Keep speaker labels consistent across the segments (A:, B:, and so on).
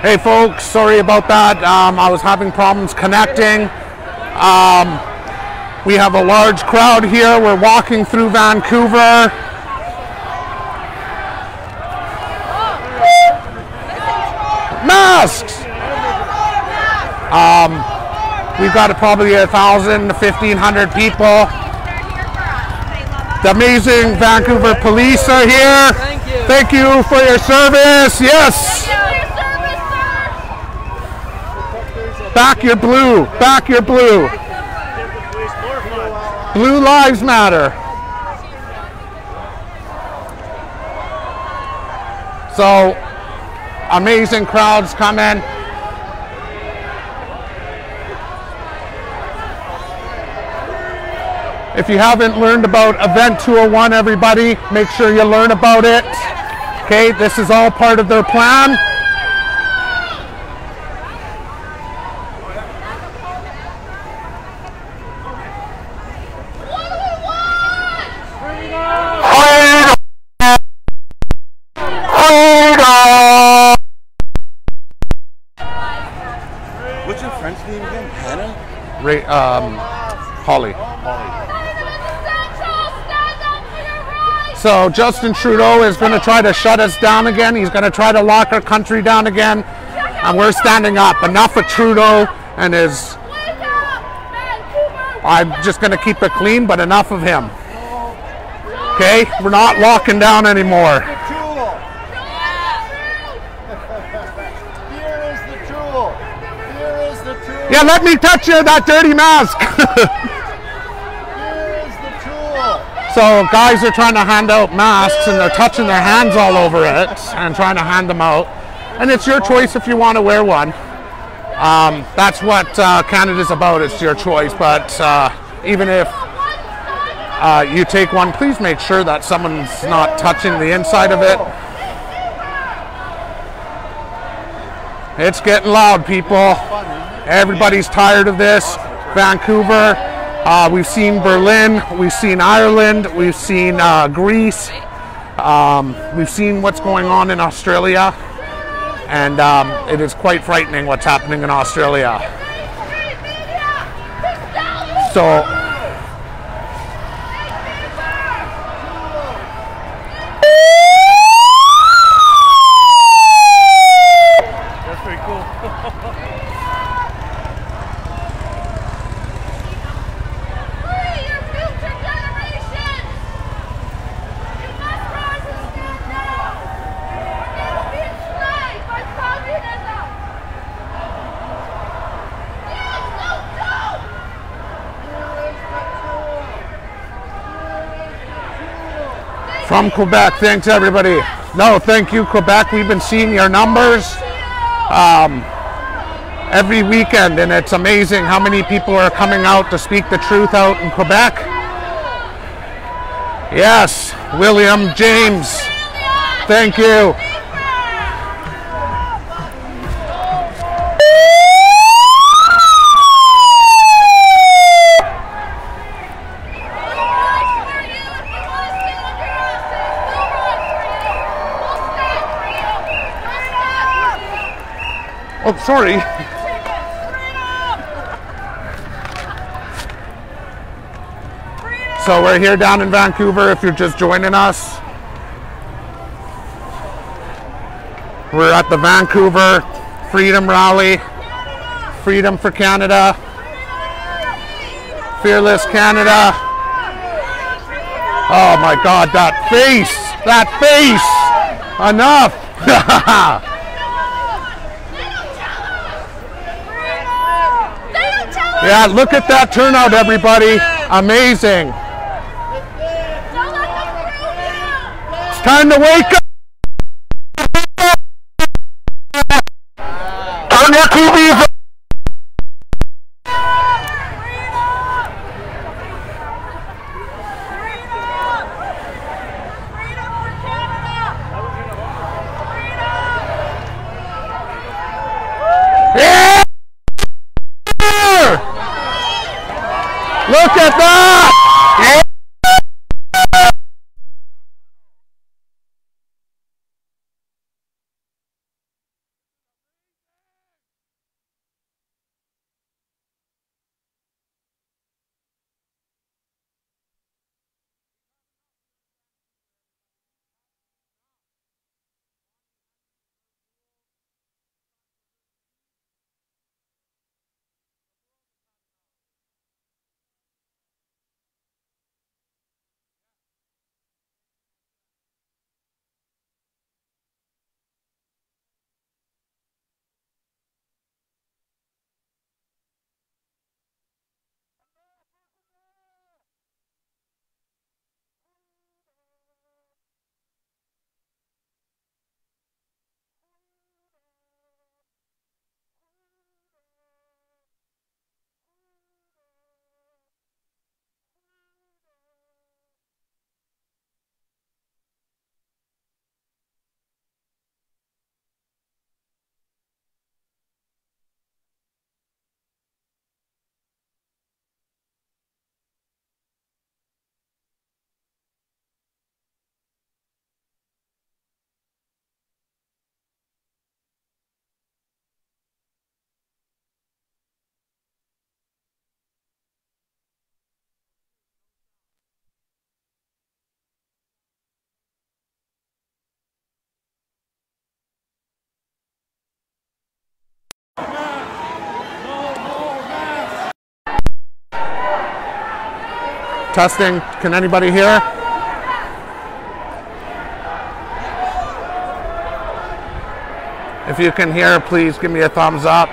A: Hey folks, sorry about that. Um, I was having problems connecting. Um, we have a large crowd here. We're walking through Vancouver. Masks! Um, we've got probably a thousand to fifteen hundred people. The amazing Vancouver police are here.
B: Thank you.
A: Thank you for your service. Yes. Back your blue. Back your blue. Blue lives matter. So amazing crowds coming. If you haven't learned about Event 201, everybody, make sure you learn about it. Okay, this is all part of their plan. Um, Holly. So Justin Trudeau is going to try to shut us down again. He's going to try to lock our country down again. And we're standing up. Enough of Trudeau and his. I'm just going to keep it clean, but enough of him. Okay? We're not locking down anymore.
C: Tool! Here is the tool! Here is the tool!
A: Yeah, let me touch you, that dirty mask. So guys are trying to hand out masks and they're touching their hands all over it and trying to hand them out. And it's your choice if you want to wear one. Um, that's what uh, Canada's about. It's your choice. But uh, even if uh, you take one, please make sure that someone's not touching the inside of it. It's getting loud, people. Everybody's tired of this. Vancouver. Uh, we've seen Berlin. We've seen Ireland. We've seen uh, Greece. Um, we've seen what's going on in Australia. And um, it is quite frightening what's happening in Australia. So, from Quebec, thanks everybody. No, thank you, Quebec. We've been seeing your numbers um, every weekend, and it's amazing how many people are coming out to speak the truth out in Quebec. Yes, William James, thank you. Sorry. So we're here down in Vancouver if you're just joining us. We're at the Vancouver Freedom Rally. Freedom for Canada. Fearless Canada. Oh my God, that face! That face! Enough! yeah, look at that turnout, everybody. Amazing. It's time to wake Look at that! Testing. Can anybody hear? If you can hear, please give me a thumbs up.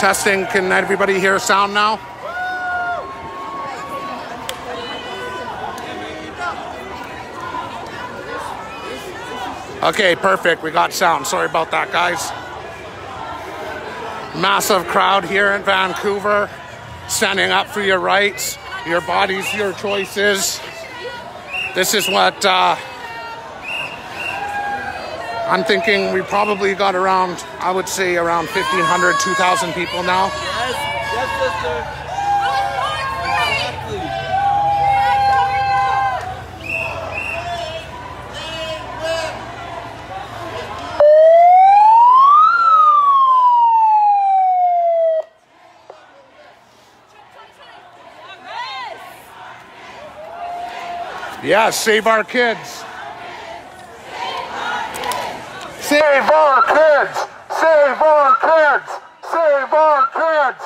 A: Testing. Can everybody hear sound now? Okay, perfect. We got sound. Sorry about that, guys. Massive crowd here in Vancouver, standing up for your rights, your bodies, your choices. This is what uh, I'm thinking. We probably got around, I would say, around 1,500, 2,000 people now.
C: Yes, yes, sister.
A: Yeah, save our kids. Save our kids! Save our kids! Save our kids!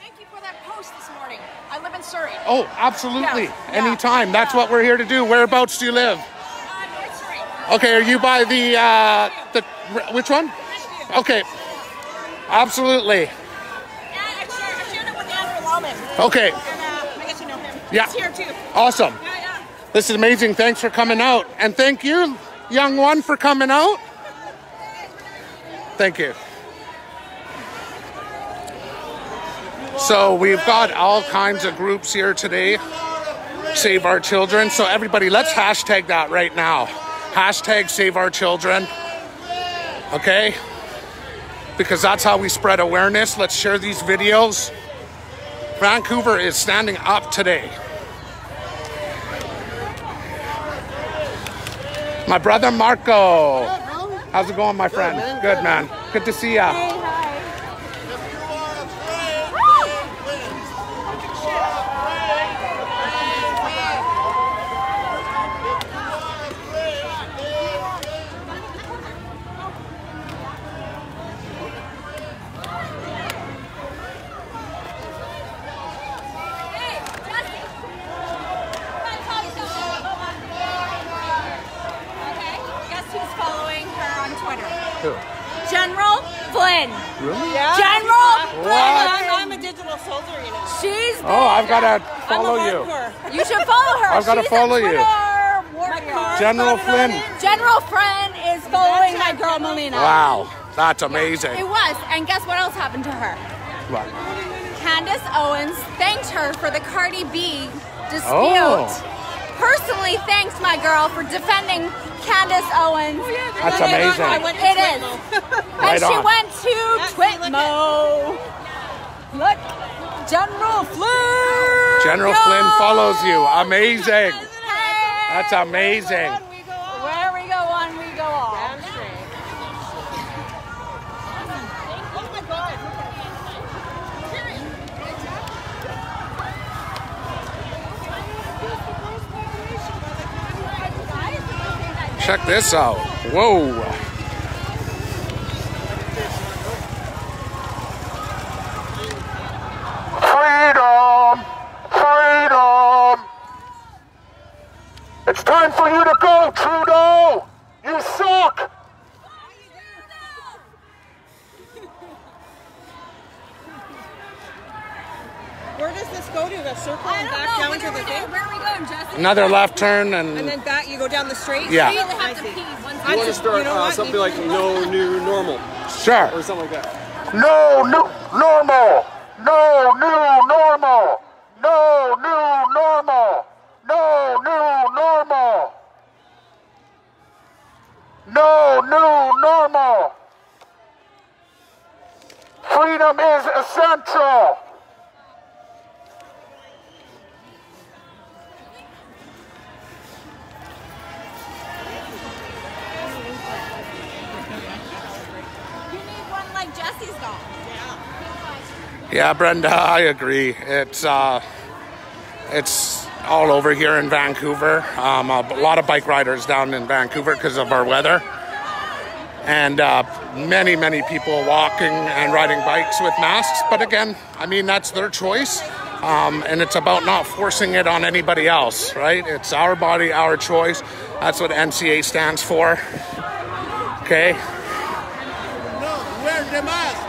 D: Thank you for that post this morning. I live in Surrey.
A: Oh, absolutely.
D: Yeah, yeah,
A: Anytime. That's what we're here to do. Whereabouts do you live?
D: Uh, North Surrey.
A: Okay, are you by the uh the which one? Okay. Absolutely.
D: Yeah, I shared, it with Andrew Lawman.
A: Okay.
D: And uh, I guess you know him.
A: Yeah.
D: He's here too.
A: Awesome.
D: Yeah, yeah.
A: This is amazing. Thanks for coming out. And thank you, young one, for coming out. Thank you. So we've got all kinds of groups here today. Save our children. So everybody, let's hashtag that right now. Hashtag save our children. Okay? Because that's how we spread awareness. Let's share these videos. Vancouver is standing up today. My brother Marco. How's it going, my friend? Good, man. Good to see ya.
D: Hey, Jesse. Gotta tell you something. Okay. Guess who's following her on Twitter? General Flynn.
A: Really?
D: General
A: What?
D: Flynn.
E: I'm a digital soldier, you know.
D: She's
A: Oh, I've got to
E: I'm
A: follow
E: a
A: you.
D: You should follow her.
A: I've gotta
D: She's
A: follow you.
D: Twitter warrior.
A: General Flynn.
D: General Flynn is following my girl Melina.
A: Wow, that's amazing.
D: It was. And guess what else happened to her?
A: What?
D: Candace Owens thanked her for the Cardi B dispute.
A: Oh.
D: Personally thanks my girl for defending Candace Owens.
A: Oh, That's
D: When it-
A: amazing.
E: I went to
D: It
E: Twitmo.
D: is.
A: Right
D: and she
A: on.
D: went to
E: see, look
D: Twitmo. Look, General Flynn.
A: General
D: Yo!
A: Flynn follows you. Amazing.
D: Hey.
A: That's amazing.
E: We go on.
D: Where we go on, we go on.
E: Damn straight.
A: Check this out. Whoa. Freedom! Freedom! It's time for you to go, Trudeau! You suck!
E: Where does this go to? The circle and back
D: know.
E: down
D: Where
E: to the thing?
D: Where are we going, Jesse?
A: Another left turn
E: And
A: and
E: then back, you go down the straight?
A: Yeah.
D: We really
E: I
D: to
E: see.
D: pee once
E: I
F: want to start
E: you know
F: uh, something like no new normal
A: sure.
F: or something like that.
A: No new normal. No new normal. No new normal. No new normal. No new normal. Freedom is essential. Yeah, Brenda, I agree. It's uh, it's all over here in Vancouver. Um, a lot of bike riders down in Vancouver because of our weather, and uh, many, many people walking and riding bikes with masks. But again, I mean, that's their choice. Um, and it's about not forcing it on anybody else, right? It's our body, our choice. That's what NCA stands for. Okay.
C: No, wear the mask.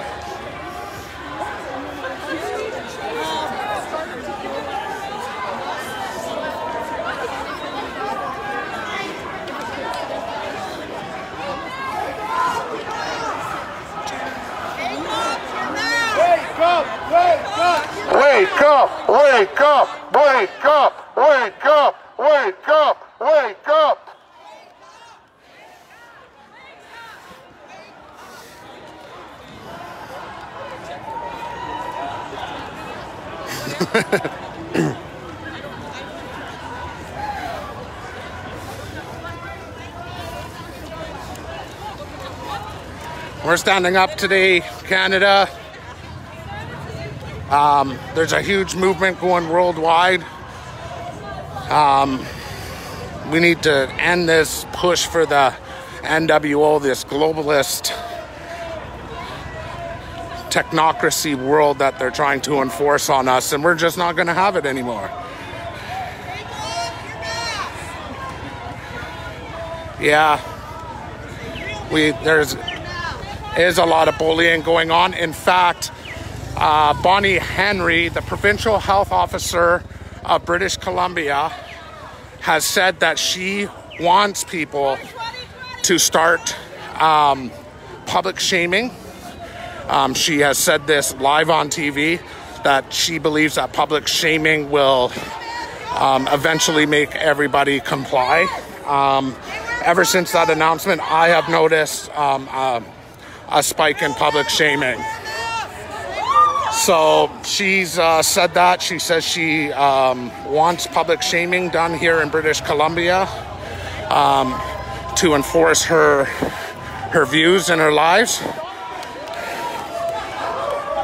C: Wake up! Wake up!
A: Wake up! Wake up! Wake up! Wake up! Wake up! Wake up! We're standing up today, Canada. Um, there's a huge movement going worldwide. Um, we need to end this push for the NWO, this globalist technocracy world that they're trying to enforce on us, and we're just not going to have it anymore. Yeah, we there's is a lot of bullying going on. In fact, uh, Bonnie Henry, the provincial health officer of British Columbia, has said that she wants people to start um, public shaming. Um, she has said this live on TV that she believes that public shaming will um, eventually make everybody comply. Um, ever since that announcement, I have noticed um, a spike in public shaming. So she's uh, said that. She says she um, wants public shaming done here in British Columbia um, to enforce her her views and her lives.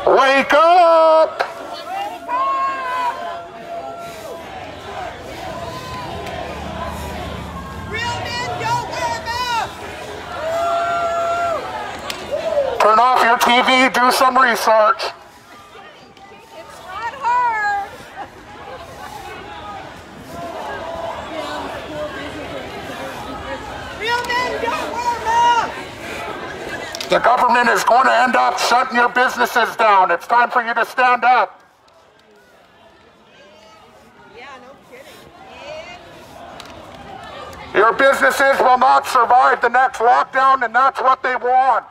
A: Wake up!
E: Real men don't wear masks.
A: Turn off your TV, do some research.
E: It's not hard. Real men don't wear masks.
A: The government is going to end up shutting your businesses down. It's time for you to stand up.
E: Yeah, no kidding.
A: Your businesses will not survive the next lockdown, and that's what they want.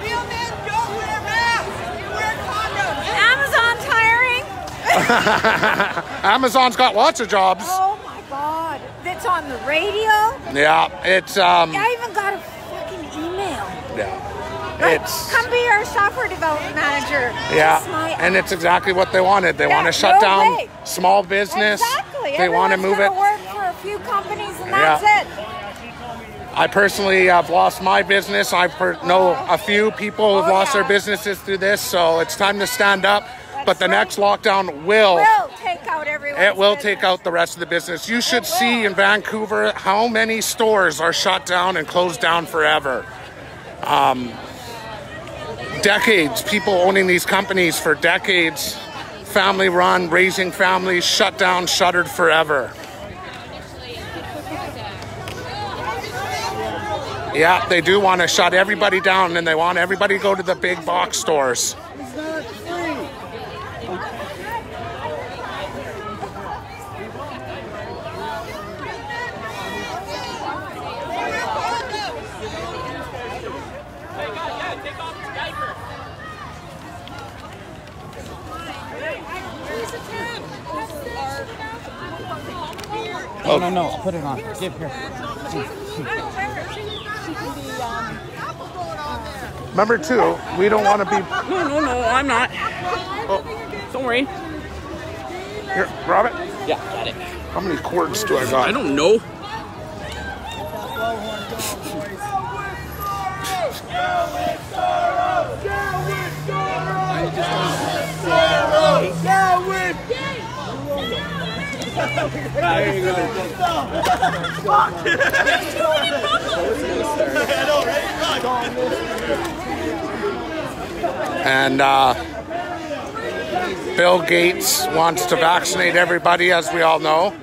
E: Real men don't wear masks. You wear condoms.
D: Amazon's hiring.
A: Amazon's got lots of jobs.
D: Oh my God. That's on the radio.
A: Yeah, it's um,
D: I even got a fucking email.
A: yeah,
D: Like,
A: it's
D: come be our software development manager.
A: Yeah, and it's exactly what they wanted. They
D: Yeah,
A: want to shut
D: no
A: down
D: way.
A: small business.
D: Exactly.
A: They want to move it.
D: work for a few companies and
A: Yeah.
D: that's it.
A: I personally have lost my business. I per- know a few people who've
D: Oh,
A: lost their businesses through this, so it's time to stand up. But the next lockdown will.
D: Will take out everyone.
A: It will take out the rest of the business. You should see in Vancouver how many stores are shut down and closed down forever. Um, decades, people owning these companies for decades, family run, raising families, shut down, shuttered forever. Yeah, they do want to shut everybody down and they want everybody to go to the big box stores.
G: Oh, no, no, put it on. Give here.
A: Number um, um, two, we don't want to be.
G: No, no, no, I'm not. Oh. Don't worry.
A: Here, grab it.
G: Yeah, got it.
A: how many cords do I got?
G: I don't know.
A: And uh, Bill Gates wants to vaccinate everybody, as we all know.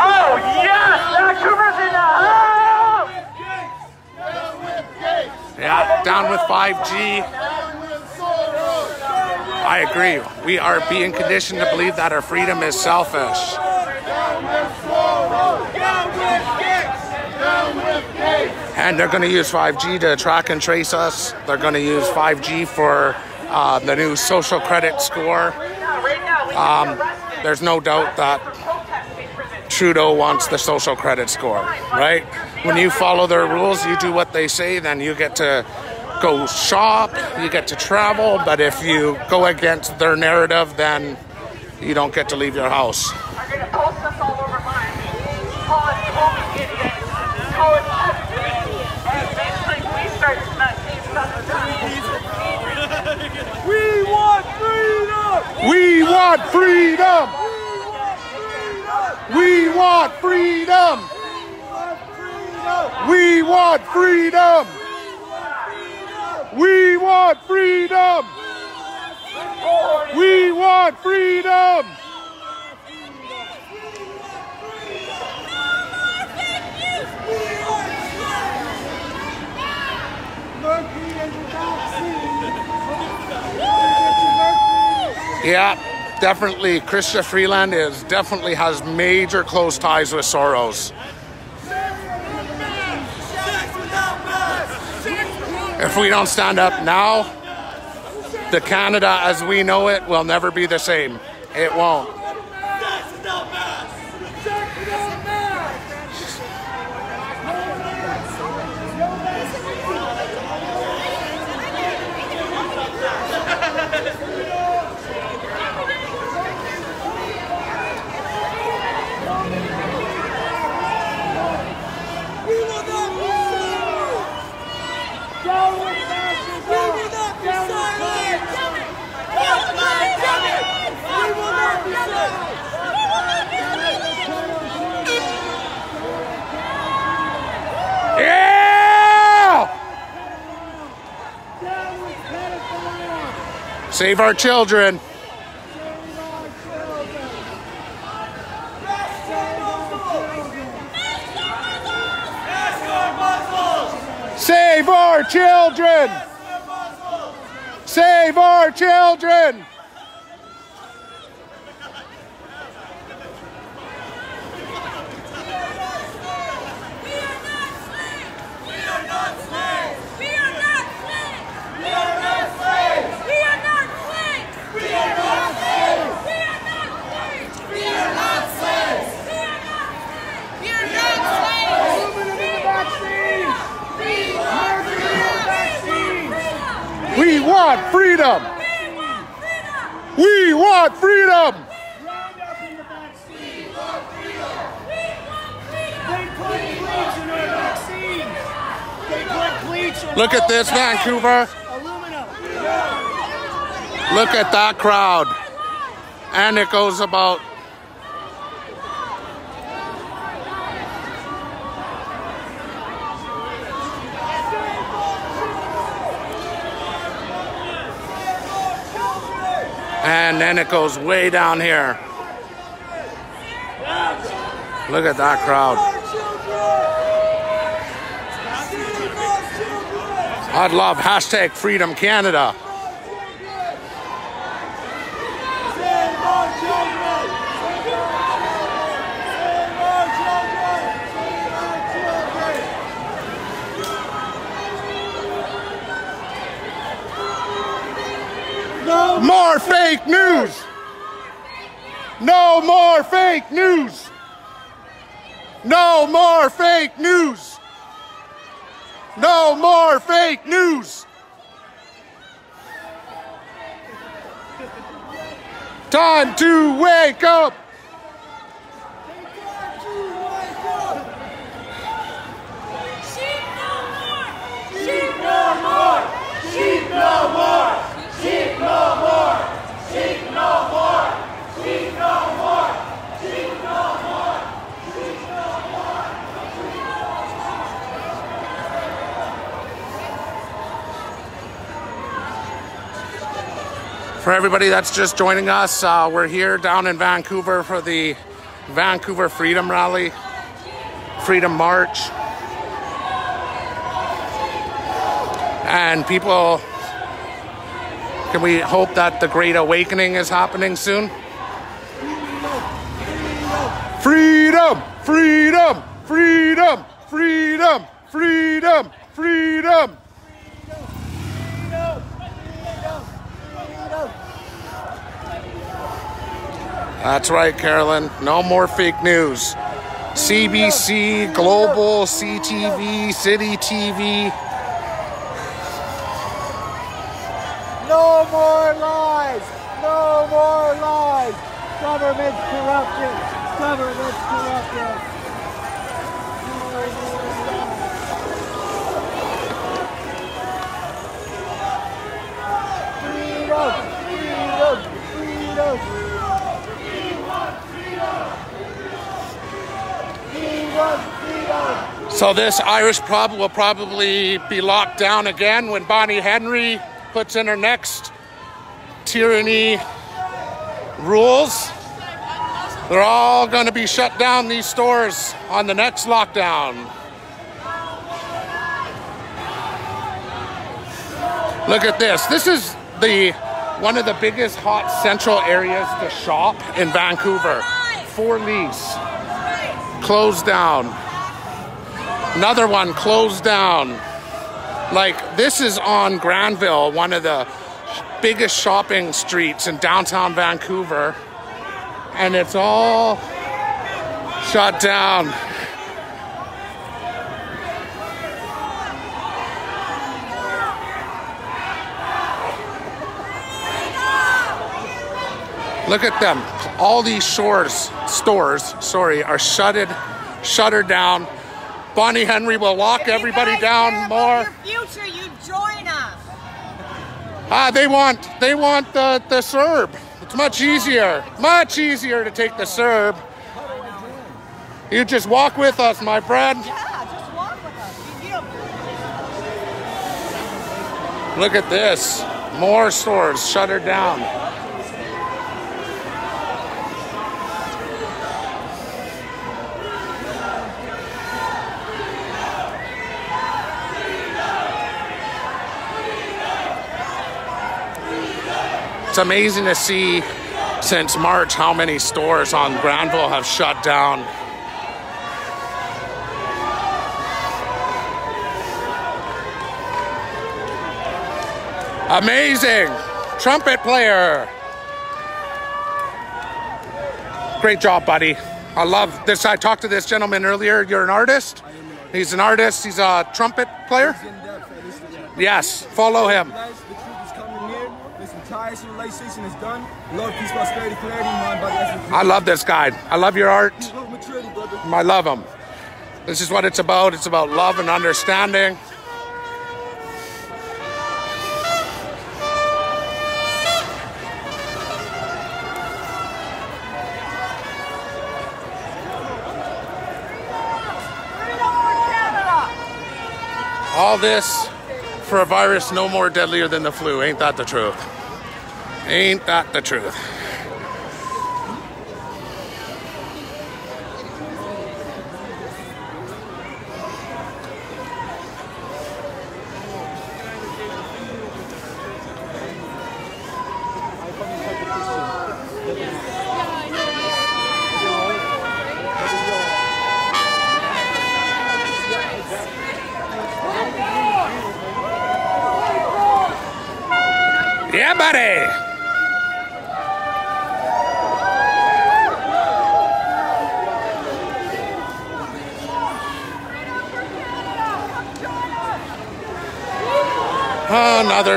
B: Oh, yes! Vancouver's in the house!
A: Yeah, down with 5G. I agree. We are being conditioned to believe that our freedom is selfish. And they're going to use 5G to track and trace us. They're going to use 5G for uh, the new social credit score. Um, there's no doubt that Trudeau wants the social credit score, right? When you follow their rules, you do what they say, then you get to go shop, you get to travel. But if you go against their narrative, then you don't get to leave your house.
B: Are gonna post us all over mine. Call us total idiots. Call us total idiots. And basically, we start not seeing stuff.
C: We want freedom!
A: We want freedom! We want freedom! We want freedom! We want freedom! We want freedom! Yeah, definitely. Chrystia Freeland is definitely has major close ties with Soros. If we don't stand up now, the Canada as we know it will never be the same. It won't. Save our children. Save our children! Save our children! We want freedom! We want freedom! Look at this, Vancouver. Look at that crowd. And it goes about. And then it goes way down here. Look at that crowd. I'd love hashtag Freedom Canada. More fake news! No more fake news! No more fake news! No more fake news! Time to wake up!
E: Sheep no more. Sheep no more! Sheep no more!
A: For everybody that's just joining us, uh, we're here down in Vancouver for the Vancouver Freedom Rally, Freedom March. And people can we hope that the Great Awakening is happening soon? Freedom! Freedom! Freedom! Freedom! Freedom! Freedom! That's right, Carolyn. No more fake news. CBC, Global, CTV, City TV.
C: No more lies! No more lies! Government's corrupted! Government's corrupted!
A: So this Irish pub will probably be locked down again when Bonnie Henry puts in her next tyranny rules. They're all going to be shut down, these stores, on the next lockdown. Look at this. This is the one of the biggest hot central areas to shop in Vancouver. Four lease closed down. Another one closed down. Like this is on Granville, one of the biggest shopping streets in downtown Vancouver, and it's all shut down. Look at them. All these shores, stores, sorry, are shuttered, shuttered down. Bonnie Henry will lock everybody
E: If you guys
A: down more.
E: about Your future, you join us.
A: Ah, they want they want the the Serb. It's much easier, much easier to take the Serb. You just walk with us, my friend.
E: Yeah, just walk with us. You, you,
A: Look at this. More stores shuttered down. It's amazing to see since March how many stores on Granville have shut down. Amazing! Trumpet player! Great job, buddy. I love this. I talked to this gentleman earlier. You're an artist? He's an artist. He's a trumpet player? Yes, follow him.
H: Guys, the truth is coming near. Entire is done. Love, peace, prosperity, clarity, mind, body, essence.
A: I love this guy. I love your art.
H: Maturity.
A: I love him. This is what it's about. It's about love and understanding. All this for a virus no more deadlier than the flu. Ain't that the truth? Ain't that the truth?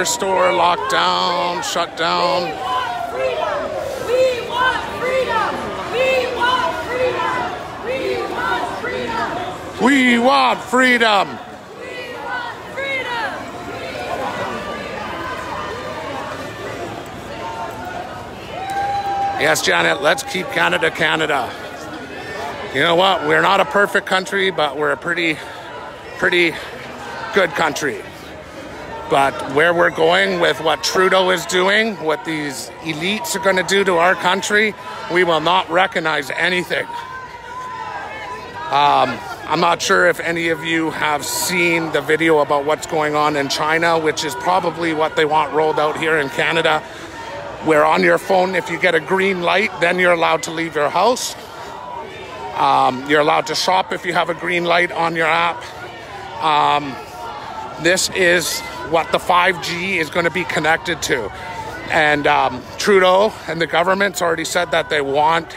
A: Store locked down, shut down.
E: We want freedom. We want freedom.
A: Yes, Janet, let's keep Canada Canada. You know what? We're not a perfect country, but we're a pretty, pretty good country. But where we're going with what Trudeau is doing, what these elites are going to do to our country, we will not recognize anything. Um, I'm not sure if any of you have seen the video about what's going on in China, which is probably what they want rolled out here in Canada, where on your phone, if you get a green light, then you're allowed to leave your house. Um, you're allowed to shop if you have a green light on your app. Um, this is what the 5G is going to be connected to. And um, Trudeau and the government's already said that they want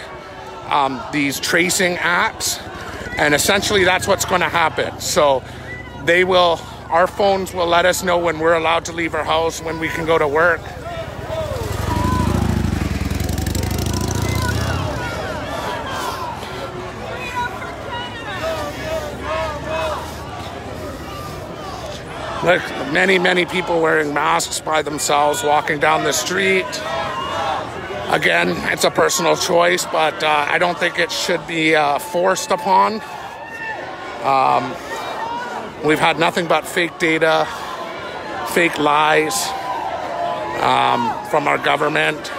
A: um, these tracing apps. And essentially, that's what's going to happen. So they will, our phones will let us know when we're allowed to leave our house, when we can go to work. Look, many, many people wearing masks by themselves walking down the street. Again, it's a personal choice, but uh, I don't think it should be uh, forced upon. Um, we've had nothing but fake data, fake lies um, from our government.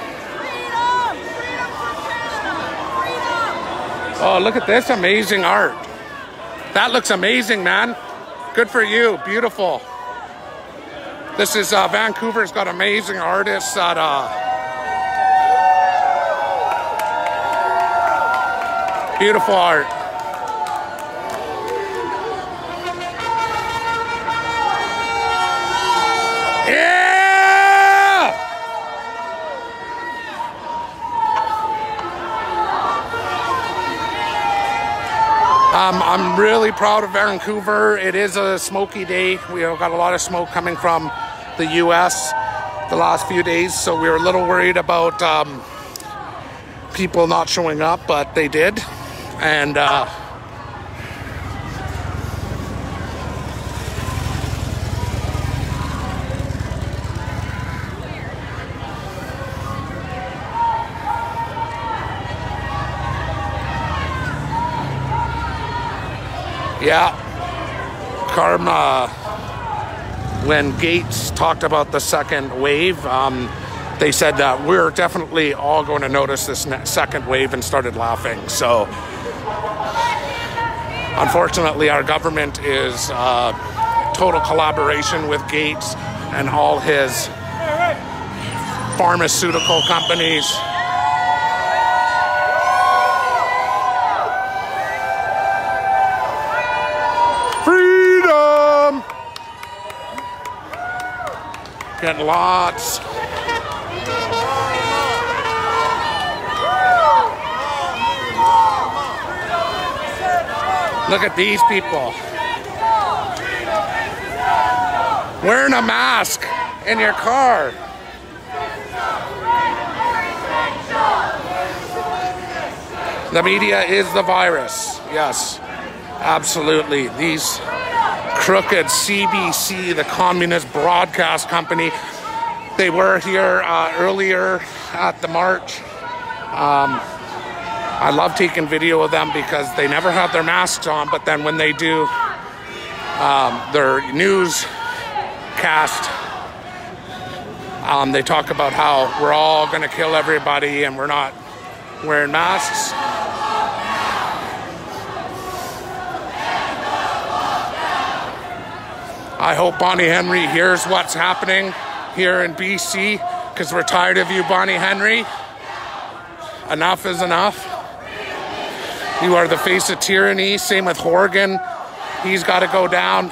A: Oh, look at this amazing art. That looks amazing, man. Good for you. Beautiful. This is uh, Vancouver's got amazing artists that uh, beautiful art. Um, I'm really proud of Vancouver. It is a smoky day. We have got a lot of smoke coming from the U.S. the last few days, so we were a little worried about um, people not showing up, but they did. And uh, yeah, Karma when Gates talked about the second wave, um, they said that we're definitely all going to notice this second wave and started laughing. So, unfortunately, our government is uh, total collaboration with Gates and all his pharmaceutical companies. Getting lots. Look at these people. Wearing a mask in your car. The media is the virus. Yes, absolutely. These crooked CBC, the communist broadcast company, they were here uh, earlier at the march. Um, I love taking video of them because they never have their masks on, but then when they do um, their news cast, um, they talk about how we're all going to kill everybody and we're not wearing masks. I hope Bonnie Henry hears what's happening here in BC because we're tired of you, Bonnie Henry. Enough is enough. You are the face of tyranny. Same with Horgan. He's got to go down.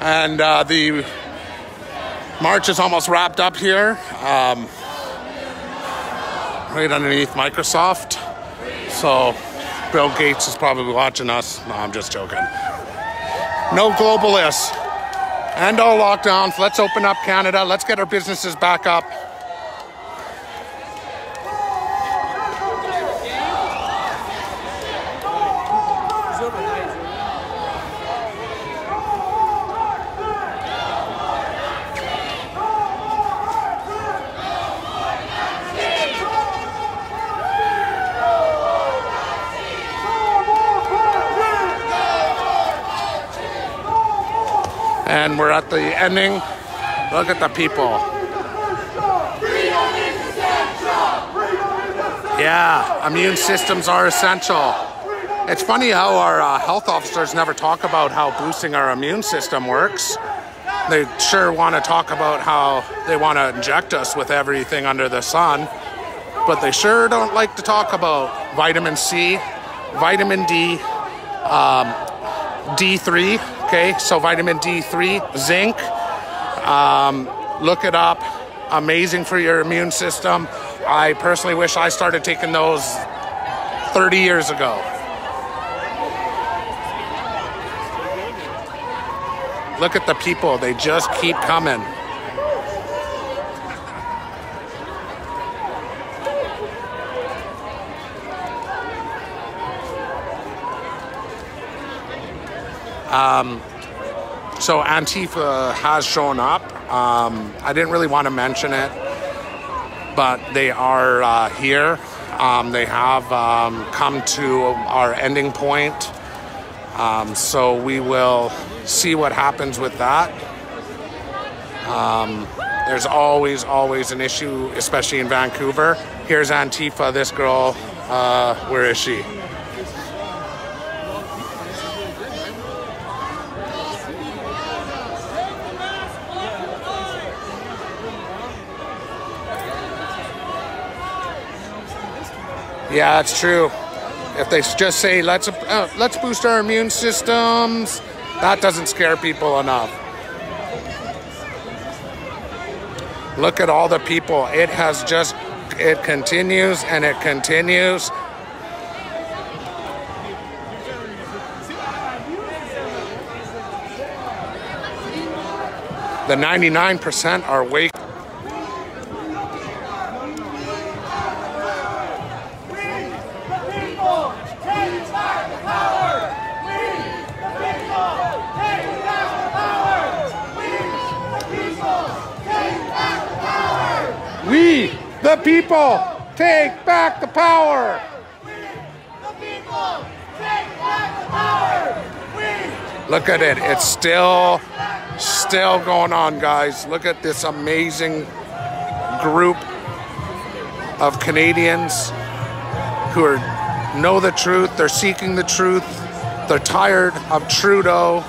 A: And uh, the march is almost wrapped up here. Um, right underneath Microsoft. So Bill Gates is probably watching us. No, I'm just joking. No globalists. And all lockdowns. Let's open up Canada. Let's get our businesses back up. And we're at the ending. Look at the people. Yeah, immune systems are essential. It's funny how our uh, health officers never talk about how boosting our immune system works. They sure want to talk about how they want to inject us with everything under the sun, but they sure don't like to talk about vitamin C, vitamin D, um, D3, okay, so vitamin D3, zinc. Um, look it up. Amazing for your immune system. I personally wish I started taking those 30 years ago. Look at the people, they just keep coming. Um, so Antifa has shown up. Um, I didn't really want to mention it, but they are uh, here. Um, they have um, come to our ending point. Um, so we will see what happens with that. Um, there's always, always an issue, especially in Vancouver. Here's Antifa, this girl. Uh, where is she? Yeah, that's true. If they just say let's uh, let's boost our immune systems, that doesn't scare people enough. Look at all the people. It has just it continues and it continues. The 99% are wake We, the people, take back the power. Look at it. It's still, still going on, guys. Look at this amazing group of Canadians who are know the truth. They're seeking the truth. They're tired of Trudeau.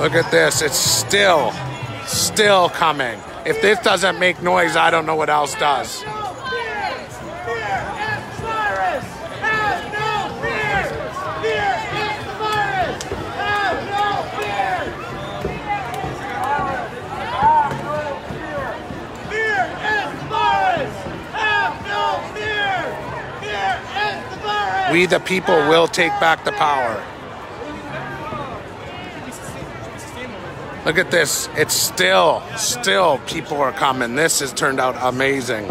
A: Look at this. It's still, still coming. If this doesn't make noise, I don't know what else does. We, the people, will take back the power. Look at this. It's still, still people are coming. This has turned out amazing.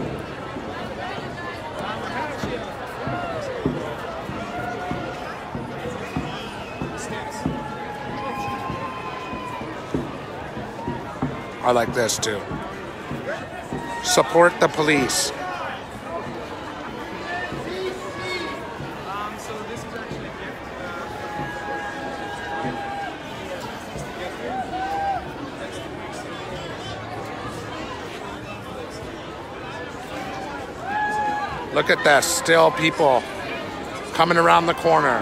A: I like this too. Support the police. Look at that! still people coming around the corner.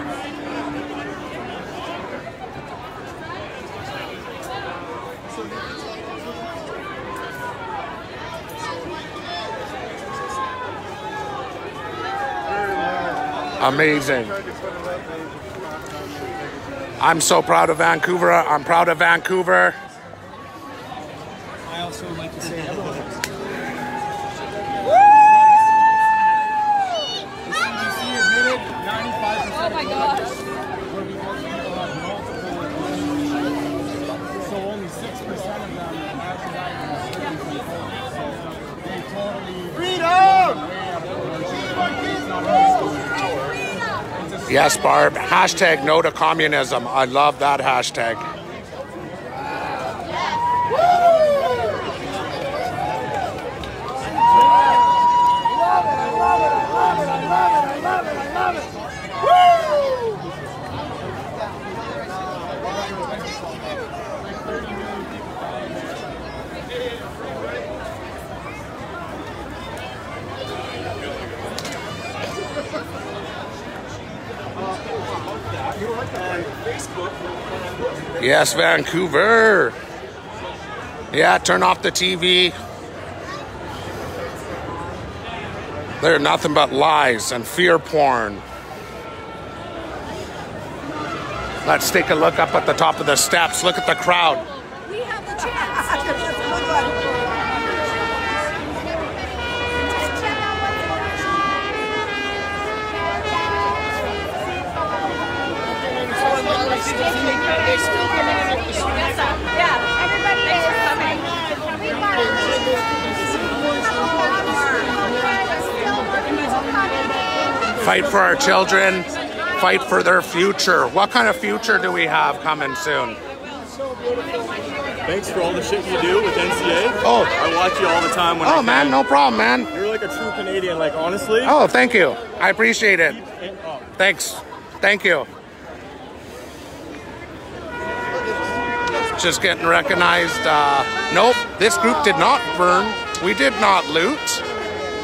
A: Amazing. I'm so proud of Vancouver. I'm proud of Vancouver.
H: I also like to say hello.
D: Gosh.
H: were because people have multiple conditions. So only 6% of them have diagnosed certain components. So they totally
C: Freedom!
A: Yes, Barb. Hashtag no to communism. I love that hashtag. Yes, Vancouver. Yeah, turn off the TV. They're nothing but lies and fear porn. Let's take a look up at the top of the steps. Look at the crowd.
D: We have the chance. Yeah, everybody is coming.
A: Fight for our children. Fight for their future. What kind of future do we have coming soon?
F: Thanks for all the shit you do with NCA.
A: Oh.
F: I watch you all the time when oh, I
A: Oh man, no problem, man.
F: You're like a true Canadian, like honestly.
A: Oh, thank you. I appreciate it.
F: Up. Oh.
A: Thanks. Thank you. Just getting recognized. Uh, nope, this group did not burn. We did not loot.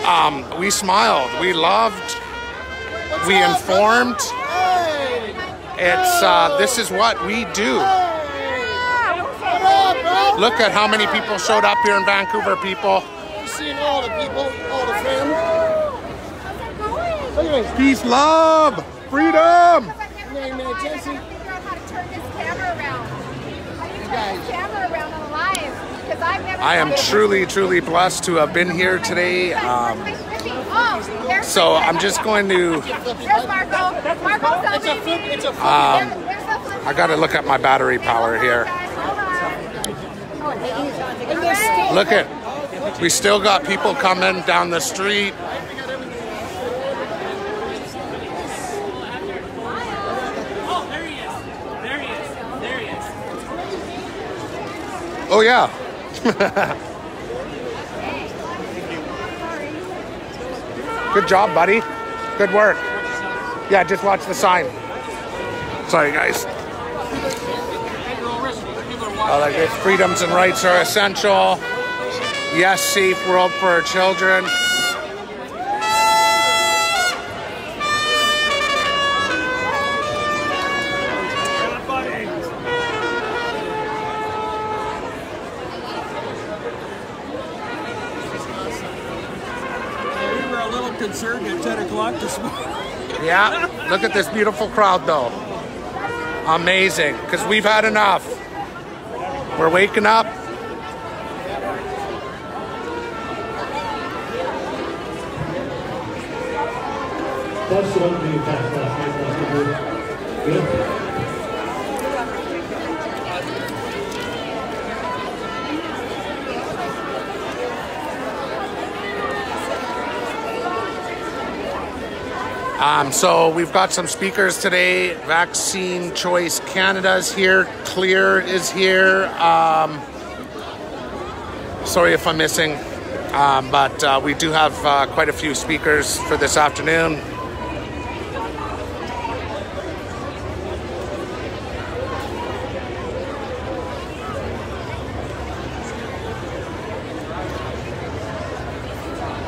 A: Um, we smiled. We loved. We informed. It's uh, this is what we do. Look at how many people showed up here in Vancouver. People.
C: Seeing all the people, all the family. Look at
A: Peace, love, freedom.
D: This camera around. How do you turn this camera around on live? Because I've never.
A: I am truly, truly blessed to have been here today. Um,
D: Oh,
A: so I'm just going to.
D: There's Marco. Marco's
C: It's a flip, it's a flip.
A: Um,
D: There's the flip.
A: I got to look at my battery power here. Look at, we still got people coming down the street.
I: Oh, there he is. There he is. There he is.
A: Oh yeah. Good job, buddy. Good work. Yeah, just watch the sign. Sorry, guys. I like. Freedoms and rights are essential. Yes, safe world for our children.
H: At o'clock this morning.
A: Yeah, look at this beautiful crowd though. Amazing, because we've had enough. We're waking up.
J: That's the one thing you passed last night, Mr. Good.
A: Um, so we've got some speakers today. Vaccine Choice Canada's here. Clear is here. Um, sorry if I'm missing, um, but uh, we do have uh, quite a few speakers for this afternoon.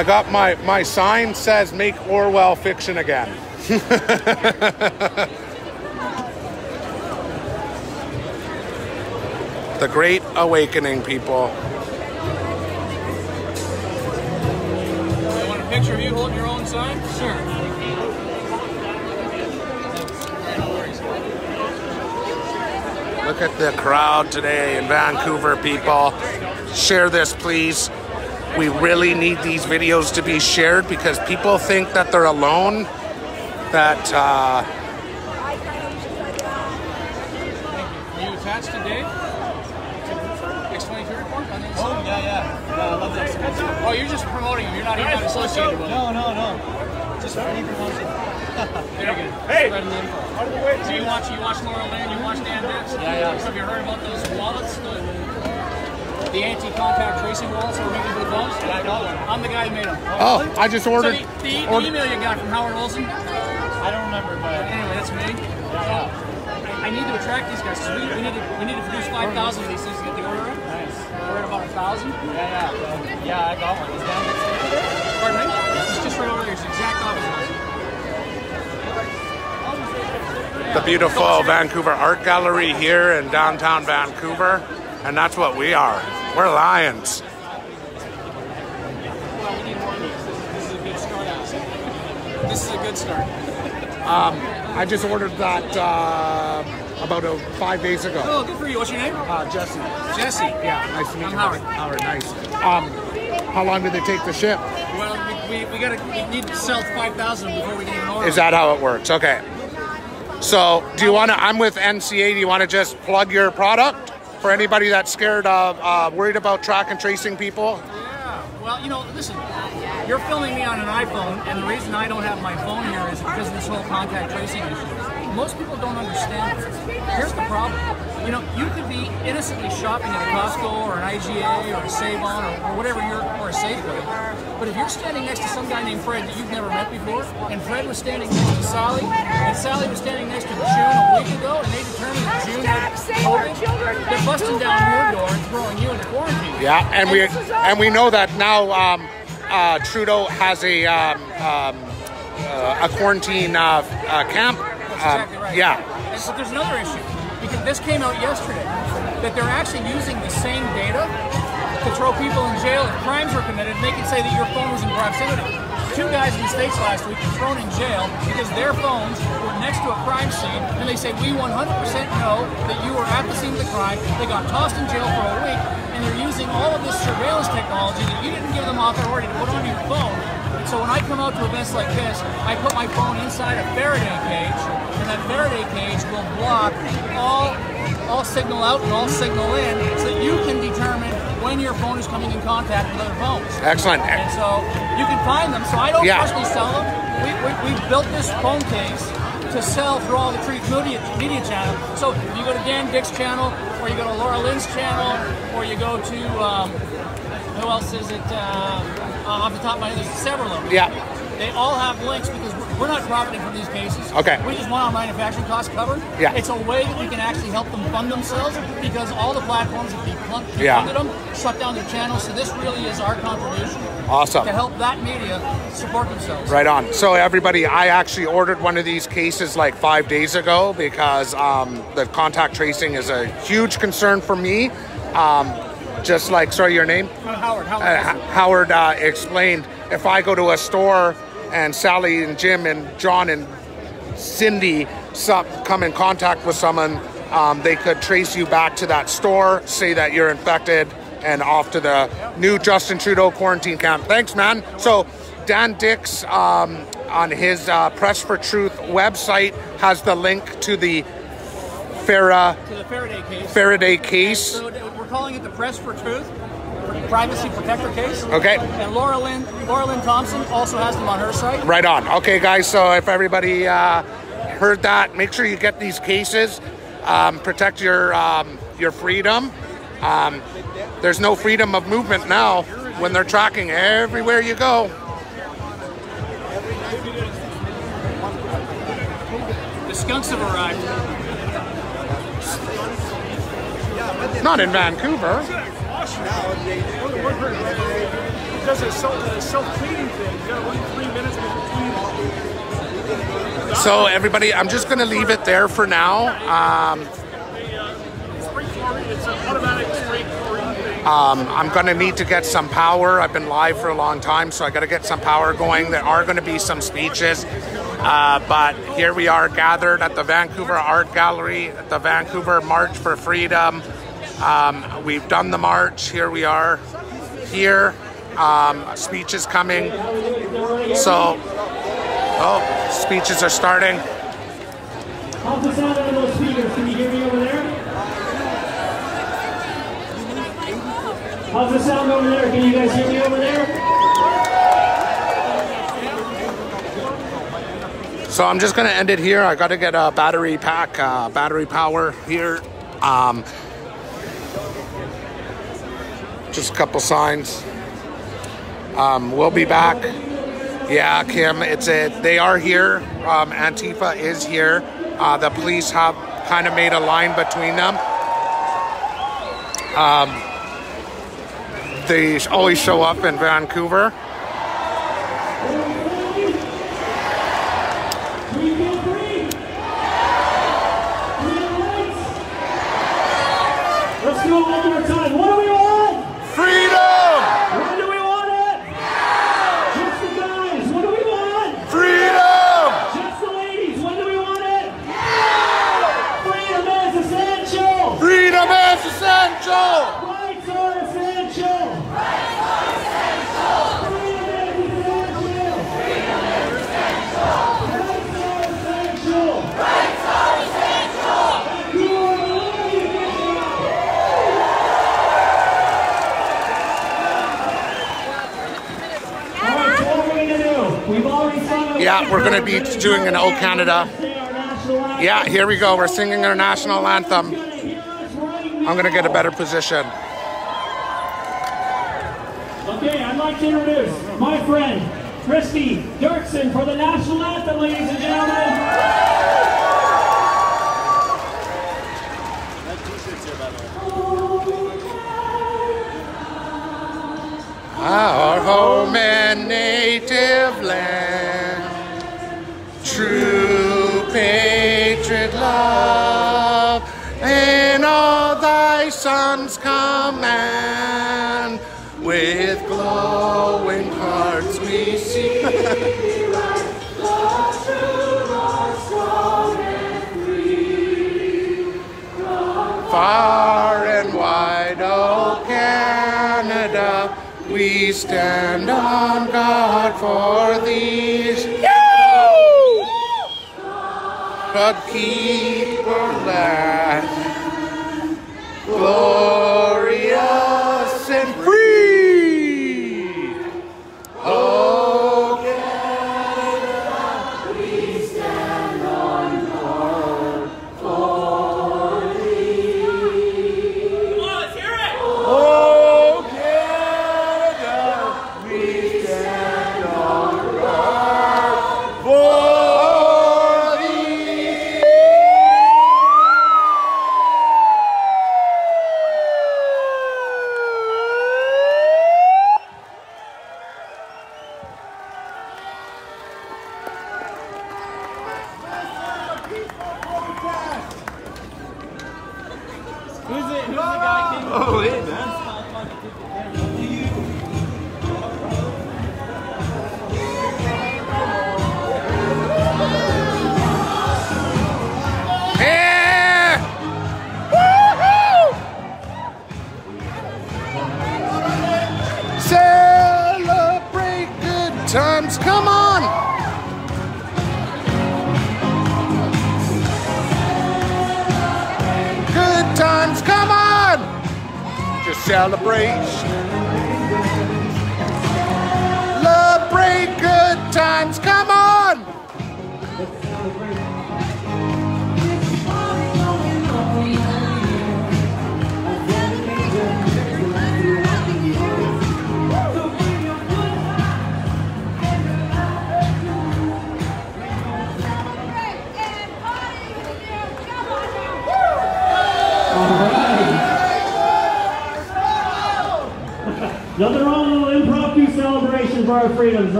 A: I got my, my sign says make Orwell fiction again. the Great Awakening, people.
H: I want a picture of you holding your own sign? Sure.
A: Look at the crowd today in Vancouver, people. Share this, please. We really need these videos to be shared because people think that they're alone. That uh,
I: Are you attached to Dave? X22 report?
H: Oh, yeah, yeah. Yeah, I love that.
I: Oh, you're just promoting him. You're not even associated with him.
H: No, no, no. Just for anything else.
I: Very good. Hey! Spreading the info. So you watch, you watch Laura Lynn, you watch Dan Dicks?
H: Yeah, yeah.
I: Have you heard about those wallets? The, the anti-contact tracing wallets that we're making for the phones?
H: I got one.
I: I'm the guy who made them.
A: oh, I just
I: So
A: ordered.
I: the, the, the
A: ordered-
I: email you got from Howard Olson?
H: I don't remember, but
I: Anyway, that's me.
H: yeah.
I: I, I need to attract these guys. So we, we need to we need to produce 5,000 of these things to get the order in.
H: Nice.
I: We're at about a thousand.
H: Yeah, yeah. Yeah, I got one. Is that it?
I: Pardon me? It's just right over there. It's the exact opposite.
A: the beautiful Vancouver Art Gallery here in downtown Vancouver, and that's what we are. We're lions.
I: Well, we need more. This is, a good start. Allison. This is a good start.
A: I just ordered that uh, about uh, five days ago.
I: Oh, good for you. What's your name?
A: Uh, Jesse.
I: Jesse.
A: Yeah, nice to meet
I: I'm
A: you.
I: Howard.
A: Howard, nice. Um, how long did they take to ship?
I: Well, we, we, we gotta we need to sell 5,000 before we can even order.
A: Is that how it works? Okay. So, do you want to? I'm with NCA. Do you want to just plug your product for anybody that's scared of, uh, worried about track and tracing people?
I: Yeah. Well, you know, listen. You're filming me on an iPhone, and the reason I don't have my phone here is because of this whole contact tracing issue. Most people don't understand. this. Here's the problem. You know, you could be innocently shopping at a Costco or an IGA or a Save-On or, or whatever you're, or a Safeway. But if you're standing next to some guy named Fred that you've never met before, and Fred was standing next to Sally, and Sally was standing next to June a week ago, and they determined that June had COVID, they're busting down your door and throwing you into quarantine.
A: Yeah, and we and we know that now. Um, uh, Trudeau has a um, um, uh, a quarantine uh, uh, camp. Um,
I: exactly right.
A: Yeah.
I: And, but there's another issue because this came out yesterday that they're actually using the same data to throw people in jail if crimes were committed. and They can say that your phone was in proximity. Two guys in the states last week were thrown in jail because their phones were next to a crime scene, and they say we 100% know that you were at the scene of the crime. They got tossed in jail for a week, and they're using all of this surveillance technology that you didn't give them authority to put on your phone. And so when I come out to events like this, I put my phone inside a Faraday cage, and that Faraday cage will block all all signal out and all signal in, so that you can determine when your phone is coming in contact with other phones.
A: Excellent.
I: And so you can find them. So I don't
A: Yeah.
I: personally sell them. We, we, we built this phone case to sell through all the Truth Media, media channel. So if you go to Dan Dicks' channel, or you go to Laura Lynn's channel, or you go to um, who else is it? Uh, uh, off the top of my head, there's several of them.
A: Yeah.
I: They all have links because we're- not profiting from these cases.
A: Okay.
I: We just want our manufacturing costs covered.
A: Yeah.
I: It's a way that we can actually help them fund themselves because all the platforms that defund-
A: Yeah.
I: them shut down their channels. So this really is our contribution
A: Awesome.
I: to help that media support themselves.
A: Right on. So everybody, I actually ordered one of these cases like five days ago because um, the contact tracing is a huge concern for me. Um, just like, sorry, your name?
I: Uh, Howard, Howard.
A: uh, Howard uh, explained, if I go to a store and Sally and Jim and John and Cindy come in contact with someone, um, they could trace you back to that store, say that you're infected, and off to the new Justin Trudeau quarantine camp. Thanks, man. So, Dan Dicks um, on his uh, Press for Truth website has the link to the Farah
I: to the Faraday case.
A: Faraday case.
I: Calling it the Press for Truth, Privacy Protector case.
A: Okay.
I: And Laura Lynn, Laura Lynn Thompson also has them on her site.
A: Right on. Okay, guys. So if everybody uh, heard that, make sure you get these cases. Um, protect your um, your freedom. Um, there's no freedom of movement now when they're tracking everywhere you go.
I: The skunks have arrived.
A: Not in Vancouver.
H: Because it's self, self-cleaning thing. You gotta wait three minutes between.
A: So everybody, I'm just gonna leave it there for now. Um,
H: Spray chlorine, it's an automatic spray chlorine thing.
A: Um, I'm going to need to get some power. I've been live for a long time, so I got to get some power going. There are going to be some speeches. Uh, but here we are gathered at the Vancouver Art Gallery, at the Vancouver March for Freedom. Um, we've done the march. Here we are. Here, um, speech is coming. So, oh, speeches are starting.
J: How's the sound of those speakers? Can you hear me over there? How's the sound over there? Can you guys hear me over there?
A: So I'm just gonna end it here. I gotta get a battery pack, uh, battery power here. Um, just a couple signs. Um, we'll be back. Yeah, Kim, it's it. They are here. Um, Antifa is here. Uh, the police have kind of made a line between them. Um, they always show up in Vancouver.
J: We feel free. Freedom rights. Let's do it one more time. What do we want?
A: Freedom!
J: When do we want it? Just the guys. What do we want?
A: Freedom!
J: Just the ladies. When do we want it? Freedom is essential.
A: Freedom is essential!
J: Rights are essential. Rights are essential. Freedom is essential. Freedom is essential. Rights are essential. You are the living All right, so what are we gonna do? We've already sung a-
A: Yeah, we're gonna be doing an O Canada.
J: Sing our national anthem.
A: Yeah, here we go. We're singing our national anthem.
J: You're gonna hear us right
A: I'm gonna get a better position.
J: Okay, I'd like to introduce my friend, Christy Dirksen, for the national anthem, ladies and gentlemen.
A: Our home and native land, true patriot love, in all thy sons command, with glowing hearts we seek. Far and wide, oh Canada, we stand on guard for these. But keep our land. Glorious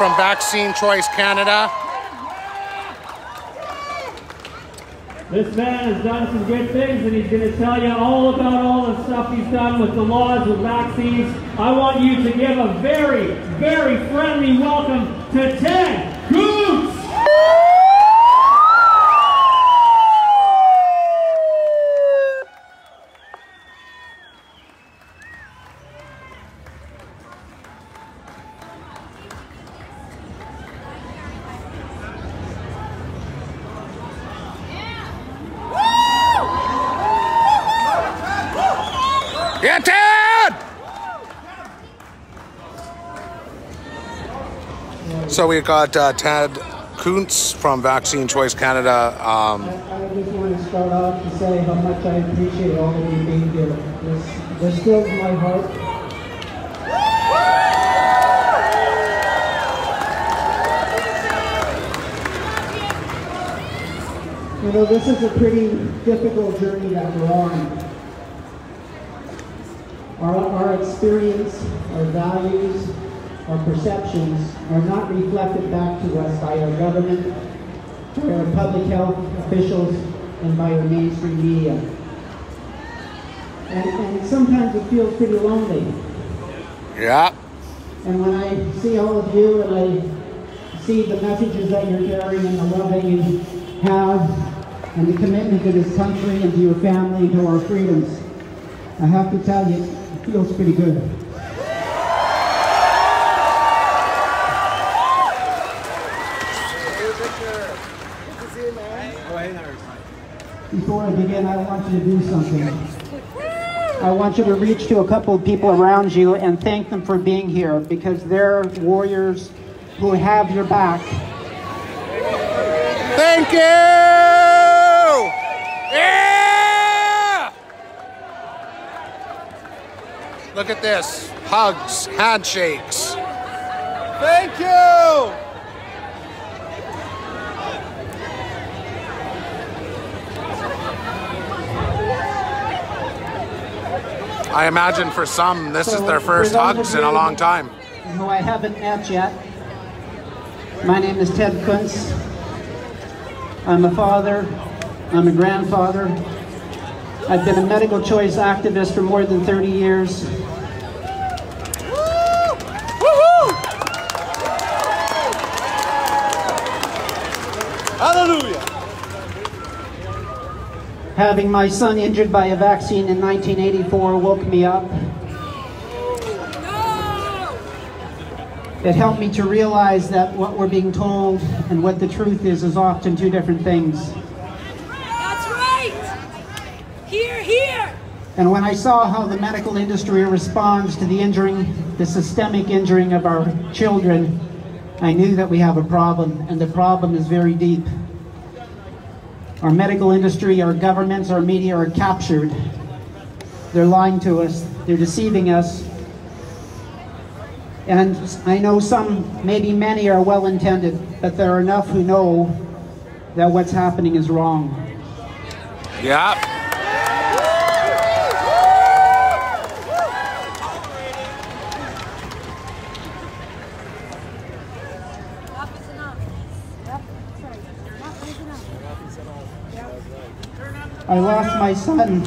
J: from Vaccine Choice Canada, This man has done some good things and he's going to tell you all about all the stuff he's done with the laws with vaccines. I want you to give a very, very friendly welcome to Ted Goots!
A: yeah, Ted! So we've got uh, Ted Kuntz from Vaccine Choice Canada. Um,
K: I just want to start off to say how much I appreciate all of you being here. This, this fills my heart. You know, this is a pretty difficult journey that we're on. Our, our experience, our values, our perceptions are not reflected back to us by our government, by our public health officials, and by our mainstream media. And, and sometimes it feels pretty lonely.
A: yeah.
K: And when I see all of you and I see the messages that you're carrying and the love that you have and the commitment to this country and to your family and to our freedoms, I have to tell you, it feels pretty good. Before I begin, I want to do something. I want you to reach to a couple of people around you and thank them for being here because they're warriors who have your back.
A: Thank you! Yeah! Look at this. Hugs, handshakes.
C: Thank you!
A: I imagine for some, this is their first hugs in a long time.
K: Who I haven't met yet. My name is Ted Kuntz. I'm a father. I'm a grandfather. I've been a medical choice activist for more than 30 years. Having my son injured by a vaccine in 1984 woke me up. It helped me to realize that what we're being told and what the truth is is often two different things.
E: That's right! Here, here!
K: And when I saw how the medical industry responds to the injuring, the systemic injuring of our children, I knew that we have a problem, and the problem is very deep. Our medical industry, our governments, our media are captured. They're lying to us, they're deceiving us. And I know some, maybe many, are well intended, but there are enough who know that what's happening is wrong.
A: Yeah.
K: I lost my son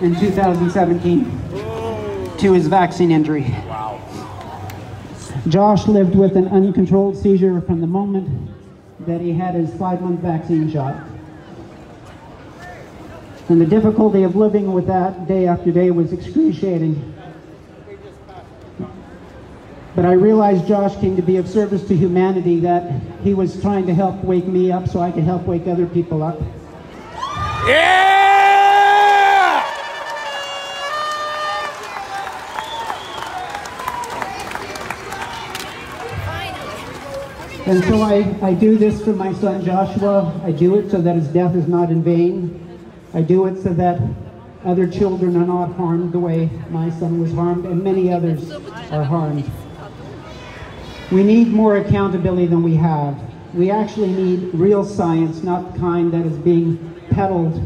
K: in 2017 to his vaccine injury. Josh lived with an uncontrolled seizure from the moment that he had his five month vaccine shot. And the difficulty of living with that day after day was excruciating. But I realized Josh came to be of service to humanity, that he was trying to help wake me up so I could help wake other people up.
A: Yeah!
K: And so I, I do this for my son Joshua. I do it so that his death is not in vain. I do it so that other children are not harmed the way my son was harmed, and many others are harmed. We need more accountability than we have. We actually need real science, not the kind that is being peddled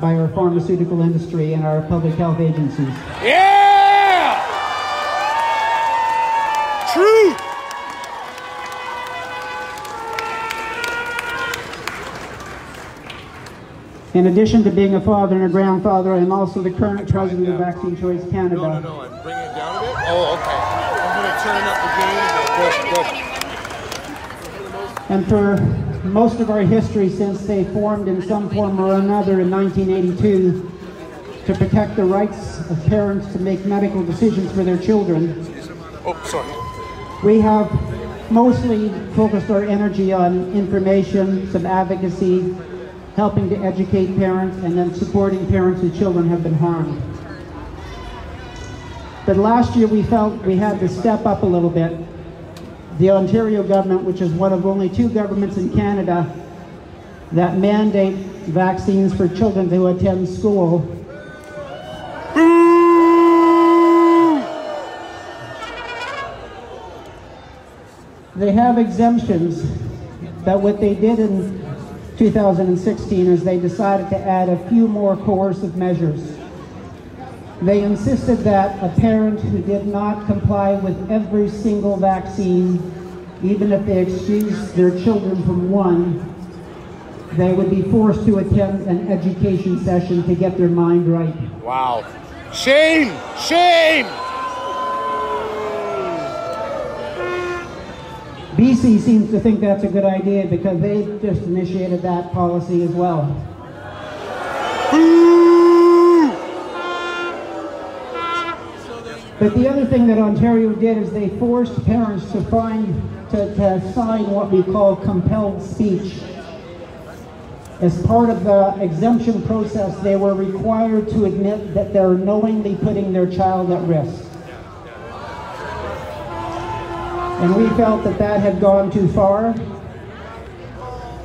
K: by our pharmaceutical industry and our public health agencies.
E: Yeah! Truth!
K: In addition to being a father and a grandfather, I am also the current president of Vaccine Choice Canada.
C: No, no, no. I'm bringing it down a bit. Oh, okay. I'm going to turn up the bit. Good, good.
K: And for most of our history since they formed in some form or another in 1982 to protect the rights of parents to make medical decisions for their children,
C: Oh, sorry.
K: we have mostly focused our energy on information, some advocacy, helping to educate parents, and then supporting parents whose children have been harmed. But last year we felt we had to step up a little bit. The Ontario government, which is one of only two governments in Canada that mandate vaccines for children to attend school, they have exemptions, but what they did in 2016 is they decided to add a few more coercive measures. They insisted that a parent who did not comply with every single vaccine, even if they excused their children from one, they would be forced to attend an education session to get their mind right.
C: Wow. Shame! Shame!
K: BC seems to think that's a good idea because they just initiated that policy as well. But the other thing that Ontario did is they forced parents to find to, to sign what we call compelled speech. As part of the exemption process, they were required to admit that they're knowingly putting their child at risk. And we felt that that had gone too far.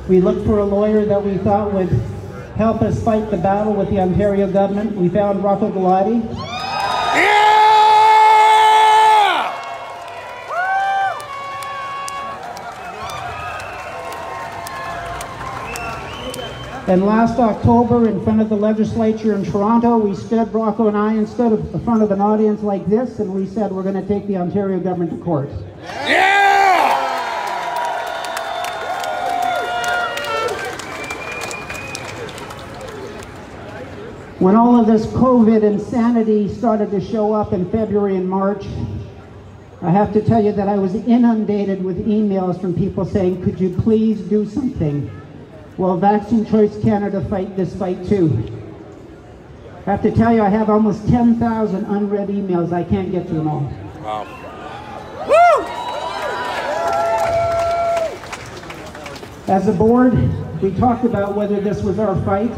K: We looked for a lawyer that we thought would help us fight the battle with the Ontario government. We found Rocco Galati. And last October, in front of the legislature in Toronto, we stood, Rocco and I, instead of in front of an audience like this, and we said we're going to take the Ontario government to court.
E: Yeah!
K: When all of this COVID insanity started to show up in February and March, I have to tell you that I was inundated with emails from people saying, could you please do something? Well, Vaccine Choice Canada fight this fight too. I have to tell you, I have almost 10,000 unread emails. I can't get to them all.
C: Wow.
E: Woo!
K: As a board, we talked about whether this was our fight.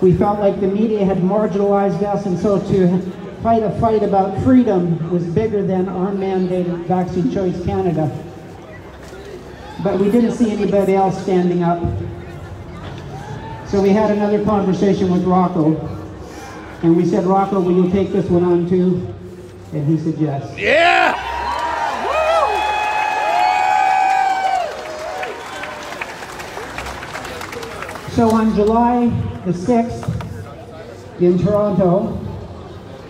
K: We felt like the media had marginalized us, and so to fight a fight about freedom was bigger than our mandate mandated Vaccine Choice Canada. But we didn't see anybody else standing up. So we had another conversation with Rocco, and we said, Rocco, will you take this one on too? And he said yes.
E: Yeah!
K: So on July the 6th in Toronto,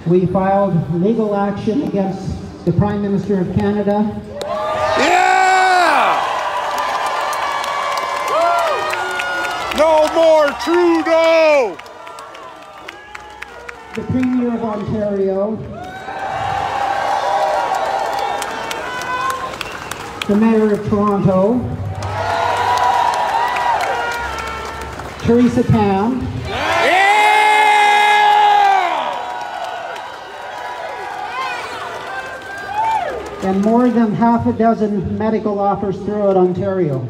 K: we filed legal action against the Prime Minister of Canada,
E: Yeah! No more Trudeau!
K: the Premier of Ontario, the Mayor of Toronto, Theresa Tam,
E: Yeah!
K: and more than half a dozen medical offers throughout Ontario.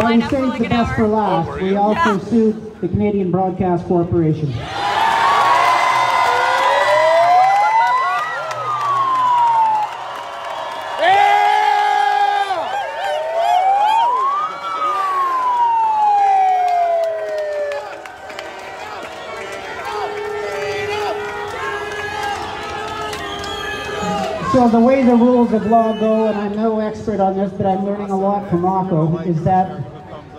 K: But we
D: lined up for
K: saved the best for last. We also sued the Canadian Broadcast Corporation. Way the rules of law go, and I'm no expert on this, but I'm learning a lot from Rocco, is that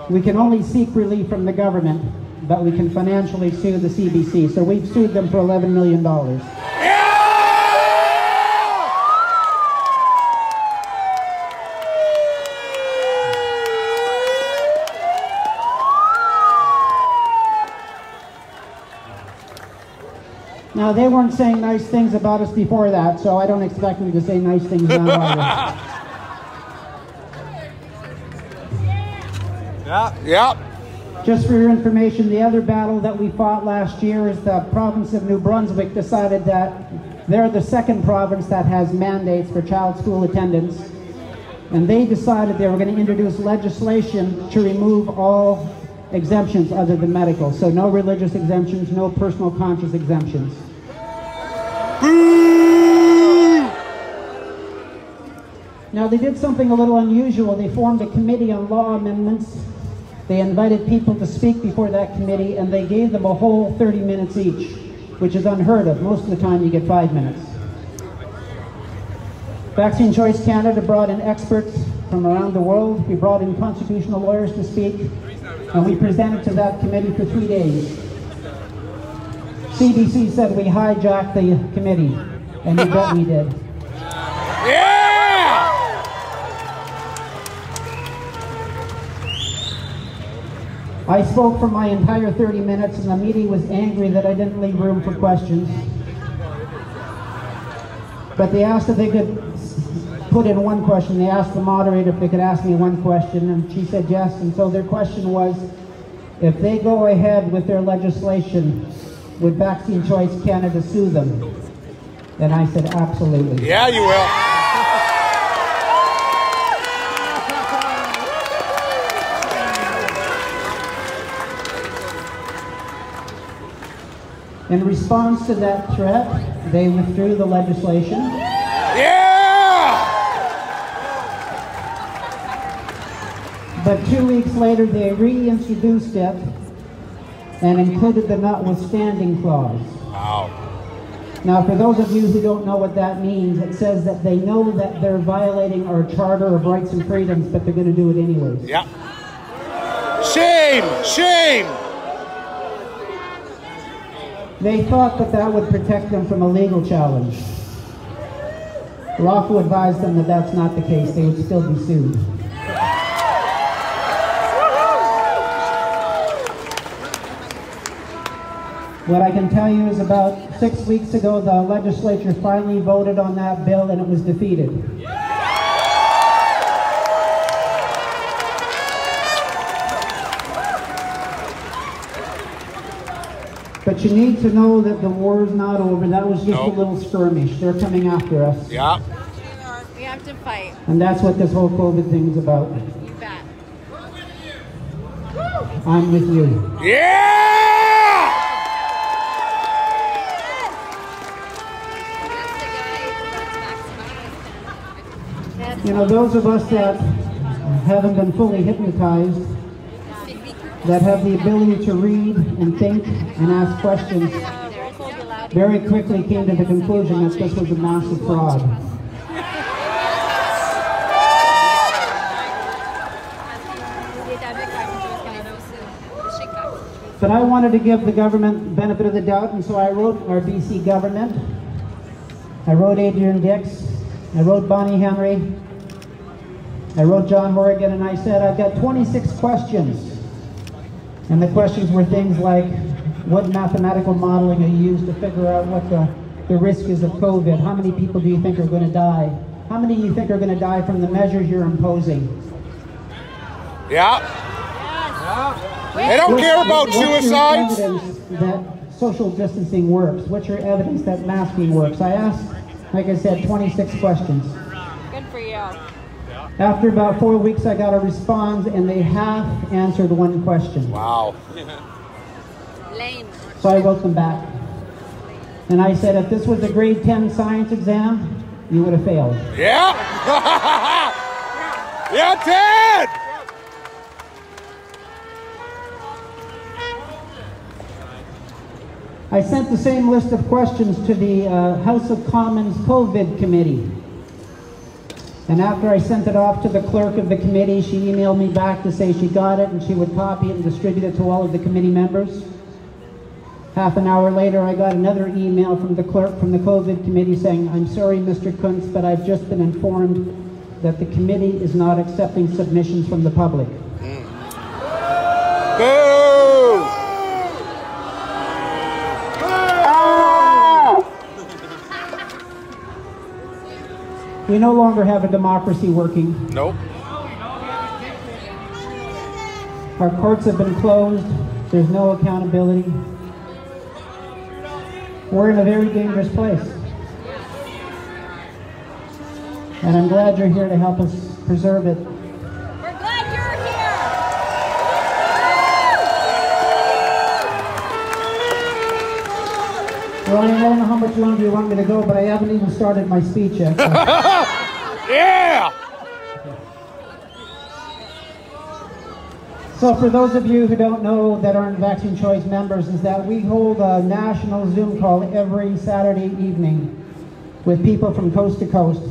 K: we can only seek relief from the government, but we can financially sue the CBC. So we've sued them for $11 million. Now, they weren't saying nice things about us before that, so I don't expect them to say nice things now.
C: Yeah.
A: Yep.
K: Just for your information, the other battle that we fought last year is the province of New Brunswick decided that they're the second province that has mandates for child school attendance. And they decided they were going to introduce legislation to remove all exemptions other than medical. So no religious exemptions, no personal conscience exemptions. Now they did something a little unusual. They formed a committee on law amendments. They invited people to speak before that committee and they gave them a whole 30 minutes each, which is unheard of. Most of the time you get five minutes. Vaccine Choice Canada brought in experts from around the world. We brought in constitutional lawyers to speak and we presented to that committee for three days. CBC said we hijacked the committee, and you bet we did.
A: Yeah!
K: I spoke for my entire 30 minutes, and the meeting was angry that I didn't leave room for questions. But they asked if they could put in one question. They asked the moderator if they could ask me one question, and she said yes. And so their question was, if they go ahead with their legislation, would Vaccine Choice Canada sue them? And I said, absolutely.
A: Yeah, you will.
K: In response to that threat, they withdrew the legislation.
A: Yeah!
K: But two weeks later, they reintroduced it and included the notwithstanding clause.
A: Wow.
K: Now, for those of you who don't know what that means, it says that they know that they're violating our Charter of Rights and Freedoms, but they're going to do it anyways.
A: Yeah. Shame! Shame!
K: They thought that that would protect them from a legal challenge. Rocco advised them that that's not the case. They would still be sued. What I can tell you is about six weeks ago, the legislature finally voted on that bill and it was defeated. But you need to know that the war is not over. That was just
A: Nope.
K: a little skirmish. They're coming after us.
A: Yeah.
D: We have to fight.
K: And that's what this whole COVID thing is about.
D: You bet.
K: I'm with you.
A: Yeah!
K: You know, those of us that haven't been fully hypnotized, that have the ability to read and think and ask questions, very quickly came to the conclusion that this was a massive fraud. But I wanted to give the government benefit of the doubt, and so I wrote our BC government. I wrote Adrian Dix. I wrote Bonnie Henry. I wrote John Horgan, and I said, I've got 26 questions. And the questions were things like, what mathematical modeling are you used to figure out what the, the risk is of COVID? How many people do you think are going to die? How many do you think are going to die from the measures you're imposing?
A: Yeah. They don't
K: What's-
A: care about
K: what's your
A: suicides.
K: evidence that social distancing works? What's your evidence that masking works? I asked, like I said, 26 questions.
D: Good for you.
K: After about four weeks, I got a response, and they half answered one question.
A: Wow.
D: Lame.
K: So I wrote them back. And I said, if this was a grade 10 science exam, you would have failed.
A: Yeah. yeah, Ted!
K: I sent the same list of questions to the uh, House of Commons COVID committee. And after I sent it off to the clerk of the committee, she emailed me back to say she got it and she would copy it and distribute it to all of the committee members. Half an hour later, I got another email from the clerk from the COVID committee saying, I'm sorry, Mr. Kuntz, but I've just been informed that the committee is not accepting submissions from the public.
C: Boo!
K: We no longer have a democracy working.
C: Nope.
K: Our courts have been closed. There's no accountability. We're in a very dangerous place. And I'm glad you're here to help us preserve it.
D: We're glad you're here.
K: Ronnie, I don't know how much longer you want me to go, but I haven't even started my speech yet.
C: Yeah!
K: So for those of you who don't know that aren't Vaccine Choice members, is that we hold a national Zoom call every Saturday evening with people from coast to coast.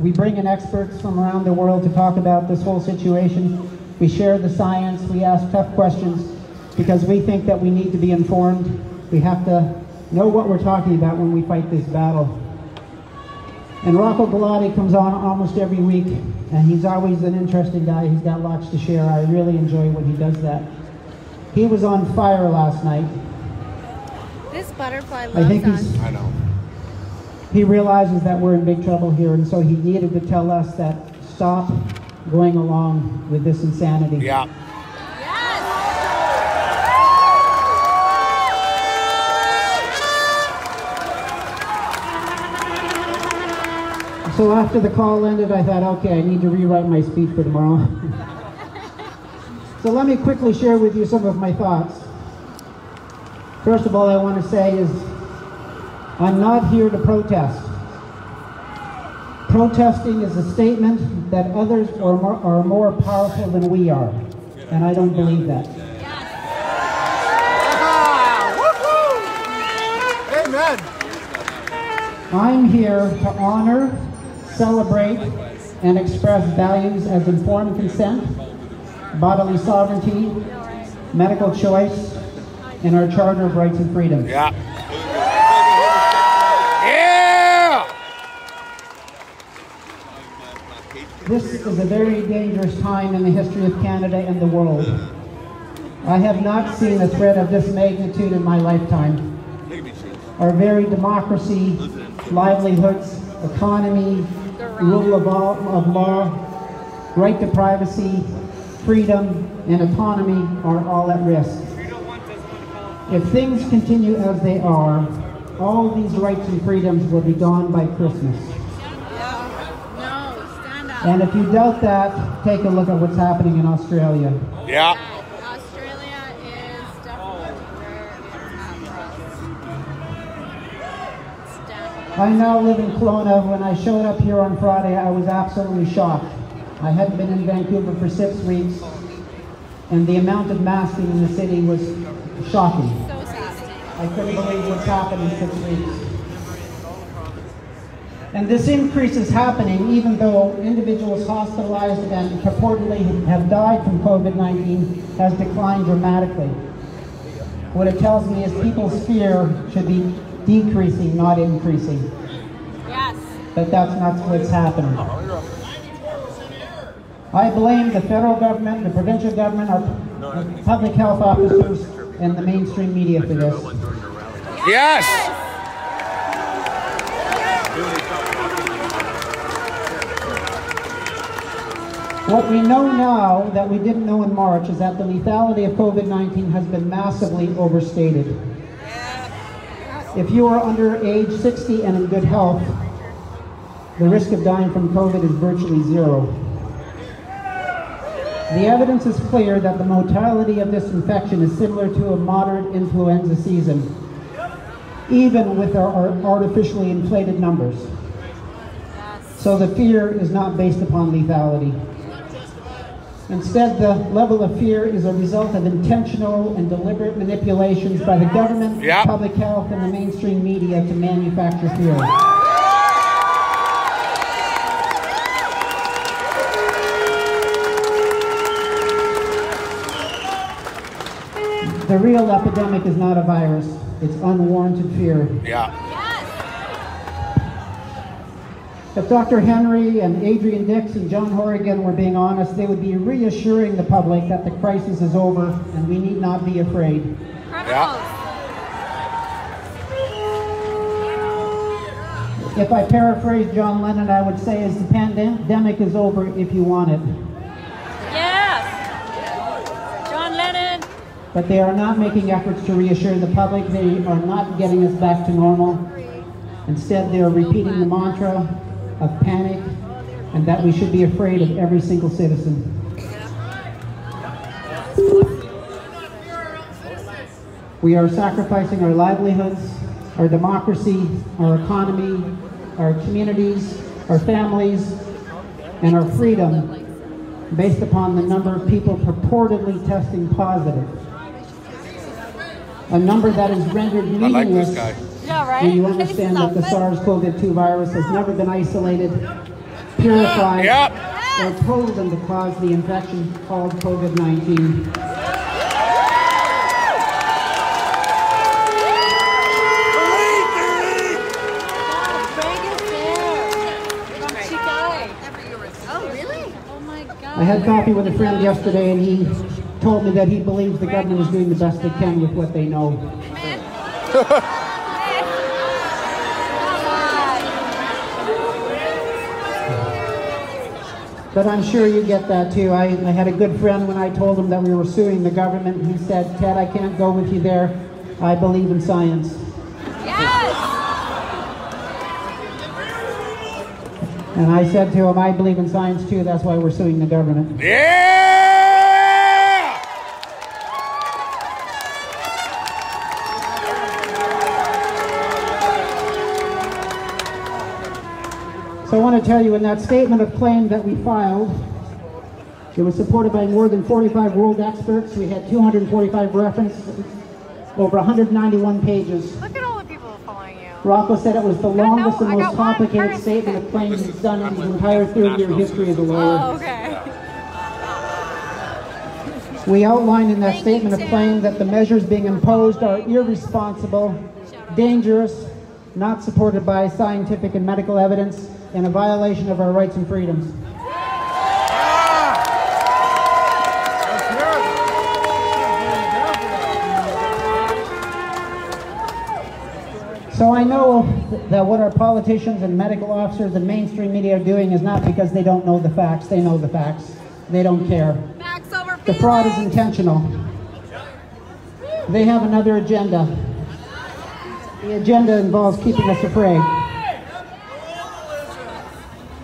K: We bring in experts from around the world to talk about this whole situation. We share the science, we ask tough questions because we think that we need to be informed. We have to know what we're talking about when we fight this battle. And Rocco Galati comes on almost every week, and he's always an interesting guy. He's got lots to share. I really enjoy when he does that. He was on fire last night.
D: This butterfly loves
K: I think
D: us.
K: he's,
C: I know.
K: he realizes that we're in big trouble here, and so he needed to tell us that stop going along with this insanity.
C: Yeah.
K: So after the call ended, I thought, okay, I need to rewrite my speech for tomorrow. so let me quickly share with you some of my thoughts. First of all, I want to say is I'm not here to protest. Protesting is a statement that others are more, are more powerful than we are. And I don't believe that.
C: Amen.
K: I'm here to honor, celebrate, and express values as informed consent, bodily sovereignty, medical choice, and our Charter of Rights and Freedoms.
C: Yeah. Yeah!
K: This is a very dangerous time in the history of Canada and the world. I have not seen a threat of this magnitude in my lifetime. Our very democracy, livelihoods, economy, rule of, all, of law, right to privacy, freedom, and autonomy are all at risk. If things continue as they are, all these rights and freedoms will be gone by Christmas.
D: No, stand.
K: And if you doubt that, take a look at what's happening in Australia.
C: Yeah.
K: I now live in Kelowna. When I showed up here on Friday, I was absolutely shocked. I hadn't been in Vancouver for six weeks, and the amount of masking in the city was shocking. I couldn't believe what's happened in six weeks. And this increase is happening even though individuals hospitalized and purportedly have died from COVID-19 has declined dramatically. What it tells me is people's fear should be decreasing, not increasing.
D: Yes.
K: But that's not what's happening. I blame the federal government, the provincial government, our public health officers, and the mainstream media for this.
C: Yes!
K: What we know now that we didn't know in March is that the lethality of COVID-19 has been massively overstated. If you are under age 60 and in good health, the risk of dying from COVID is virtually zero. The evidence is clear that the mortality of this infection is similar to a moderate influenza season, even with our artificially inflated numbers. So the fear is not based upon lethality. Instead, the level of fear is a result of intentional and deliberate manipulations by the government,
C: yep.
K: public health, and the mainstream media to manufacture fear. The real epidemic is not a virus, it's unwarranted fear.
A: Yeah.
K: If Dr. Henry and Adrian Dix and John Horgan were being honest, they would be reassuring the public that the crisis is over and we need not be afraid.
A: Yeah.
K: If I paraphrase John Lennon, I would say is the pandemic is over if you want it.
L: Yes. John Lennon.
K: But they are not making efforts to reassure the public. They are not getting us back to normal. Instead, they are repeating the mantra of panic and that we should be afraid of every single citizen. We are sacrificing our livelihoods, our democracy, our economy, our communities, our families, and our freedom based upon the number of people purportedly testing positive. A number that is rendered
A: I like this
K: meaningless
A: guy.
L: Yeah, right?
K: when you understand that the SARS-CoV-2 virus has never been isolated, purified,
A: Yep.
K: or proven to cause the infection called COVID-19.
D: Oh, really?
L: Oh my God.
K: I had coffee with a friend yesterday and he told me that he believes the government is doing the best they can with what they know. But I'm sure you get that too. I, I had a good friend when I told him that we were suing the government. He said, Ted, I can't go with you there. I believe in science.
D: Yes!
K: And I said to him, I believe in science too. That's why we're suing the government.
A: Yeah!
K: Want to tell you in that statement of claim that we filed, it was supported by more than 45 world experts. We had 245 references, over 191 pages.
D: Look at all the people following you.
K: Rocco said it was the longest and most
D: got one.
K: complicated statement of claims he's done in his entire 30-year history as a lawyer.
D: Oh, okay.
K: We outlined in that statement of claim that the measures being imposed are irresponsible, dangerous, not supported by scientific and medical evidence, and a violation of our rights and freedoms. So I know that what our politicians and medical officers and mainstream media are doing is not because they don't know the facts. They know the facts. They don't care.
D: Facts over
K: The fraud is intentional. They have another agenda. The agenda involves keeping us afraid.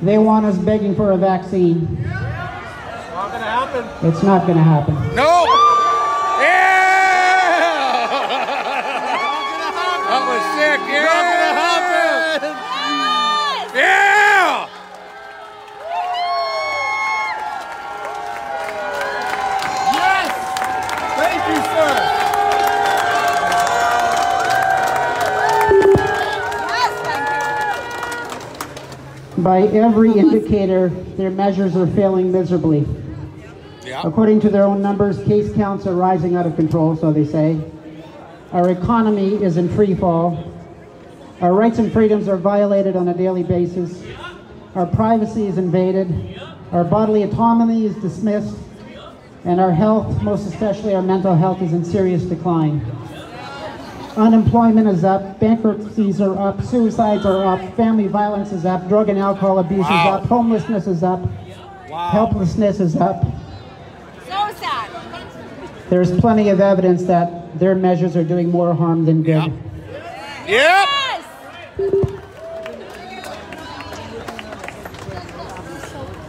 K: They want us begging for a vaccine.
H: It's Not gonna happen.
K: It's not going to happen.
A: No!
K: By every indicator, their measures are failing miserably.
A: Yeah.
K: According to their own numbers, case counts are rising out of control, so they say. Our economy is in free fall. Our rights and freedoms are violated on a daily basis. Our privacy is invaded. Our bodily autonomy is dismissed. And our health, most especially our mental health, is in serious decline. Unemployment is up, bankruptcies are up, suicides are up, family violence is up, drug and alcohol abuse
A: Wow.
K: is up, homelessness is up, helplessness is up.
D: So sad.
K: There's plenty of evidence that their measures are doing more harm than good.
A: Yep.
D: Yes!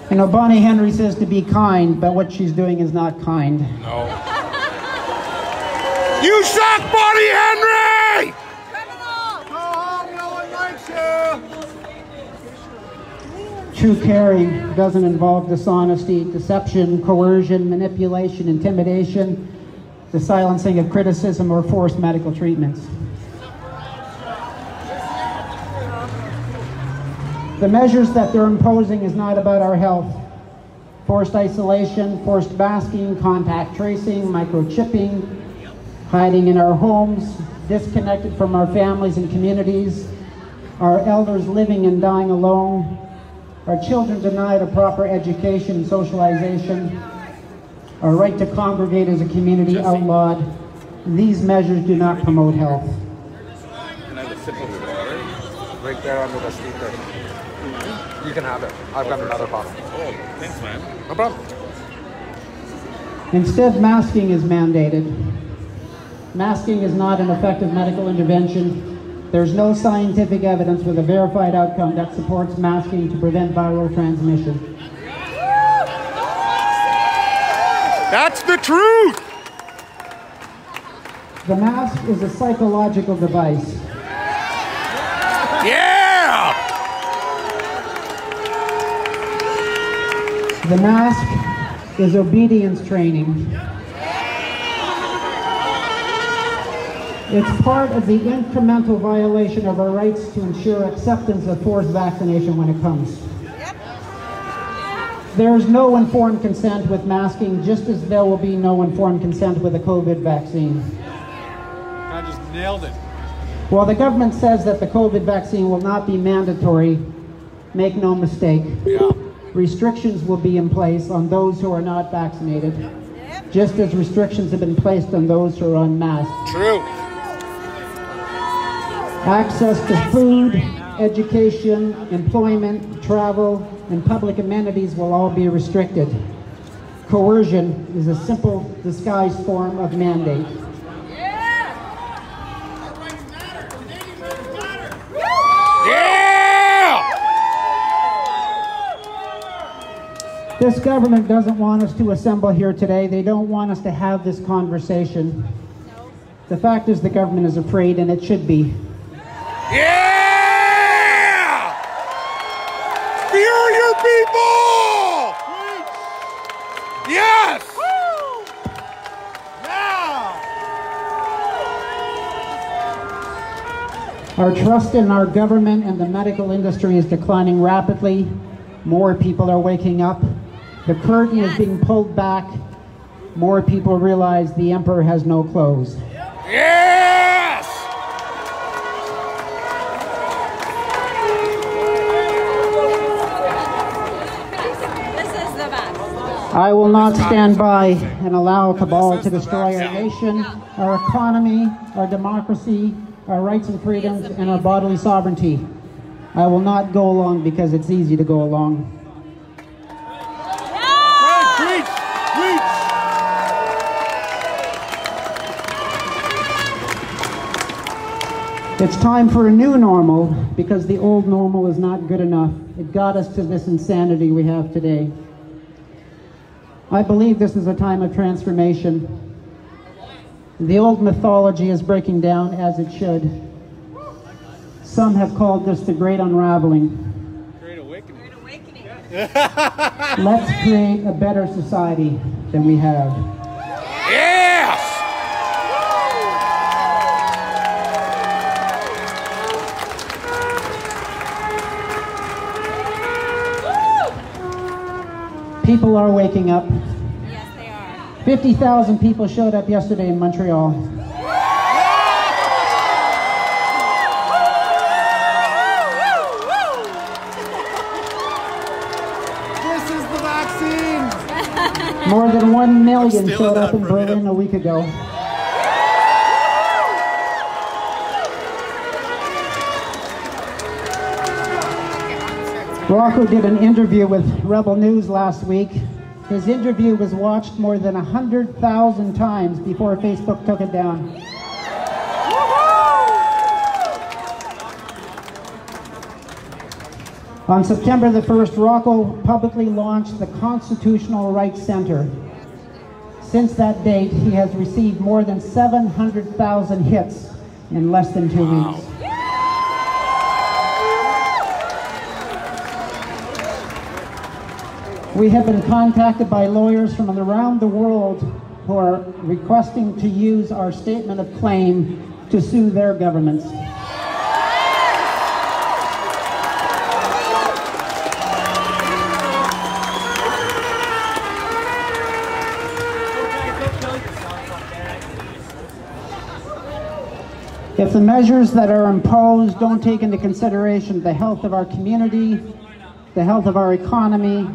K: You know, Bonnie Henry says to be kind, but what she's doing is not kind.
A: No. You suck, Bonnie Henry!
K: True caring doesn't involve dishonesty, deception, coercion, manipulation, intimidation, the silencing of criticism, or forced medical treatments. The measures that they're imposing is not about our health. Forced isolation, forced masking, contact tracing, microchipping, hiding in our homes, disconnected from our families and communities, our elders living and dying alone, our children denied a proper education and socialization, our right to congregate as a community outlawed. These measures do not promote health.
A: Can I have a sip of water? Right there under the speaker. Mm-hmm. You can have it. I've got another bottle. Oh, thanks, man. No problem.
K: Instead, masking is mandated. Masking is not an effective medical intervention. There's no scientific evidence with a verified outcome that supports masking to prevent viral transmission.
A: That's the truth!
K: The mask is a psychological device.
A: Yeah!
K: The mask is obedience training. It's part of the incremental violation of our rights to ensure acceptance of forced vaccination when it comes. There is no informed consent with masking, just as there will be no informed consent with a COVID vaccine.
H: I just nailed it.
K: While the government says that the COVID vaccine will not be mandatory, make no mistake. Restrictions will be in place on those who are not vaccinated, just as restrictions have been placed on those who are unmasked.
A: True.
K: Access to food, education, employment, travel, and public amenities will all be restricted. Coercion is a simple disguised form of mandate.
A: Yeah!
K: This government doesn't want us to assemble here today. They don't want us to have this conversation. The fact is the government is afraid, and it should be.
A: People! Yes!
K: Our trust in our government and the medical industry is declining rapidly. More people are waking up. The curtain is being pulled back. More people realize the emperor has no clothes.
A: Yes!
K: I will not stand by and allow a cabal to destroy our nation, our economy, our democracy, our rights and freedoms, and our bodily sovereignty. I will not go along because it's easy to go along. It's time for a new normal because the old normal is not good enough. It got us to this insanity we have today. I believe this is a time of transformation. The old mythology is breaking down as it should. Some have called this the Great Unraveling.
H: Great awakening.
K: Let's create a better society than we have. People are waking up.
L: Yes, they are.
K: 50,000 people showed up yesterday in Montreal.
H: This is the vaccine.
K: More than 1 million showed up in Berlin a week ago. Rocco did an interview with Rebel News last week. His interview was watched more than 100,000 times before Facebook took it down. On September the 1st, Rocco publicly launched the Constitutional Rights Center. Since that date, he has received more than 700,000 hits in less than two weeks. We have been contacted by lawyers from around the world who are requesting to use our statement of claim to sue their governments. If the measures that are imposed don't take into consideration the health of our community, the health of our economy,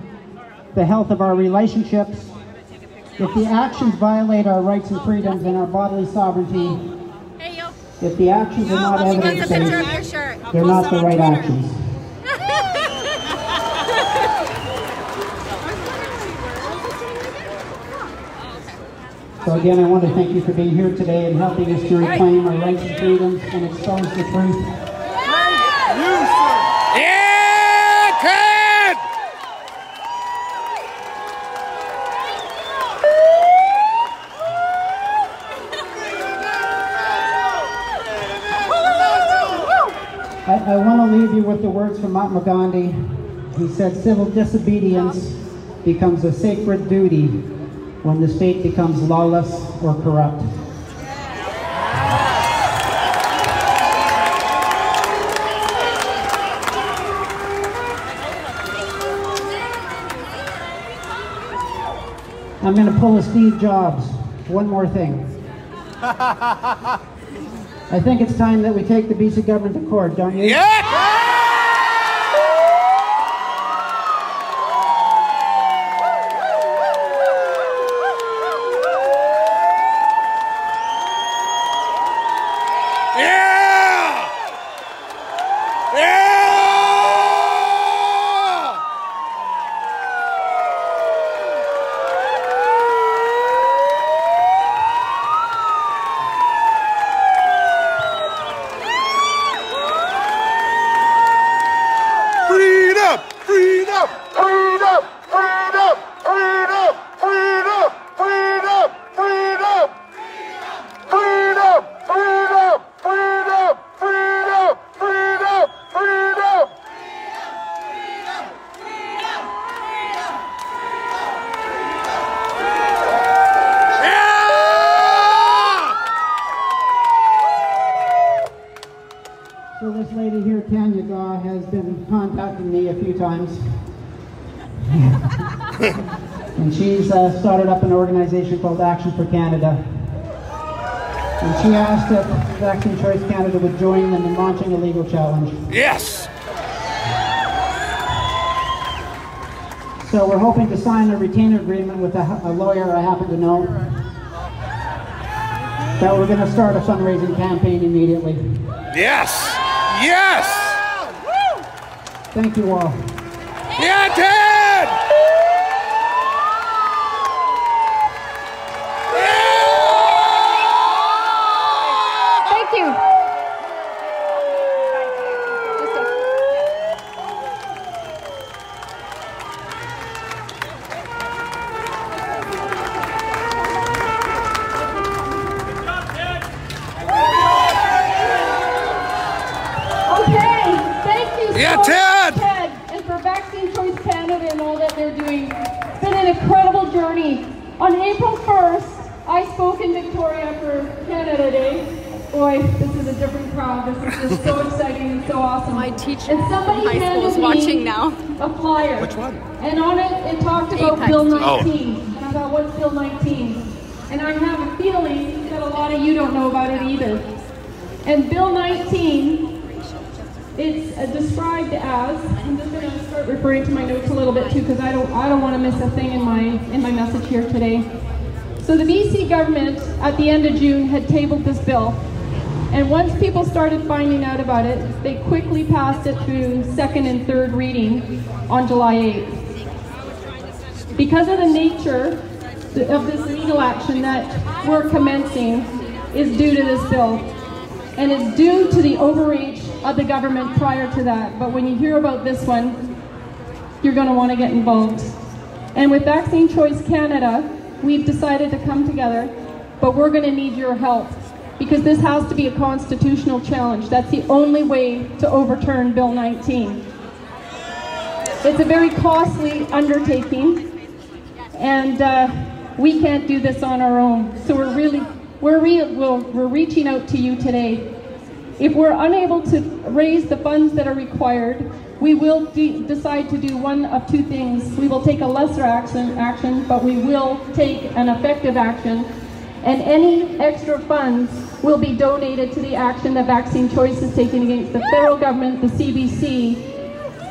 K: the health of our relationships, if the actions violate our rights and freedoms and our bodily sovereignty, if the actions are not
L: She wants a picture of your
K: evidence-based,
L: shirt.
K: they're not the right actions. So again, I want to thank you for being here today and helping us to reclaim our rights and freedoms and expose the truth.
A: Yeah, Ted!
K: I, I want to leave you with the words from Mahatma Gandhi. He said, civil disobedience becomes a sacred duty when the state becomes lawless or corrupt. I'm going to pull a Steve Jobs. One more thing. I think it's time that we take the BC government to court, don't you?
A: Yeah!
K: Organization called Action for Canada. And she asked if Vaccine Choice Canada would join them in launching a legal challenge.
A: Yes!
K: So we're hoping to sign a retainer agreement with a, a lawyer I happen to know. That we're going to start a fundraising campaign immediately.
A: Yes! Yes!
K: Thank you all.
A: Yeah,
M: described as. I'm just going to start referring to my notes a little bit too, because I don't I don't want to miss a thing in my in my message here today. So the BC government at the end of June had tabled this bill, and once people started finding out about it, they quickly passed it through second and third reading on July 8th. Because of the nature of this legal action that we're commencing is due to this bill and is due to the overreach of the government prior to that. But when you hear about this one, you're going to want to get involved. And with Vaccine Choice Canada, we've decided to come together, but we're going to need your help because this has to be a constitutional challenge. That's the only way to overturn Bill 19. It's a very costly undertaking, and uh, we can't do this on our own. So we're really we're, re- we're, we're reaching out to you today. If we're unable to raise the funds that are required, we will de- decide to do one of two things. We will take a lesser action, action, but we will take an effective action, and any extra funds will be donated to the action that Vaccine Choice is taking against the federal government, the CBC,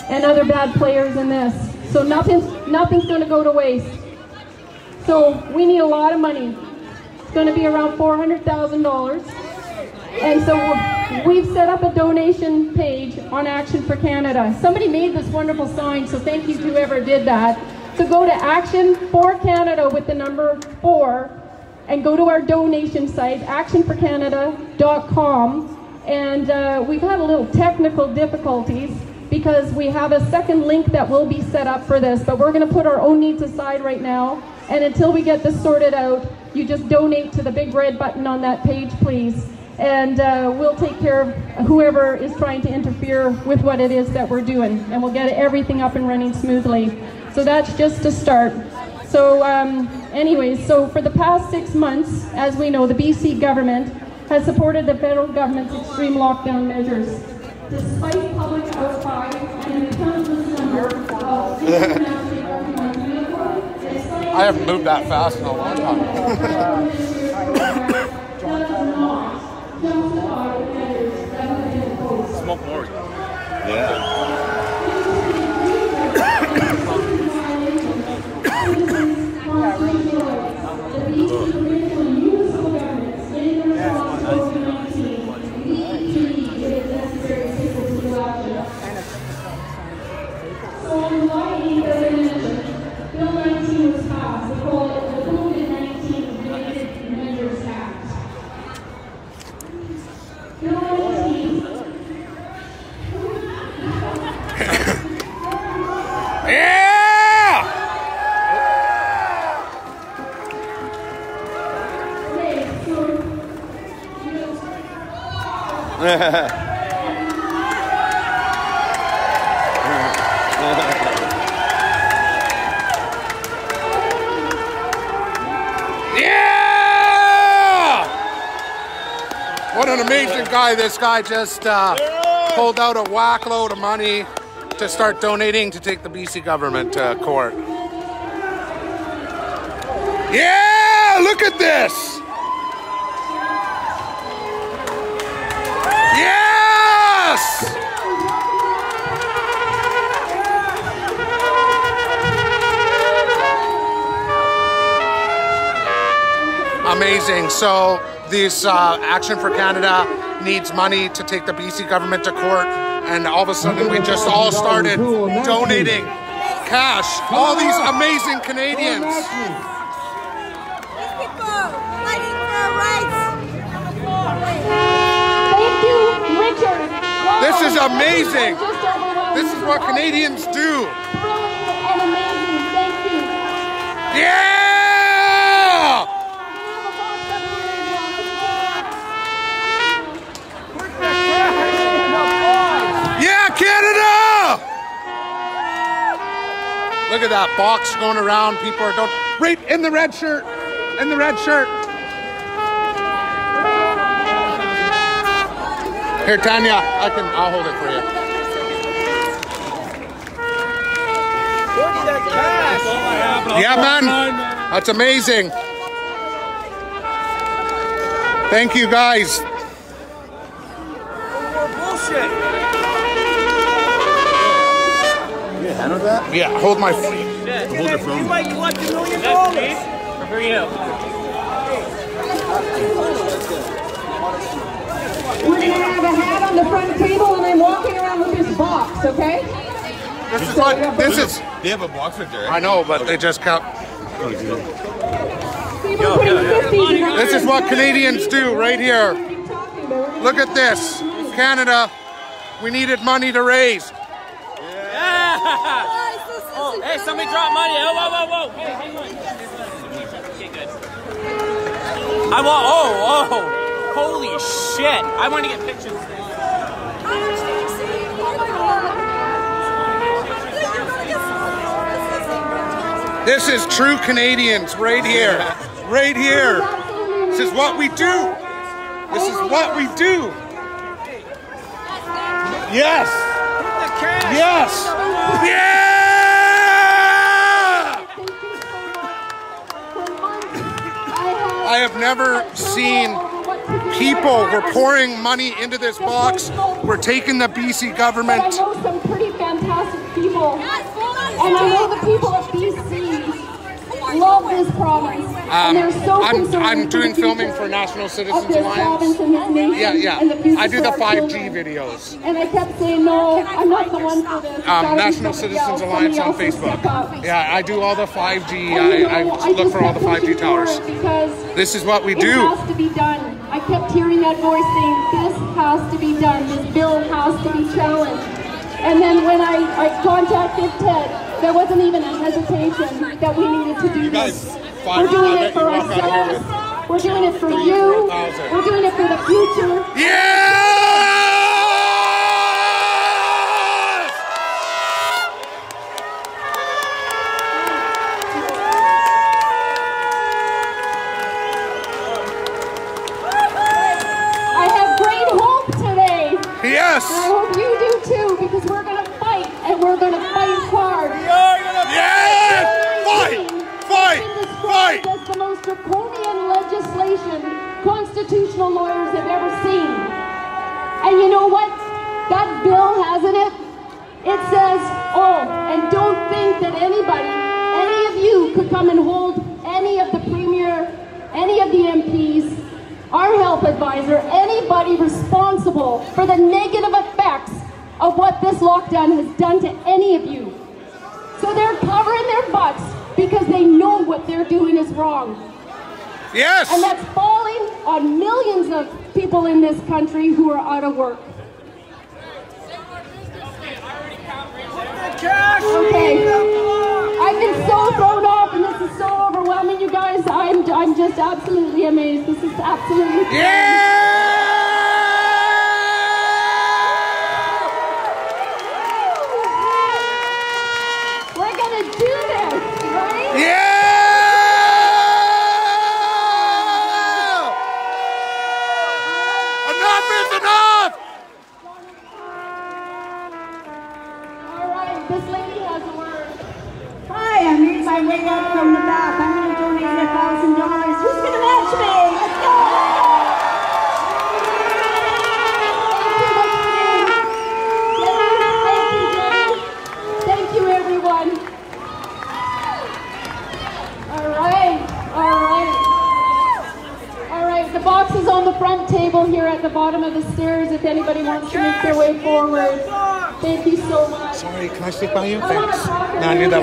M: and other bad players in this. So nothing's, nothing's going to go to waste. So we need a lot of money. It's going to be around $400,000. And so we've set up a donation page on Action for Canada. Somebody made this wonderful sign, so thank you to whoever did that. So go to Action for Canada with the number four and go to our donation site, action4canada.com. And uh, we've had a little technical difficulties because we have a second link that will be set up for this, but we're going to put our own needs aside right now. And until we get this sorted out, you just donate to the big red button on that page, please. And uh, we'll take care of whoever is trying to interfere with what it is that we're doing. And we'll get everything up and running smoothly. So that's just a start. So um, anyways, so for the past six months, as we know, the BC government has supported the federal government's extreme lockdown measures. Despite public outcry and the countless number of
A: I haven't moved that fast in a long time.
F: Smoke more.
M: So
A: Yeah! What an amazing guy. This guy just uh, pulled out a whack load of money to start donating to take the BC government to court. Yeah! Look at this! Amazing. So, this uh, Action for Canada needs money to take the BC government to court, and all of a sudden we just all started donating cash. All these amazing Canadians.
M: Thank you, Richard.
A: This is amazing. This is what Canadians do. Yeah! Yeah, Canada! Look at that box going around. People are going right in the red shirt. In the red shirt. Here, Tanya, I can. I'll hold it for you. Yeah, man. That's amazing. Thank you, guys.
C: You handle that?
A: Yeah, hold my.
F: Hold your phone. You might collect a million dollars. For you.
M: We're gonna have a hat on the front table, and I'm walking around with this box. Okay?
A: This is what. This is.
F: They have a box right there.
A: I know, but they just count.
M: People putting 50s and
A: This is what Canadians do right here. Look at this. Canada, we needed money to raise.
F: Yeah. Oh, hey, somebody drop money. Oh, whoa, whoa, whoa. Hey, hang on. Okay, good. I want. Oh, oh. Holy shit. I want to get pictures.
A: This is true Canadians right here. Right here. This is what we do. This is what we do. Yes. Yes. Yeah. I have never seen people. We're pouring money into this box. We're taking the BC
M: But I
A: government.
M: know some pretty fantastic people. And I know the people of BC love this province.
A: Um,
M: so
A: I'm, I'm doing filming for National Citizens Alliance.
M: and this nation
A: Yeah, yeah.
M: and the future
A: I do the 5G
M: children.
A: videos.
M: And I kept saying, no, I'm not the one for this.
A: Um, National Citizens. Alliance on
M: Somebody else will step up.
A: Facebook. Yeah, I do all the 5G.
M: And, you
A: I, I look for all the 5G towers.
M: Because
A: This is what we
M: it
A: do.
M: has to be done. I kept hearing that voice saying, this has to be done. This bill has to be challenged. And then when I, I contacted Ted, there wasn't even a hesitation that we needed to do this. We're doing it for ourselves. We're doing it for you. We're doing it for the future. I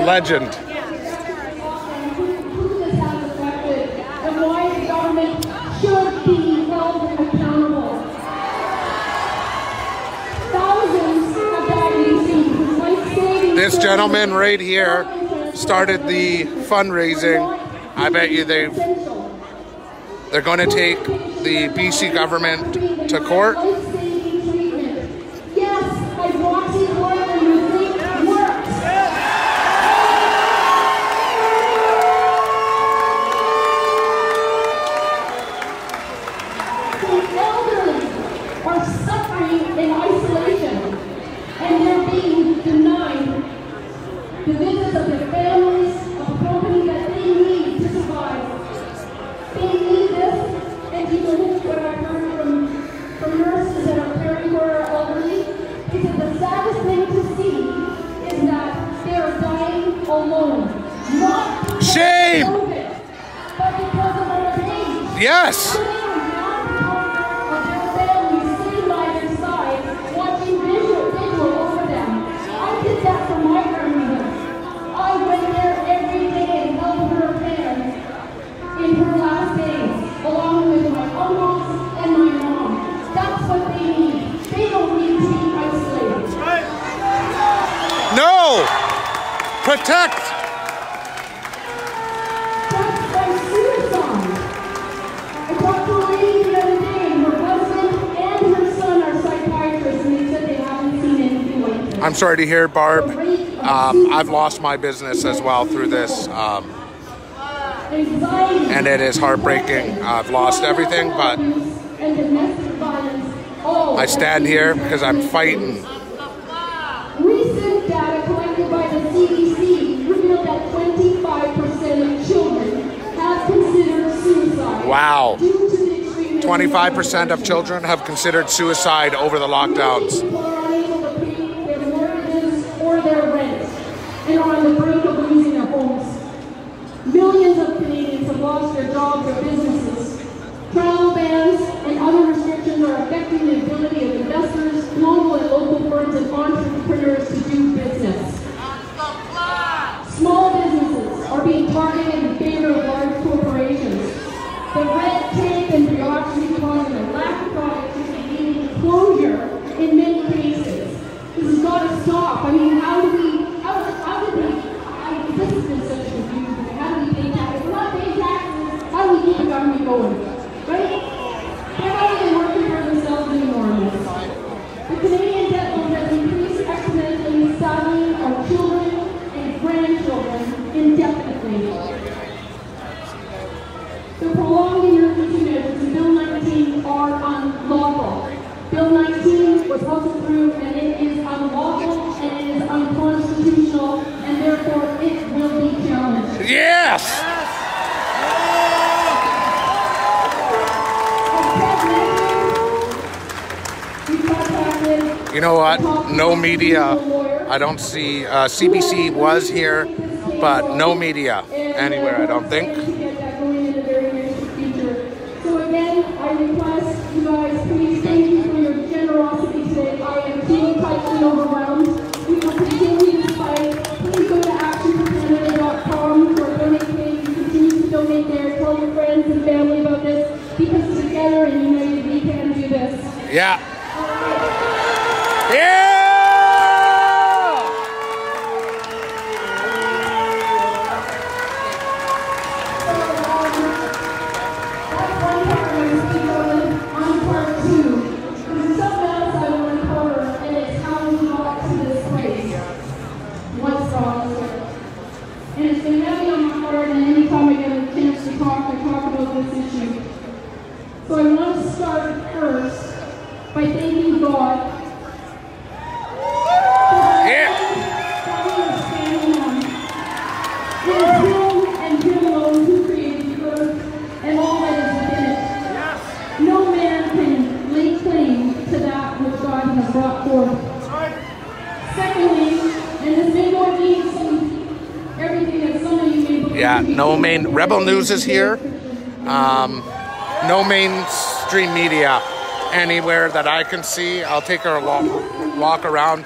M: Life-saving
A: This gentleman right here started the fundraising. I bet you they they're going to take the BC government to court. sorry to hear, Barb. Um, I've lost my business as well through this. Um, and it is heartbreaking. I've lost everything, but I stand here because I'm fighting. Wow.
M: 25% of children have considered suicide over the lockdowns.
A: on the I
M: don't see, uh, CBC was here, but no media anywhere, I don't think. Rebel News is here. Um, no mainstream media anywhere that I can see. I'll take her a walk, walk around.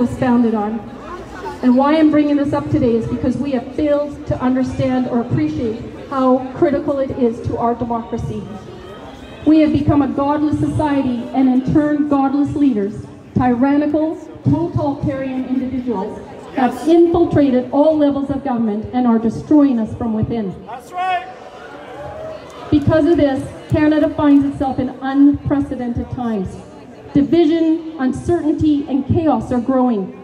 M: Was founded on. And why I'm bringing this up today is because we have failed to understand or appreciate how critical it is to our democracy. We have become a godless society and in turn godless leaders, tyrannical, totalitarian individuals have infiltrated all levels of government and are destroying us from within.
E: That's right.
M: Because of this, Canada finds itself in unprecedented times. Division, uncertainty, and chaos are growing.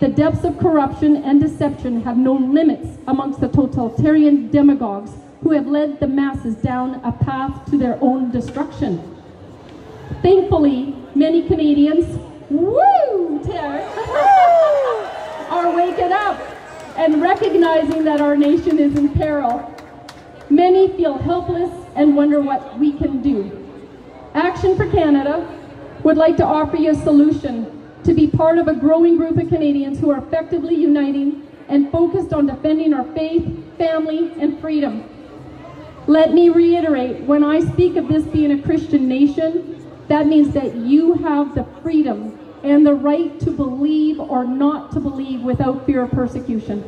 M: The depths of corruption and deception have no limits amongst the totalitarian demagogues who have led the masses down a path to their own destruction. Thankfully, many Canadians, woo, are waking up and recognizing that our nation is in peril. Many feel helpless and wonder what we can do. Action for Canada would like to offer you a solution to be part of a growing group of Canadians who are effectively uniting and focused on defending our faith, family, and freedom. Let me reiterate, when I speak of this being a Christian nation, that means that you have the freedom and the right to believe or not to believe without fear of persecution.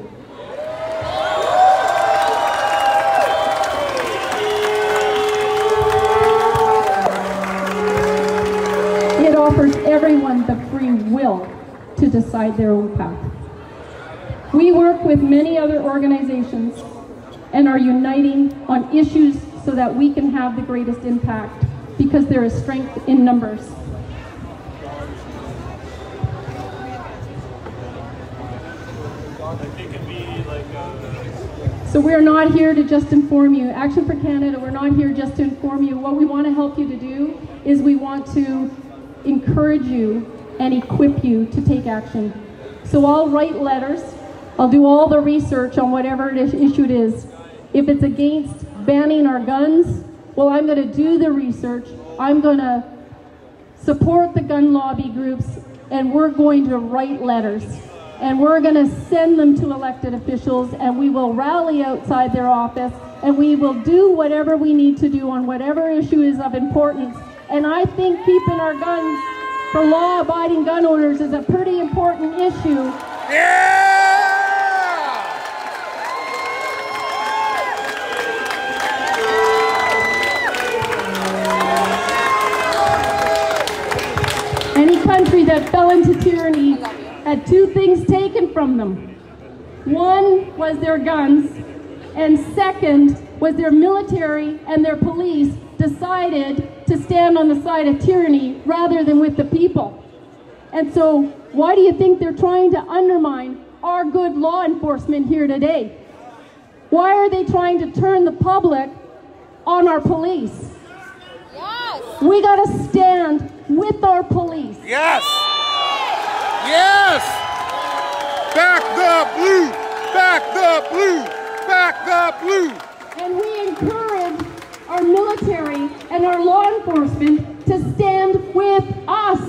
M: Everyone the free will to decide their own path. We work with many other organizations and are uniting on issues so that we can have the greatest impact because there is strength in numbers. So we're not here to just inform you. Action for Canada, we're not here just to inform you. What we want to help you to do is we want to encourage you and equip you to take action. So I'll write letters. I'll do all the research on whatever issue it is. If it's against banning our guns, well, I'm going to do the research. I'm going to support the gun lobby groups, and we're going to write letters. And we're going to send them to elected officials, and we will rally outside their office, and we will do whatever we need to do on whatever issue is of importance. And I think keeping our guns for law-abiding gun owners is a pretty important issue. Yeah! Any country that fell into tyranny had two things taken from them. One was their guns, and second was their military and their police decided stand on the side of tyranny rather than with the people. And so, why do you think they're trying to undermine our good law enforcement here today? Why are they trying to turn the public on our police? We got to stand with our police.
E: Yes. Yes. Back the blue. Back the blue. Back the blue.
M: And we encourage our military and our law enforcement to stand with us.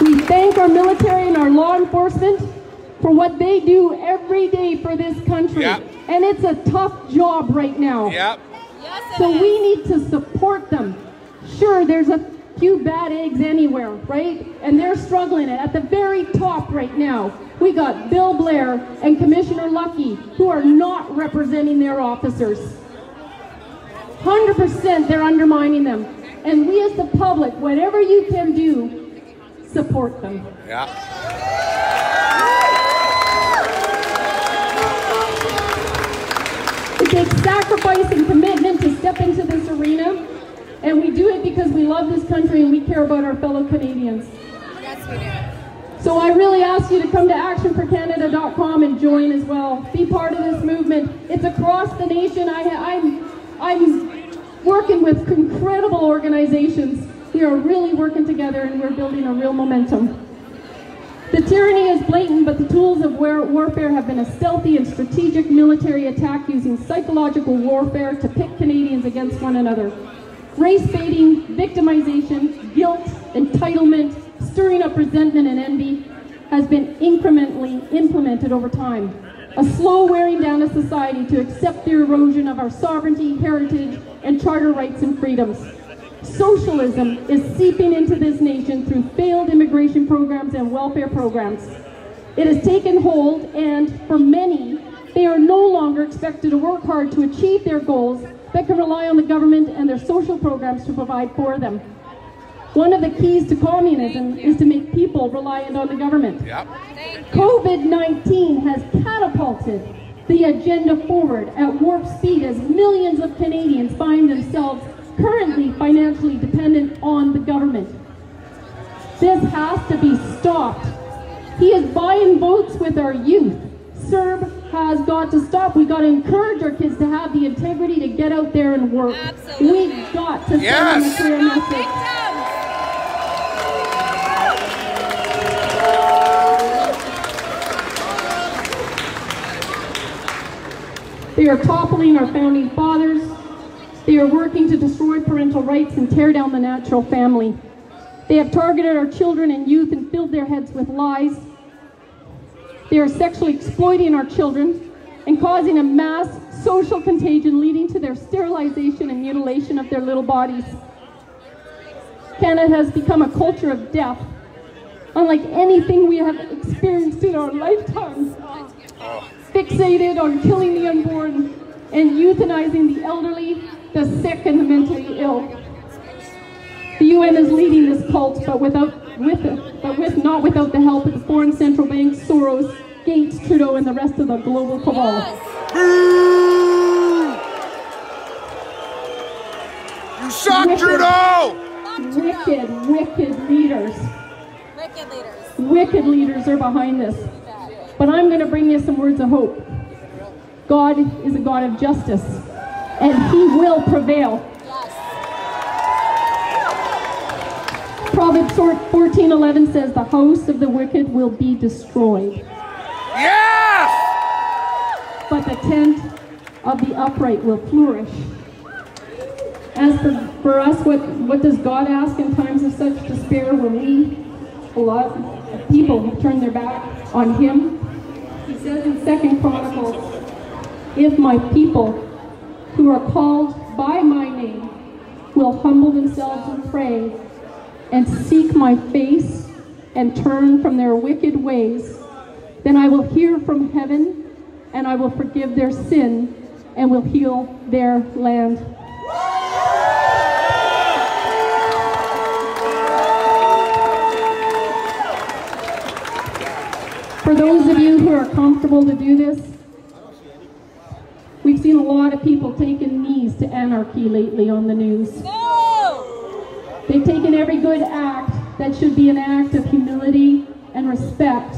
M: We thank our military and our law enforcement for what they do every day for this country.
E: Yep.
M: And it's a tough job right now.
E: Yep.
M: So we need to support them. Sure, there's a few bad eggs anywhere, right? And they're struggling at the very top right now. We got Bill Blair and Commissioner Lucki who are not representing their officers. 100% they're undermining them. And we as the public, whatever you can do, support them.
E: Yeah.
M: It takes sacrifice and commitment to step into this arena, and we do it because we love this country and we care about our fellow Canadians.
L: Yes, we do.
M: So I really ask you to come to action4canada.com and join as well. Be part of this movement. It's across the nation. I, I'm, I'm working with incredible organizations. We are really working together and we're building a real momentum. The tyranny is blatant, but the tools of war- warfare have been a stealthy and strategic military attack using psychological warfare to pit Canadians against one another. Race baiting, victimization, guilt, entitlement, stirring up resentment and envy has been incrementally implemented over time. A slow wearing down of society to accept the erosion of our sovereignty, heritage, and charter rights and freedoms. Socialism is seeping into this nation through failed immigration programs and welfare programs. It has taken hold and, for many, they are no longer expected to work hard to achieve their goals but can rely on the government and their social programs to provide for them. One of the keys to communism is to make people reliant on the government.
A: Yep.
M: COVID-19 has catapulted the agenda forward at warp speed as millions of Canadians find themselves currently financially dependent on the government. This has to be stopped. He is buying votes with our youth. CERB has got to stop. We got to encourage our kids to have the integrity to get out there and work. We've got to send them a
A: Yes.
M: clear message. They are toppling our founding fathers. They are working to destroy parental rights and tear down the natural family. They have targeted our children and youth and filled their heads with lies. They are sexually exploiting our children and causing a mass social contagion leading to their sterilization and mutilation of their little bodies. Canada has become a culture of death, unlike anything we have experienced in our lifetimes. Fixated on killing the unborn and euthanizing the elderly, the sick, and the mentally ill. The UN is leading this cult, but without, with it, but with not without the help of the foreign central banks, Soros, Gates, Trudeau, and the rest of the global cabal.
A: You suck,
M: Wicked-
A: Trudeau!
M: Wicked, wicked leaders.
L: Wicked leaders.
M: Wicked leaders are behind this. But I'm going to bring you some words of hope. God is a God of justice, and He will prevail. Proverbs 14:11 says, "The house of the wicked will be destroyed,
A: Yes!
M: but the tent of the upright will flourish." As for, for us, what, what does God ask in times of such despair when we, a lot of people, have turned their back on Him? He says in Second Chronicles, "If my people, who are called by my name, will humble themselves and pray, and seek my face, and turn from their wicked ways, then I will hear from heaven, and I will forgive their sin, and will heal their land." For those of you who are comfortable to do this, we've seen a lot of people taking knees to anarchy lately on the news. They've taken every good act that should be an act of humility and respect,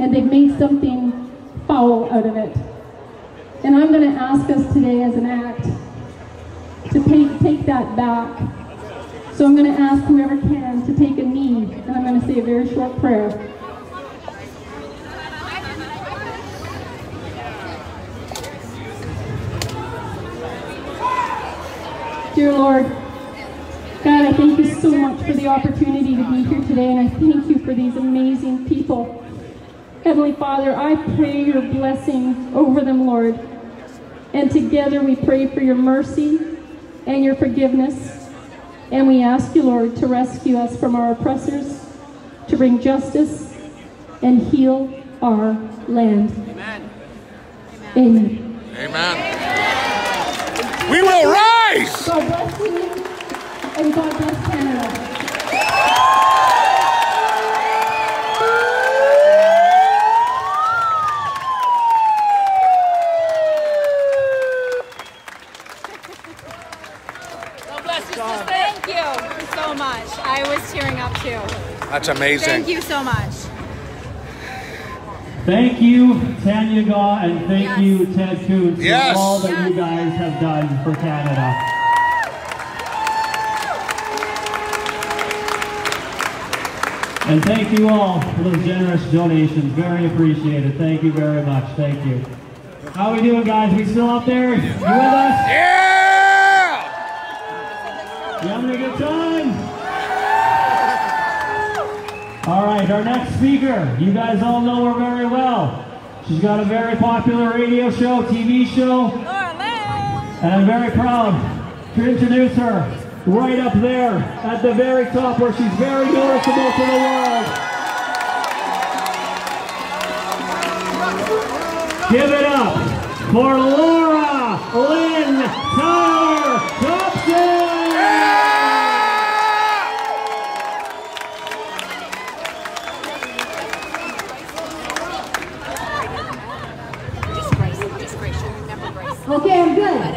M: and they've made something foul out of it. And I'm going to ask us today as an act to take, take that back. So I'm going to ask whoever can to take a knee, and I'm going to say a very short prayer. Dear Lord, God, I thank you so much for the opportunity to be here today, and I thank you for these amazing people. Heavenly Father, I pray your blessing over them, Lord. And together we pray for your mercy and your forgiveness. And we ask you, Lord, to rescue us from our oppressors, to bring justice, and heal our land.
F: Amen.
M: Amen.
A: Amen. We will rise!
M: God bless you, and God bless Canada.
L: God bless you, sister. Thank you so much. I was tearing up too.
A: That's amazing.
L: Thank you so much.
J: Thank you, Tanya Gaw, and thank you, Ted Coots,
A: Yes.
J: for all that you guys have done for Canada. And thank you all for those generous donations. Very appreciated. Thank you very much. Thank you. How we doing, guys? We still out there? You with us?
A: Yeah!
J: You having a good time? All right, our next speaker, you guys all know her very well. She's got a very popular radio show, TV show, and I'm very proud to introduce her right up there at the very top where she's very noticeable to the world. Give it up for Laura Lynn Tyler Thompson!
N: Okay, I'm good.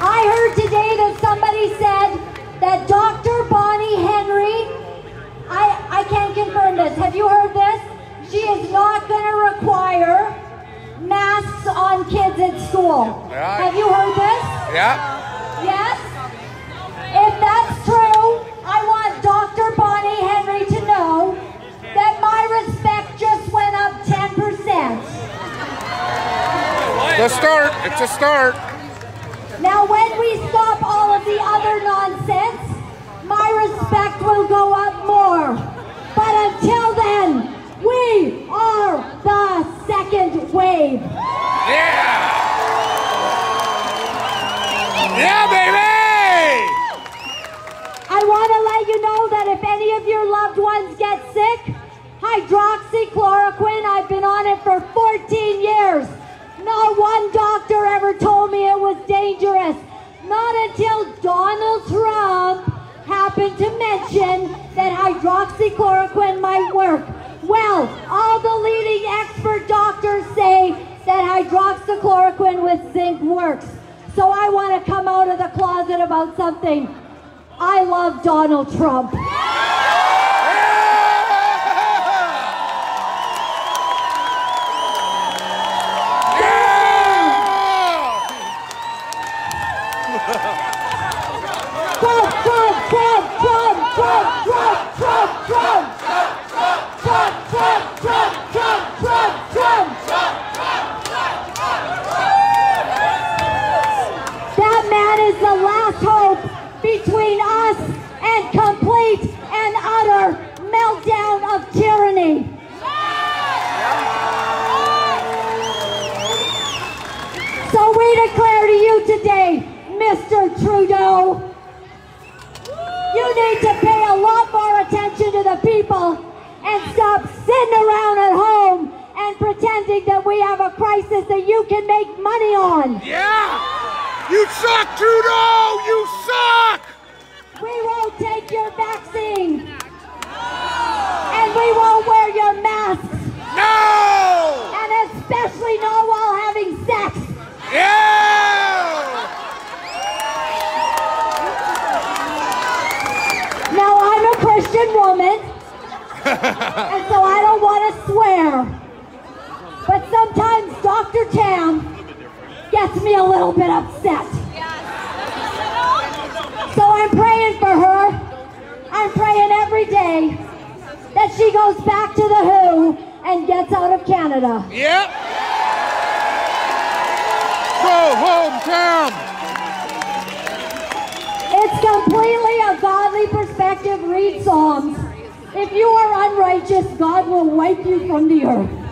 N: I heard today that somebody said that Dr. Bonnie Henry I, I can't confirm this. Have you heard this? She is not going to require masks on kids at school.
A: Yeah.
N: Have you heard this?
A: Yeah.
N: Yes? If that's true, I want Bonnie Henry to know that my respect just went up 10%.
A: The start. It's a start.
N: Now, when we stop all of the other nonsense, my respect will go up more. But until then, we are the second wave.
A: Yeah! Yeah, baby!
N: I want to let you know that if any of your loved ones get sick, hydroxychloroquine, I've been on it for 14 years. Not one doctor ever told me it was dangerous. Not until Donald Trump happened to mention that hydroxychloroquine might work. Well, all the leading expert doctors say that hydroxychloroquine with zinc works. So I want to come out of the closet about something. I love Donald Trump. We have a crisis that you can make money on.
A: Yeah! You suck, Trudeau! You suck!
N: We won't take your vaccine. And we won't wear your masks.
A: No!
N: And especially not while having sex.
A: Yeah!
N: Now I'm a Christian woman, and so I don't want to swear. Dr. Tam gets me a little bit upset. So I'm praying for her. I'm praying every day that she goes back to the WHO and gets out of Canada.
A: Yep. Go home, Tam!
N: It's completely a godly perspective. Read Psalms. If you are unrighteous, God will wipe you from the earth.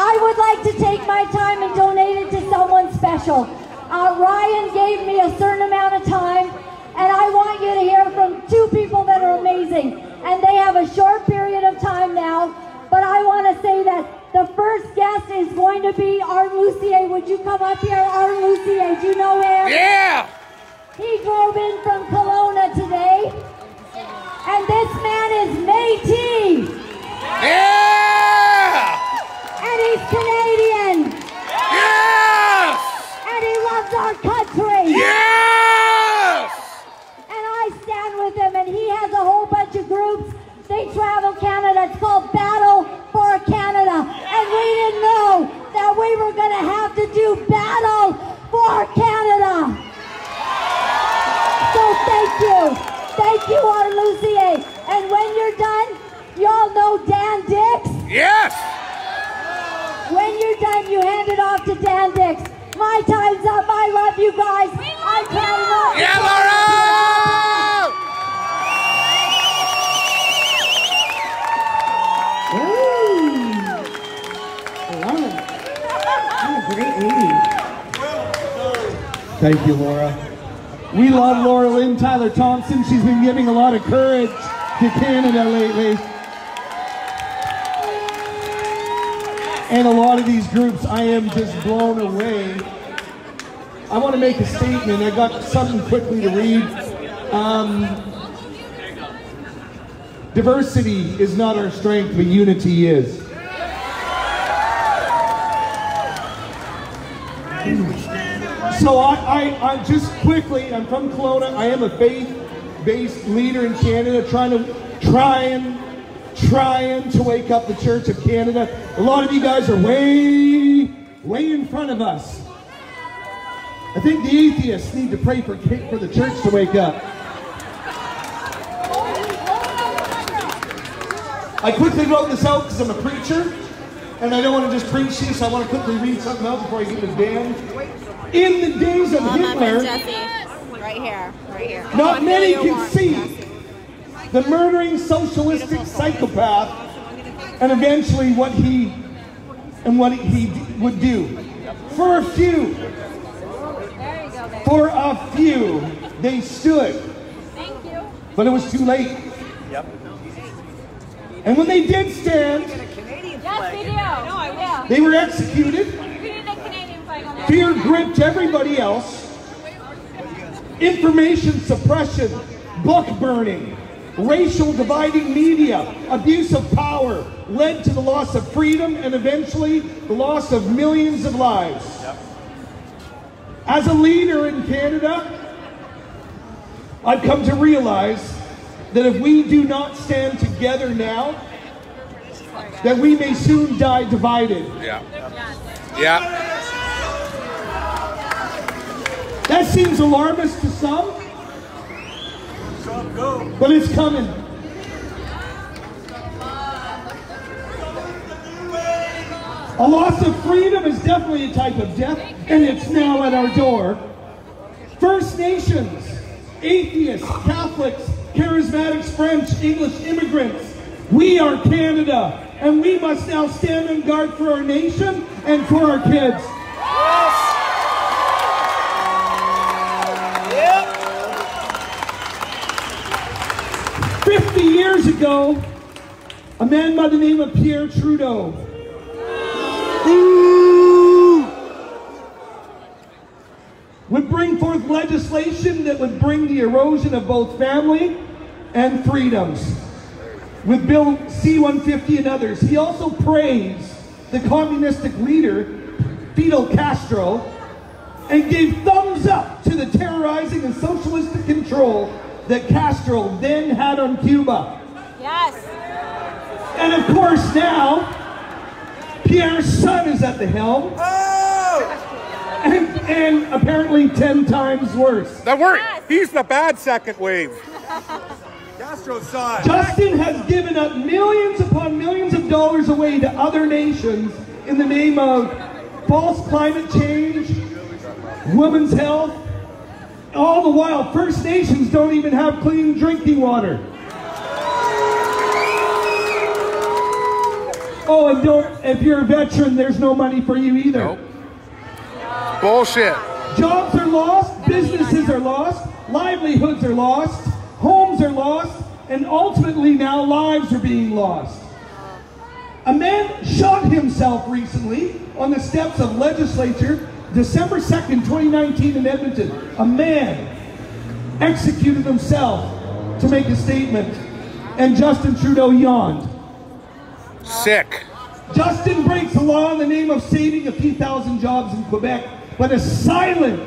N: I would like to take my time and donate it to someone special. Uh, Ryan gave me a certain amount of time, and I want you to hear from two people that are amazing. And they have a short period of time now, but I want to say that the first guest is going to be Art Lucier. Would you come up here, Art Lucier? Do you know him?
A: Yeah!
N: He drove in from Kelowna today, and this man is Métis.
A: Yeah!
N: And he's Canadian.
A: Yes!
N: And he loves our country.
A: Yes!
N: And I stand with him, and he has a whole bunch of groups. They travel Canada. It's called Battle for Canada.
O: And we didn't know that we were going to have to do battle for Canada. So thank you. Thank you, Art Lucier. And when you're done, y'all know Dan Dicks?
A: Yes!
O: When you're done, you hand it off to Dan Dicks. My time's up. I love you guys. We love I'm counting on
A: Yeah, Laura!
P: Thank you, Laura. We love Laura Lynn Tyler Thompson. She's been giving a lot of courage to Canada lately. And a lot of these groups, I am just blown away. I want to make a statement. I got something quickly to read. Um, diversity is not our strength, but unity is. So I, I, I just quickly, I'm from Kelowna. I am a faith-based leader in Canada, trying to, trying, trying to wake up the Church of Canada. A lot of you guys are way, way in front of us. I think the atheists need to pray for, for the church to wake up. I quickly wrote this out because I'm a preacher, and I don't want to just preach this. I want to quickly read something else before I get to Dan. In the days of Hitler,
L: Right here. Right here.
P: not many can see. The murdering socialistic psychopath and eventually what he and what he would do. For a few, for a few, they stood.
L: Thank you.
P: But it was too late. And when they did stand,
L: Yes, video. No,
P: they were executed.
L: We need a Canadian flag on that.
P: Fear gripped everybody else. Information suppression, book burning, racial dividing media, abuse of power led to the loss of freedom and eventually the loss of millions of lives. As a leader in Canada, I've come to realize that if we do not stand together now, that we may soon die divided.
A: Yeah. Yeah.
P: That seems alarmist to some, but it's coming. A loss of freedom is definitely a type of death, and it's now at our door. First Nations, atheists, Catholics, charismatics, French, English immigrants, we are Canada, and we must now stand in guard for our nation and for our kids. 50 years ago, a man by the name of Pierre Trudeau would bring forth legislation that would bring the erosion of both family and freedoms. With Bill C-150 and others, he also praised the communistic leader, Fidel Castro, and gave thumbs up to the terrorizing and socialistic control that Castro then had on Cuba.
L: Yes.
P: And of course now, Pierre's son is at the helm. Oh! And, and apparently 10 times worse.
A: That work. He's the bad second wave.
C: Castro's son.
P: Justin has given up millions upon millions of dollars away to other nations in the name of false climate change, women's health. All the while, First Nations don't even have clean drinking water. Oh, and don't, if you're a veteran, there's no money for you either.
A: Bullshit.
P: Jobs are lost, businesses are lost, livelihoods are lost, homes are lost, and ultimately now lives are being lost. A man shot himself recently on the steps of legislature, December 2nd, 2019 in Edmonton. A man executed himself to make a statement, and Justin Trudeau yawned.
A: Sick.
P: Justin breaks the law in the name of saving a few thousand jobs in Quebec, but is silent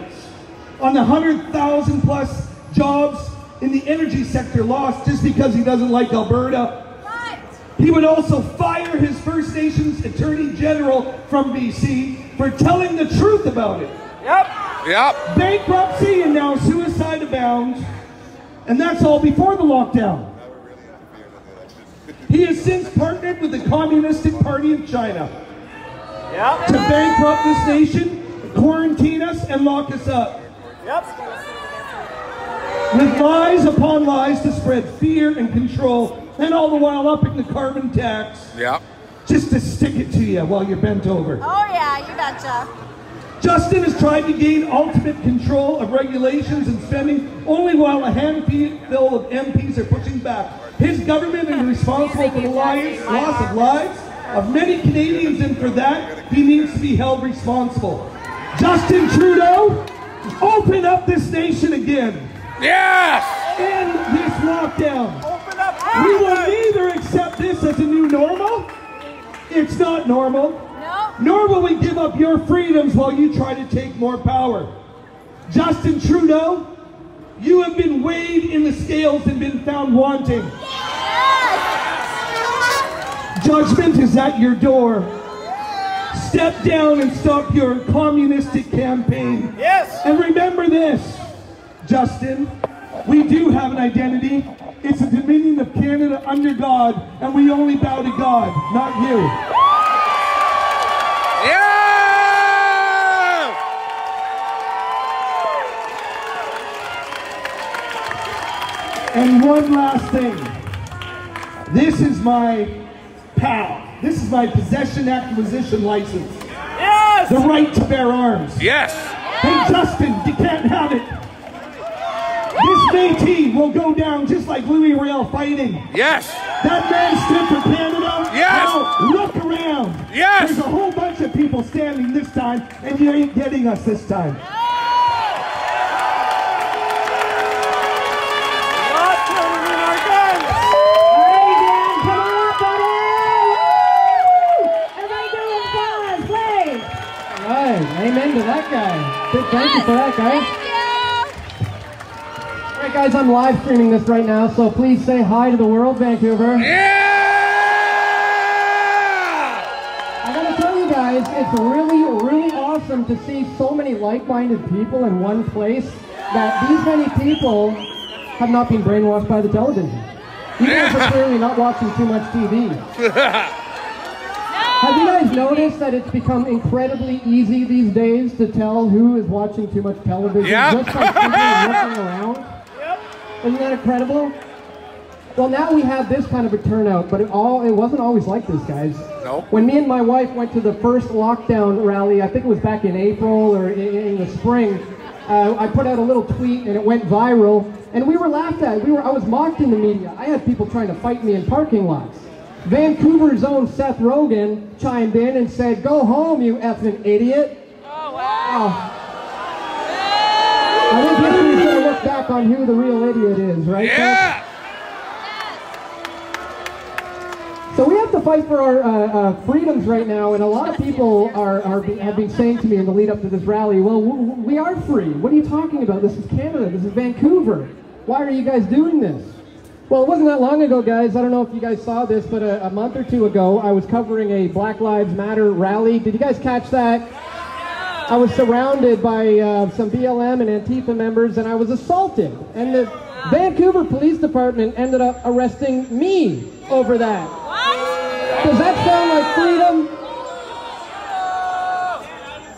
P: on the 100,000 plus jobs in the energy sector lost just because he doesn't like Alberta. He would also fire his First Nations Attorney General from BC for telling the truth about it.
Q: Yep.
A: Yep.
P: Bankruptcy and now suicide abounds. And that's all before the lockdown. He has since partnered with the Communistic Party of China
Q: Yep.
P: to bankrupt this nation, quarantine us, and lock us up.
Q: Yep.
P: With lies upon lies to spread fear and control, and all the while upping the carbon tax
A: Yep.
P: Just to stick it to you while you're bent over.
D: Oh yeah, you betcha.
P: Justin has tried to gain ultimate control of regulations and spending only while a handful of MPs are pushing back. His government is responsible for the lives, loss of lives of many Canadians, and for that, he needs to be held responsible. Justin Trudeau, open up this nation again.
A: Yes!
P: End this lockdown. We will neither accept this as a new normal. It's not normal. No. Nor will we give up your freedoms while you try to take more power. Justin Trudeau, you have been weighed in the scales and been found wanting. Yes. Judgment is at your door. Step down and stop your communistic campaign.
Q: Yes.
P: And remember this, Justin, we do have an identity. It's the dominion of Canada under God, and we only bow to God, not you.
A: Yeah!
P: And one last thing. This is my PAL. This is my possession acquisition license.
Q: Yes!
P: The right to bear arms.
A: Yes!
P: Hey, Justin, you can't have it. This Métis will go down just like Louis Riel fighting.
A: Yes!
P: That man stood for Canada.
A: Yes!
P: Now look around.
A: Yes!
P: There's a whole bunch of people standing this time, and you ain't getting us this time.
Q: Not turning in our guns.
N: Hey, Dan, come on buddy! Everybody doing play!
R: Right, amen to that guy. Big thank you for that, guys. Right, guys, I'm live streaming this right now, so please say hi to the world, Vancouver. Yeah! I gotta tell you guys, it's really, really awesome to see so many like-minded people in one place. That these many people have not been brainwashed by the television. You guys are clearly not watching too much TV. Have you guys noticed that it's become incredibly easy these days to tell who is watching too much television
A: Yeah.
R: just by looking around? Isn't that incredible? Well, now we have this kind of a turnout, but it all it wasn't always like this, guys.
A: Nope.
R: When me and my wife went to the first lockdown rally, I think it was back in April or in, in the spring, uh, I put out a little tweet and it went viral, and we were laughed at. We were I was mocked in the media. I had people trying to fight me in parking lots. Vancouver's own Seth Rogen chimed in and said, "Go home, you effing idiot."
Q: Oh, wow.
R: I think history's gonna look back on who the real idiot is, right?
A: Yeah!
R: So we have to fight for our uh, uh, freedoms right now, and a lot of people are, are have been saying to me in the lead up to this rally, "Well, we are free. What are you talking about? This is Canada. This is Vancouver. Why are you guys doing this?" Well, it wasn't that long ago, guys. I don't know if you guys saw this, but a, a month or two ago, I was covering a Black Lives Matter rally. Did you guys catch that? I was surrounded by uh, some BLM and Antifa members, and I was assaulted. And the Vancouver Police Department ended up arresting me over that. Does that sound like freedom?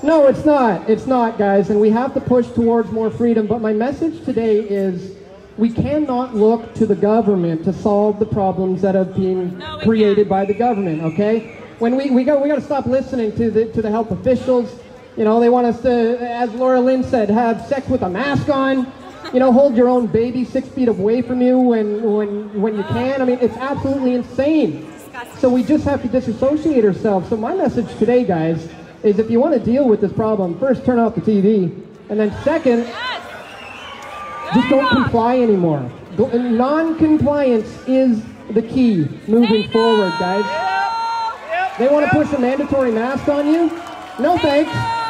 R: No, it's not. It's not, guys. And we have to push towards more freedom. But my message today is we cannot look to the government to solve the problems that have been created by the government, okay? When we, we got we got to stop listening to the to the health officials. You know, they want us to, as Laura Lynn said, have sex with a mask on. You know, hold your own baby six feet away from you when when when you can. I mean, it's absolutely insane. So we just have to disassociate ourselves. So my message today, guys, is if you want to deal with this problem, first turn off the TV, and then second, just don't comply anymore. Non-compliance is the key moving forward, guys. They want to push a mandatory mask on you? No thanks.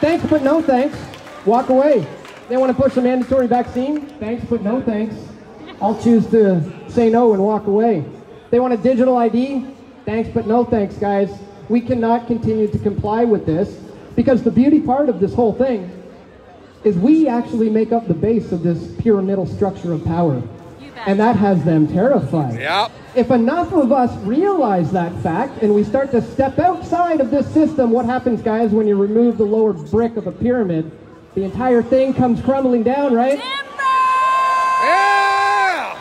R: Thanks, but no thanks. Walk away. They want to push a mandatory vaccine? Thanks, but no thanks. I'll choose to say no and walk away. They want a digital ID? Thanks, but no thanks, guys. We cannot continue to comply with this. Because the beauty part of this whole thing is we actually make up the base of this pyramidal structure of power. And that has them terrified.
A: Yep.
R: If enough of us realize that fact and we start to step outside of this system, what happens, guys, when you remove the lower brick of a pyramid? The entire thing comes crumbling down, right?
A: Yeah!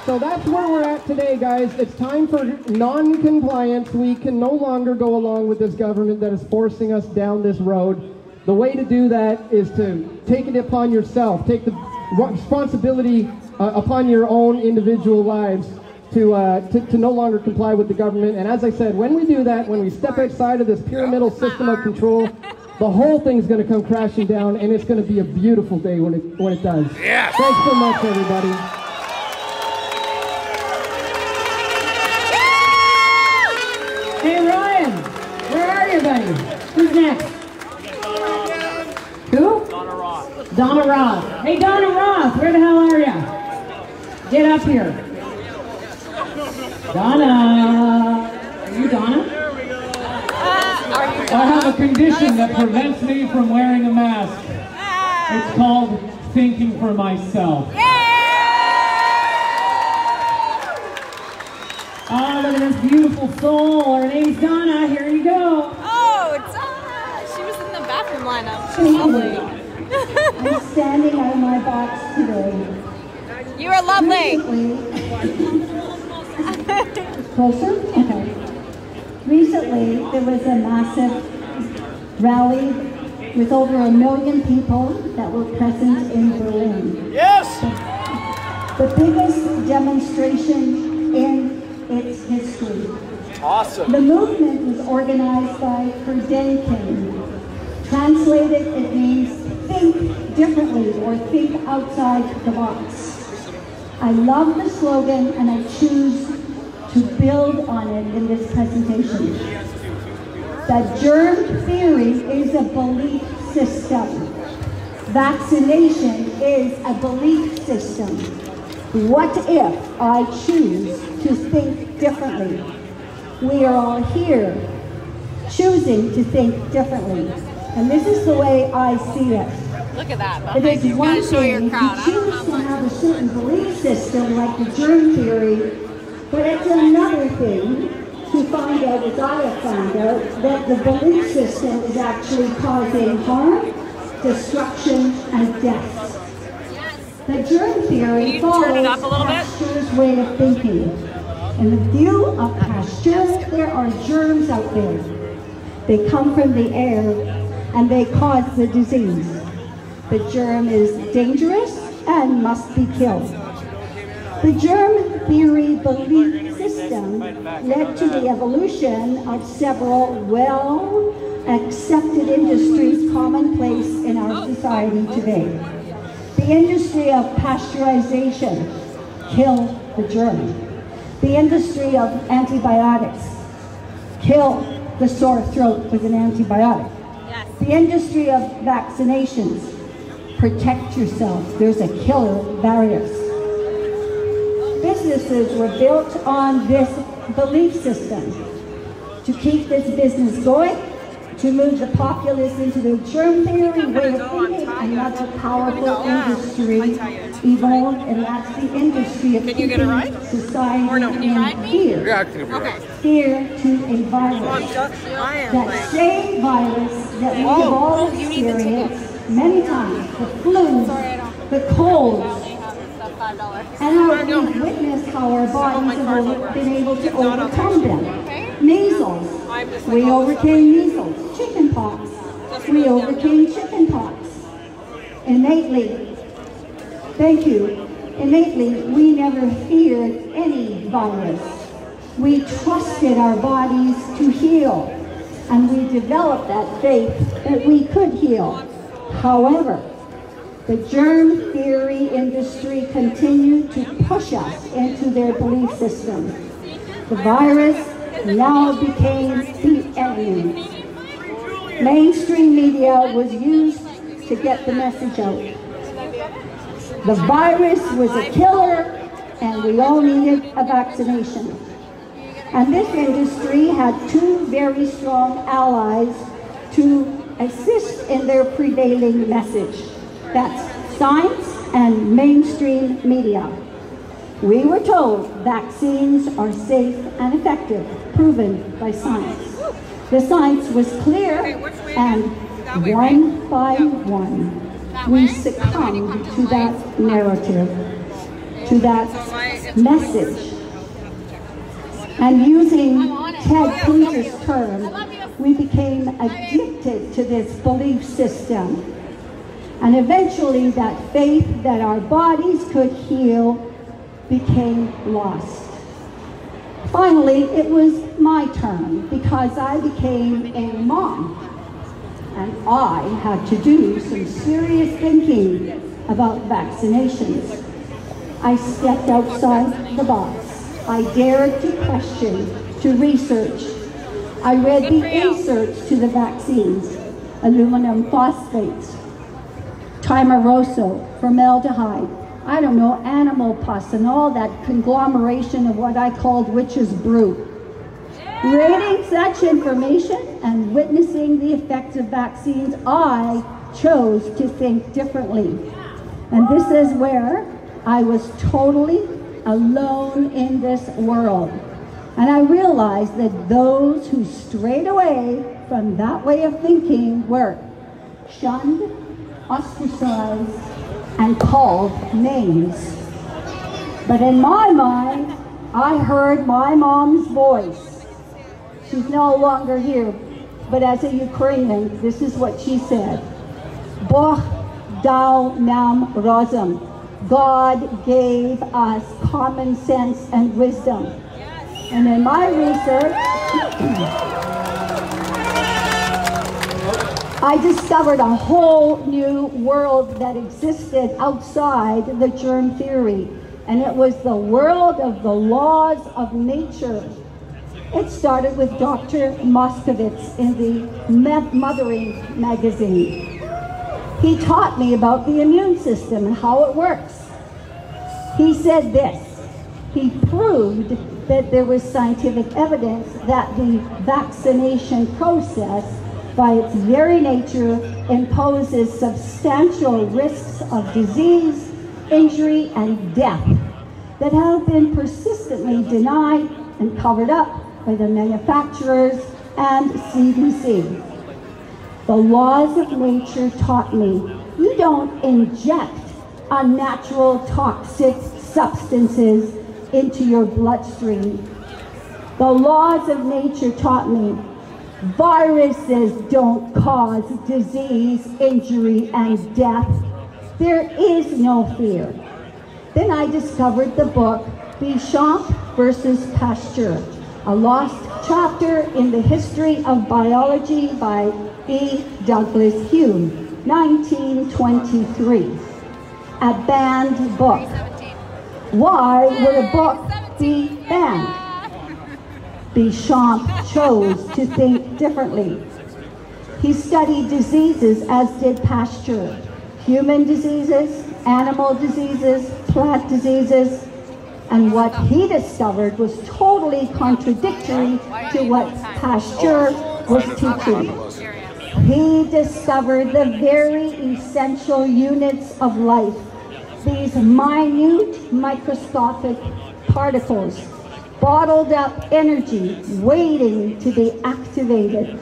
R: So that's where we're at today, guys. It's time for non-compliance. We can no longer go along with this government that is forcing us down this road. The way to do that is to take it upon yourself. Take the responsibility uh, upon your own individual lives to, uh, to, to no longer comply with the government. And as I said, when we do that, when we step outside of this pyramidal system of control, the whole thing's going to come crashing down, and it's going to be a beautiful day when it when it does.
A: Yes.
R: Thanks so much, everybody.
I: Hey Ryan, where are you, buddy? Who's next? Who? Donna Roth. Donna Roth. Hey Donna Roth, where the hell are you? Get up here. Donna. Are you Donna?
K: I have a condition that prevents me from wearing a mask. It's called thinking for myself.
I: Oh, look at this beautiful soul. Her name's Donna. Here you go.
D: Oh, Donna. She was in the bathroom lineup.
N: Thank you. I'm standing on my box today.
D: You are lovely.
N: Closer? Okay. Recently, there was a massive rally with over a million people that were present in Berlin.
S: Yes!
N: The biggest demonstration in its history.
S: Awesome.
N: The movement was organized by Querdenken. Translated, it means think differently or think outside the box. I love the slogan and I choose to build on it in this presentation. That germ theory is a belief system. Vaccination is a belief system. What if I choose to think differently? We are all here choosing to think differently. And this is the way I see it.
D: Look at that. Behind
N: is
D: you.
N: one
D: Gotta show your
N: thing
D: crowd.
N: to
D: I don't
N: choose to have a certain belief system like the germ theory, but it's another thing to find out, as I have found out, that the belief system is actually causing harm, destruction, and death. The germ theory follows
D: turn it up a little bit?
N: Pasteur's way of thinking. In the view of Pasteur, there are germs out there. They come from the air and they cause the disease. The germ is dangerous and must be killed. The germ theory belief system led to the evolution of several well accepted industries commonplace in our society today. The industry of pasteurization, kill the germ. The industry of antibiotics, kill the sore throat with an antibiotic. The industry of vaccinations, protect yourself. There's a killer virus. Businesses were built on this belief system to keep this business going, to move the populace into the germ theory way of thinking, another powerful industry evolved, and that's the industry of
D: Can you get it
N: keeping
D: right?
N: society
D: Or no? Can you
N: in fear.
A: Yeah,
D: Okay.
N: Fear to a virus. That same virus that we
D: Oh,
N: have all
D: you need the
N: experienced many times, the flu, the colds, and how we've witnessed how our bodies have been able to overcome them. Measles, we overcame measles. Chickenpox, we overcame chickenpox. Innately, thank you, innately, we never feared any virus. We trusted our bodies to heal, and we developed that faith that we could heal. However, the germ theory industry continued to push us into their belief system. The virus now became the enemy. Mainstream media was used to get the message out. The virus was a killer and we all needed a vaccination. And this industry had two very strong allies to assist in their prevailing message. That's science and mainstream media. We were told vaccines are safe and effective, proven by science. The science was clear, and one by one, we succumbed to that narrative, to that message. And using Ted Clinger's term, we became addicted to this belief system. And eventually that faith that our bodies could heal became lost. Finally, it was my turn because I became a mom. And I had to do some serious thinking about vaccinations. I stepped outside the box. I dared to question, to research. I read the inserts to the vaccines, aluminum phosphates, thimerosal, formaldehyde, I don't know, animal pus, and all that conglomeration of what I called witch's brew. Reading such information and witnessing the effects of vaccines, I chose to think differently. And this is where I was totally alone in this world. And I realized that those who strayed away from that way of thinking were shunned, ostracized, and called names. But in my mind, I heard my mom's voice. She's no longer here, but as a Ukrainian, this is what she said. Bog dal nam rozum. God gave us common sense and wisdom. And in my research, I discovered a whole new world that existed outside the germ theory, and it was the world of the laws of nature. It started with Dr. Moskowitz in the Mothering magazine. He taught me about the immune system and how it works. He said this, he proved that there was scientific evidence that the vaccination process by its very nature, imposes substantial risks of disease, injury, and death that have been persistently denied and covered up by the manufacturers and CDC. The laws of nature taught me you don't inject unnatural toxic substances into your bloodstream. The laws of nature taught me Viruses don't cause disease, injury, and death. There is no fear. Then I discovered the book, Béchamp versus Pasteur, a lost chapter in the history of biology by E. Douglas Hume, 1923. A banned book. Why would a book be banned? Béchamp chose to think differently. He studied diseases as did Pasteur, human diseases, animal diseases, plant diseases, and what he discovered was totally contradictory to what Pasteur was teaching. He discovered the very essential units of life, these minute microscopic particles bottled up energy waiting to be activated.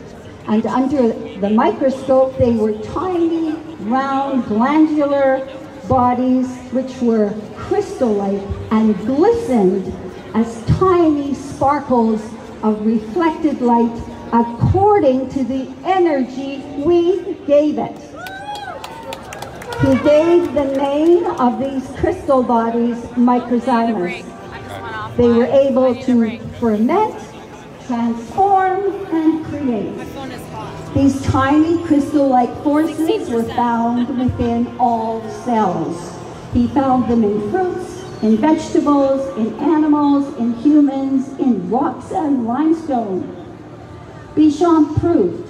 N: And under the microscope, they were tiny, round, glandular bodies which were crystal-like and glistened as tiny sparkles of reflected light according to the energy we gave it. He gave the name of these crystal bodies microzymas. They were able to ferment, transform, and create. These tiny crystal-like forces were found within all cells. He found them in fruits, in vegetables, in animals, in humans, in rocks and limestone. Béchamp proved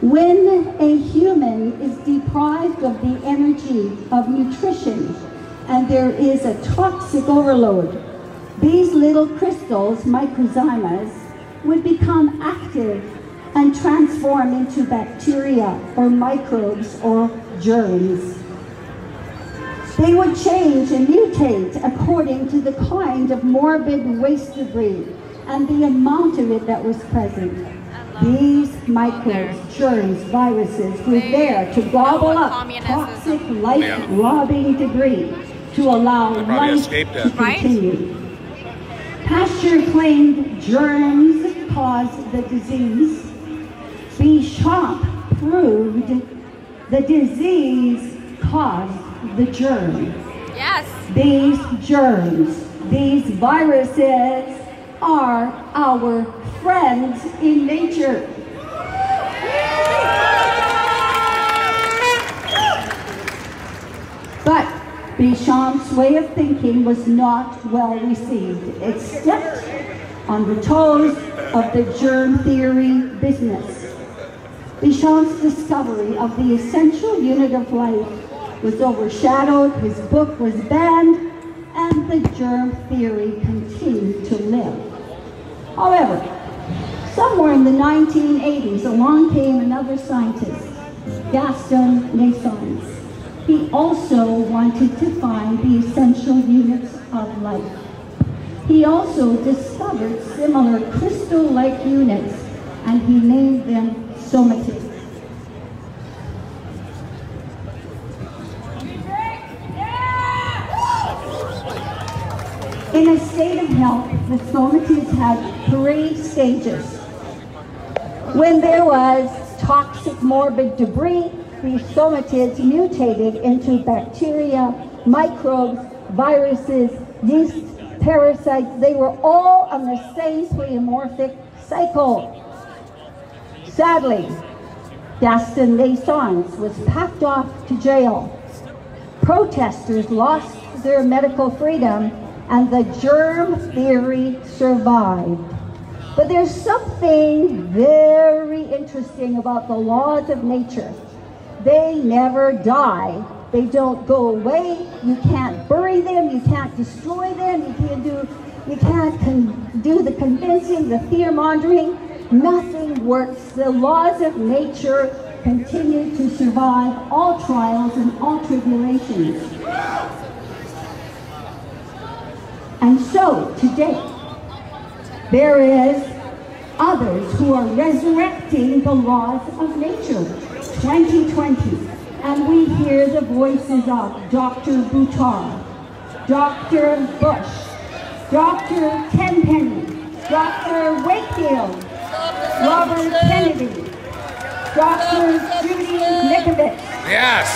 N: when a human is deprived of the energy of nutrition and there is a toxic overload, these little crystals, microzymas, would become active and transform into bacteria or microbes or germs. They would change and mutate according to the kind of morbid waste debris and the amount of it that was present. These microbes, germs, viruses were there to gobble up toxic life-robbing debris to allow
C: They probably
N: life to
C: it. Right.
N: continue. Pasteur claimed germs caused the disease. Béchamp proved the disease caused the germ.
L: Yes.
N: These germs, these viruses are our friends in nature. But Béchamp's way of thinking was not well received. It stepped on the toes of the germ theory business. Béchamp's discovery of the essential unit of life was overshadowed, his book was banned, and the germ theory continued to live. However, somewhere in the 1980s, along came another scientist, Gaston Naessens. He also wanted to find the essential units of life. He also discovered similar crystal-like units, and he named them somatids. In a state of health, the somatids had three stages. When there was toxic morbid debris, these somatids mutated into bacteria, microbes, viruses, yeast, parasites. They were all on the same pleomorphic cycle. Sadly, Gaston Naessens was packed off to jail. Protesters lost their medical freedom and the germ theory survived. But there's something very interesting about the laws of nature. They never die. They don't go away. You can't bury them. You can't destroy them. You can't do, you can't do the convincing, the fear mongering. Nothing works. The laws of nature continue to survive all trials and all tribulations. And so, today, there is others who are resurrecting the laws of nature. 2020. And we hear the voices of Dr. Buttar, Dr. Bush, Dr. Tenpenny, Dr. Wakefield, Robert Kennedy, Dr. Judy Mikovits,
A: Yes.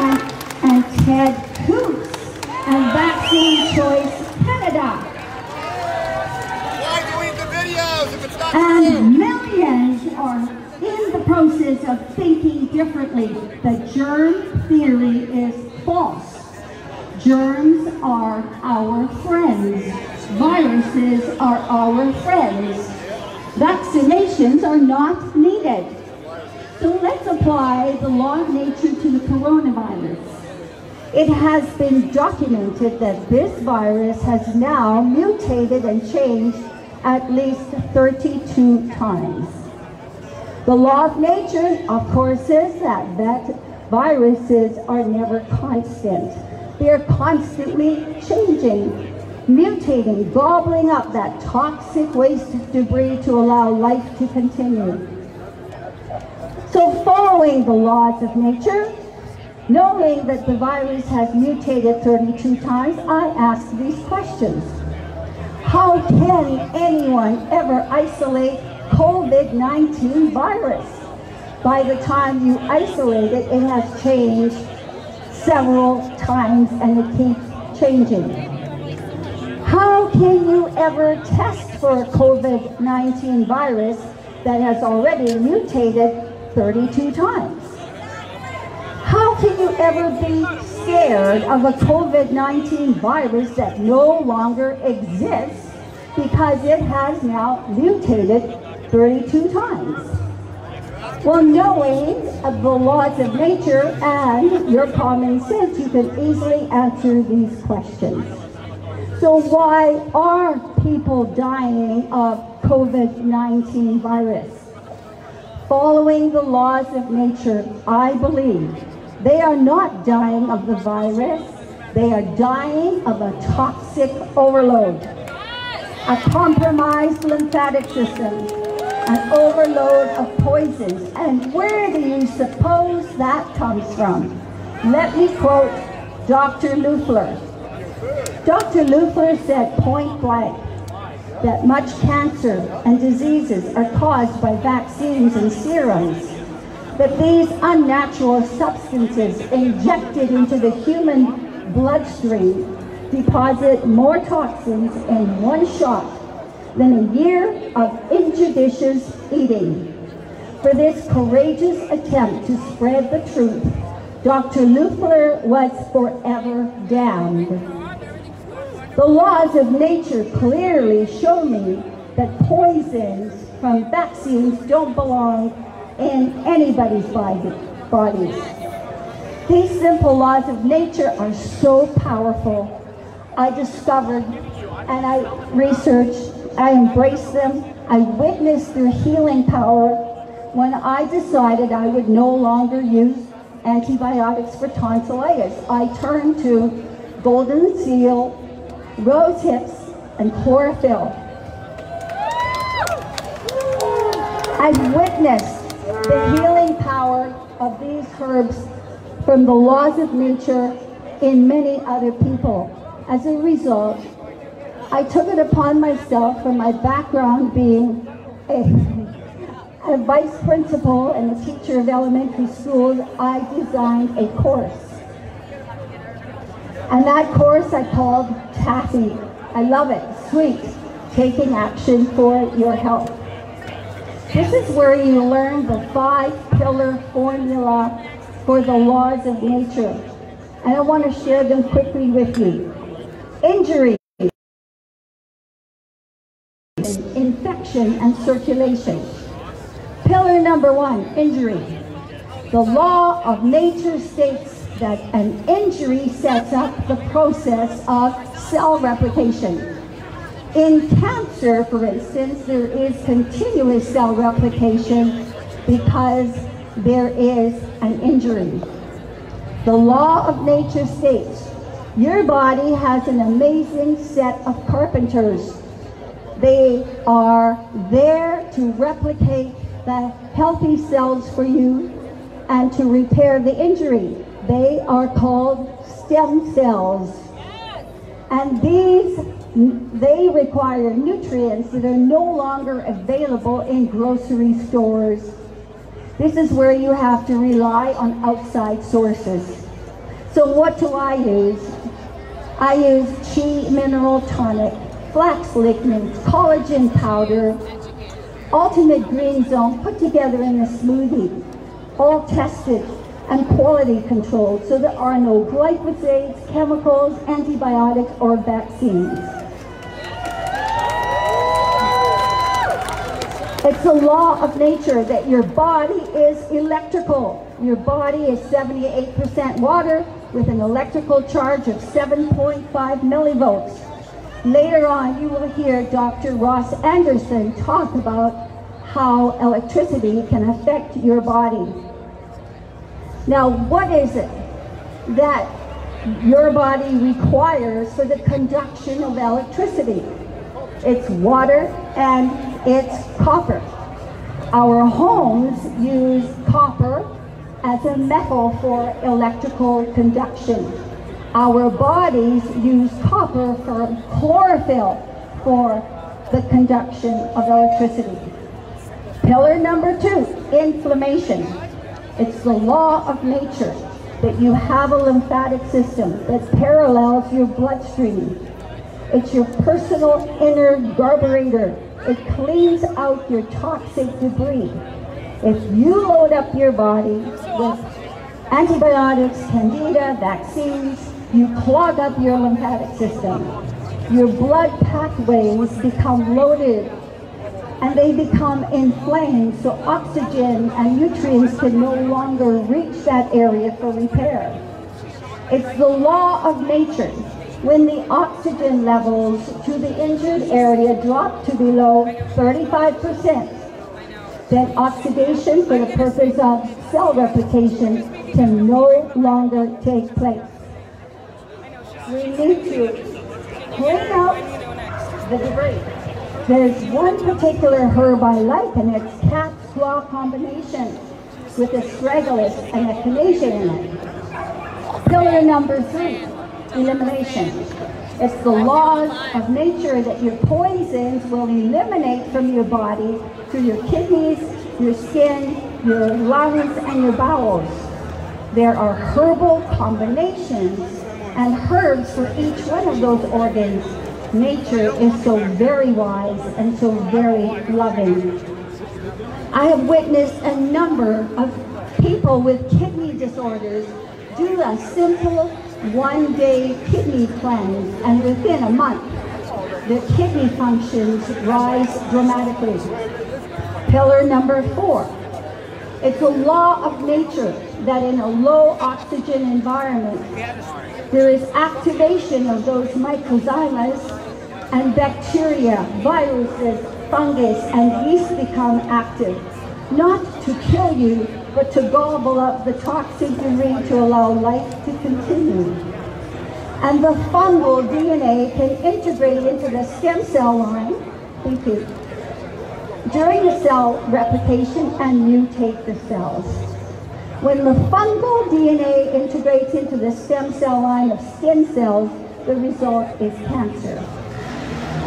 N: and, and Ted Kuntz, and Vaccine Choice Canada.
E: Why delete the videos if it's not
N: And millions are in the process of thinking differently. The germ theory is false. Germs are our friends. Viruses are our friends. Vaccinations are not needed. So let's apply the law of nature to the coronavirus. It has been documented that this virus has now mutated and changed at least 32 times. The law of nature, of course, says that, that viruses are never constant. They're constantly changing, mutating, gobbling up that toxic waste debris to allow life to continue. So following the laws of nature, knowing that the virus has mutated 32 times, I ask these questions. How can anyone ever isolate COVID-19 virus? By the time you isolate it, it has changed several times and it keeps changing. How can you ever test for a COVID-19 virus that has already mutated 32 times? How can you ever be scared of a COVID-19 virus that no longer exists because it has now mutated 32 times? Well, knowing the laws of nature and your common sense, you can easily answer these questions. So why are people dying of COVID-19 virus? Following the laws of nature, I believe they are not dying of the virus, they are dying of a toxic overload, a compromised lymphatic system, an overload of poisons. And where do you suppose that comes from? Let me quote Dr. Lufler. Dr. Lufler said point blank that much cancer and diseases are caused by vaccines and serums, that these unnatural substances injected into the human bloodstream deposit more toxins in one shot than a year of injudicious eating. For this courageous attempt to spread the truth, Dr. Lufler was forever damned. The laws of nature clearly show me that poisons from vaccines don't belong in anybody's body, bodies. These simple laws of nature are so powerful. I discovered and I researched, I embraced them, I witnessed their healing power when I decided I would no longer use antibiotics for tonsillitis. I turned to golden seal, rose hips, and chlorophyll. I've witnessed the healing power of these herbs from the laws of nature in many other people. As a result, I took it upon myself from my background being a, a vice principal and a teacher of elementary schools, I designed a course. And that course I called Taffy. I love it, sweet, taking action for your health. This is where you learn the five pillar formula for the laws of nature. And I want to share them quickly with you. Injury, infection, and circulation. Pillar number one, injury. The law of nature states that an injury sets up the process of cell replication. In cancer, for instance, there is continuous cell replication because there is an injury. The law of nature states your body has an amazing set of carpenters. They are there to replicate the healthy cells for you and to repair the injury. They are called stem cells. And these, they require nutrients that are no longer available in grocery stores. This is where you have to rely on outside sources. So what do I use? I use Chi Mineral Tonic, flax lignans, collagen powder, Ultimate Green Zone put together in a smoothie, all tested and quality controlled so there are no glyphosates, chemicals, antibiotics, or vaccines. It's a law of nature that your body is electrical. Your body is 78% water with an electrical charge of 7.5 millivolts. Later on, you will hear Dr. Ross Anderson talk about how electricity can affect your body. Now, what is it that your body requires for the conduction of electricity? It's water and it's copper. Our homes use copper as a metal for electrical conduction. Our bodies use copper for chlorophyll for the conduction of electricity. Pillar number two, inflammation. It's the law of nature that you have a lymphatic system that parallels your bloodstream. It's your personal inner carburetor. It cleans out your toxic debris. If you load up your body with antibiotics, candida, vaccines, you clog up your lymphatic system. Your blood pathways become loaded and they become inflamed so oxygen and nutrients can no longer reach that area for repair. It's the law of nature when the oxygen levels to the injured area drop to below 35%, then oxidation for the purpose of cell replication can no longer take place. We need to clean out the debris. There's one particular herb I like, and it's cat claw combination with astragalus and echinacea in it. Pillar number three, elimination. It's the laws of nature that your poisons will eliminate from your body through your kidneys, your skin, your lungs, and your bowels. There are herbal combinations and herbs for each one of those organs. Nature is so very wise and so very loving. I have witnessed a number of people with kidney disorders do a simple one-day kidney cleanse, and within a month, the kidney functions rise dramatically. Pillar number four. It's a law of nature that in a low oxygen environment, there is activation of those microzymas and bacteria, viruses, fungus, and yeast become active. Not to kill you, but to gobble up the toxic debris to allow life to continue. And the fungal DNA can integrate into the stem cell line, thank you, during the cell replication and mutate the cells. When the fungal DNA integrates into the stem cell line of skin cells, the result is cancer.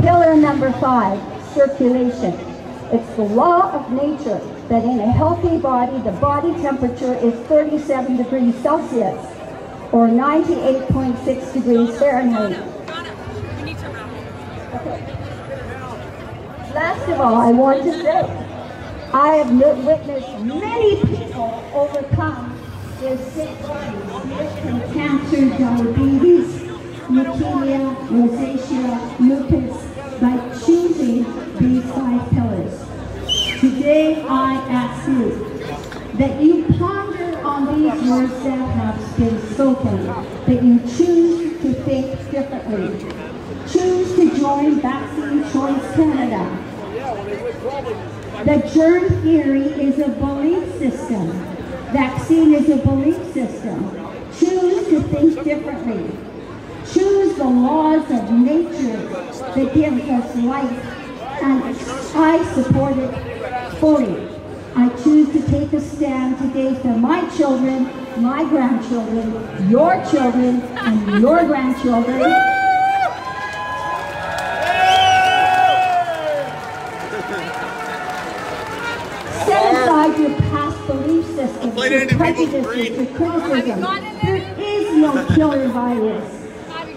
N: Pillar number five, circulation. It's the law of nature that in a healthy body, the body temperature is 37 degrees Celsius or 98.6 degrees Fahrenheit. Last of all, I want to say, I have witnessed many people overcome their sick bodies from cancer, diabetes, leukemia, rosacea, lupus, by choosing these five pillars. Today I ask you that you ponder on these words that have been spoken, that you choose to think differently. Choose to join Vaccine Choice Canada. The germ theory is a belief system. Vaccine is a belief system. Choose to think differently. Choose the laws of nature that gives us life, and I support it fully. I choose to take a stand today for my children, my grandchildren, your children, and your grandchildren. Set aside your past belief systems, your prejudices, your criticism. There is no killer virus.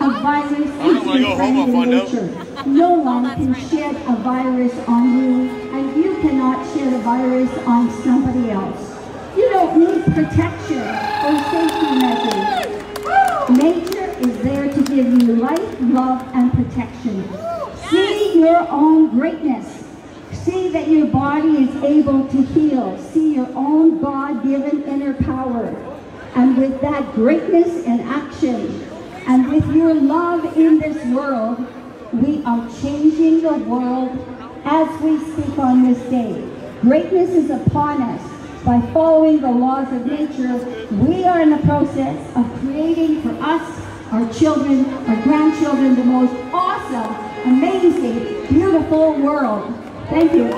N: A virus is in nature. No one can shed a virus on you, and you cannot shed a virus on somebody else. You don't need protection or safety measures. Nature is there to give you life, love, and protection. See your own greatness. See that your body is able to heal. See your own God-given inner power. And with that greatness in action, and with your love in this world, we are changing the world as we speak on this day. Greatness is upon us. By following the laws of nature, we are in the process of creating for us, our children, our grandchildren, the most awesome, amazing, beautiful world. Thank you.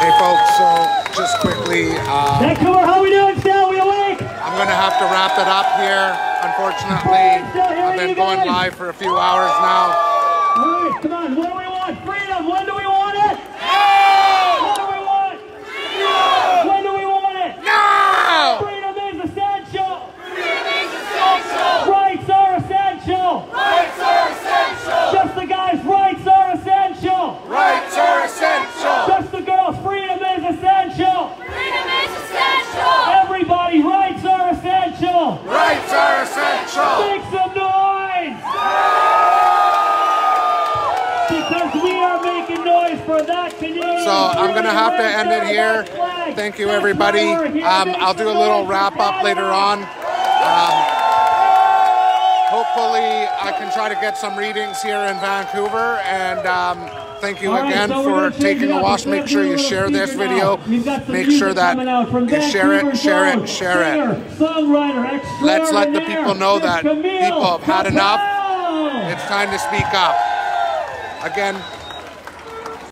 A: Hey folks, quickly, uh,
J: Vancouver, how we doing still? We awake?
A: I'm gonna have to wrap it up here. Unfortunately, I've been going live for a few hours now.
J: All right, come on. What do we want? Freedom. When do we want it? Now! What do we want? Freedom! When do we want it?
A: Now!
J: Freedom is essential.
E: Freedom is essential.
J: Rights are essential.
E: Rights are essential.
J: Just the guys' rights are essential.
E: Rights are essential.
J: Just the girls' freedom is essential.
E: Freedom is essential.
J: Everybody's rights are essential.
E: Rights are essential.
J: Make some noise. Because we are making noise for that Canadian.
A: So I'm gonna have to end it here. Thank you, everybody. Um, I'll do a little wrap up later on. Um, hopefully, I can try to get some readings here in Vancouver. And um, thank you again for taking a watch. Make sure you share this video. Make sure that you share it, share it, share it. Let's let the people know that people have had enough. It's time to speak up. Again,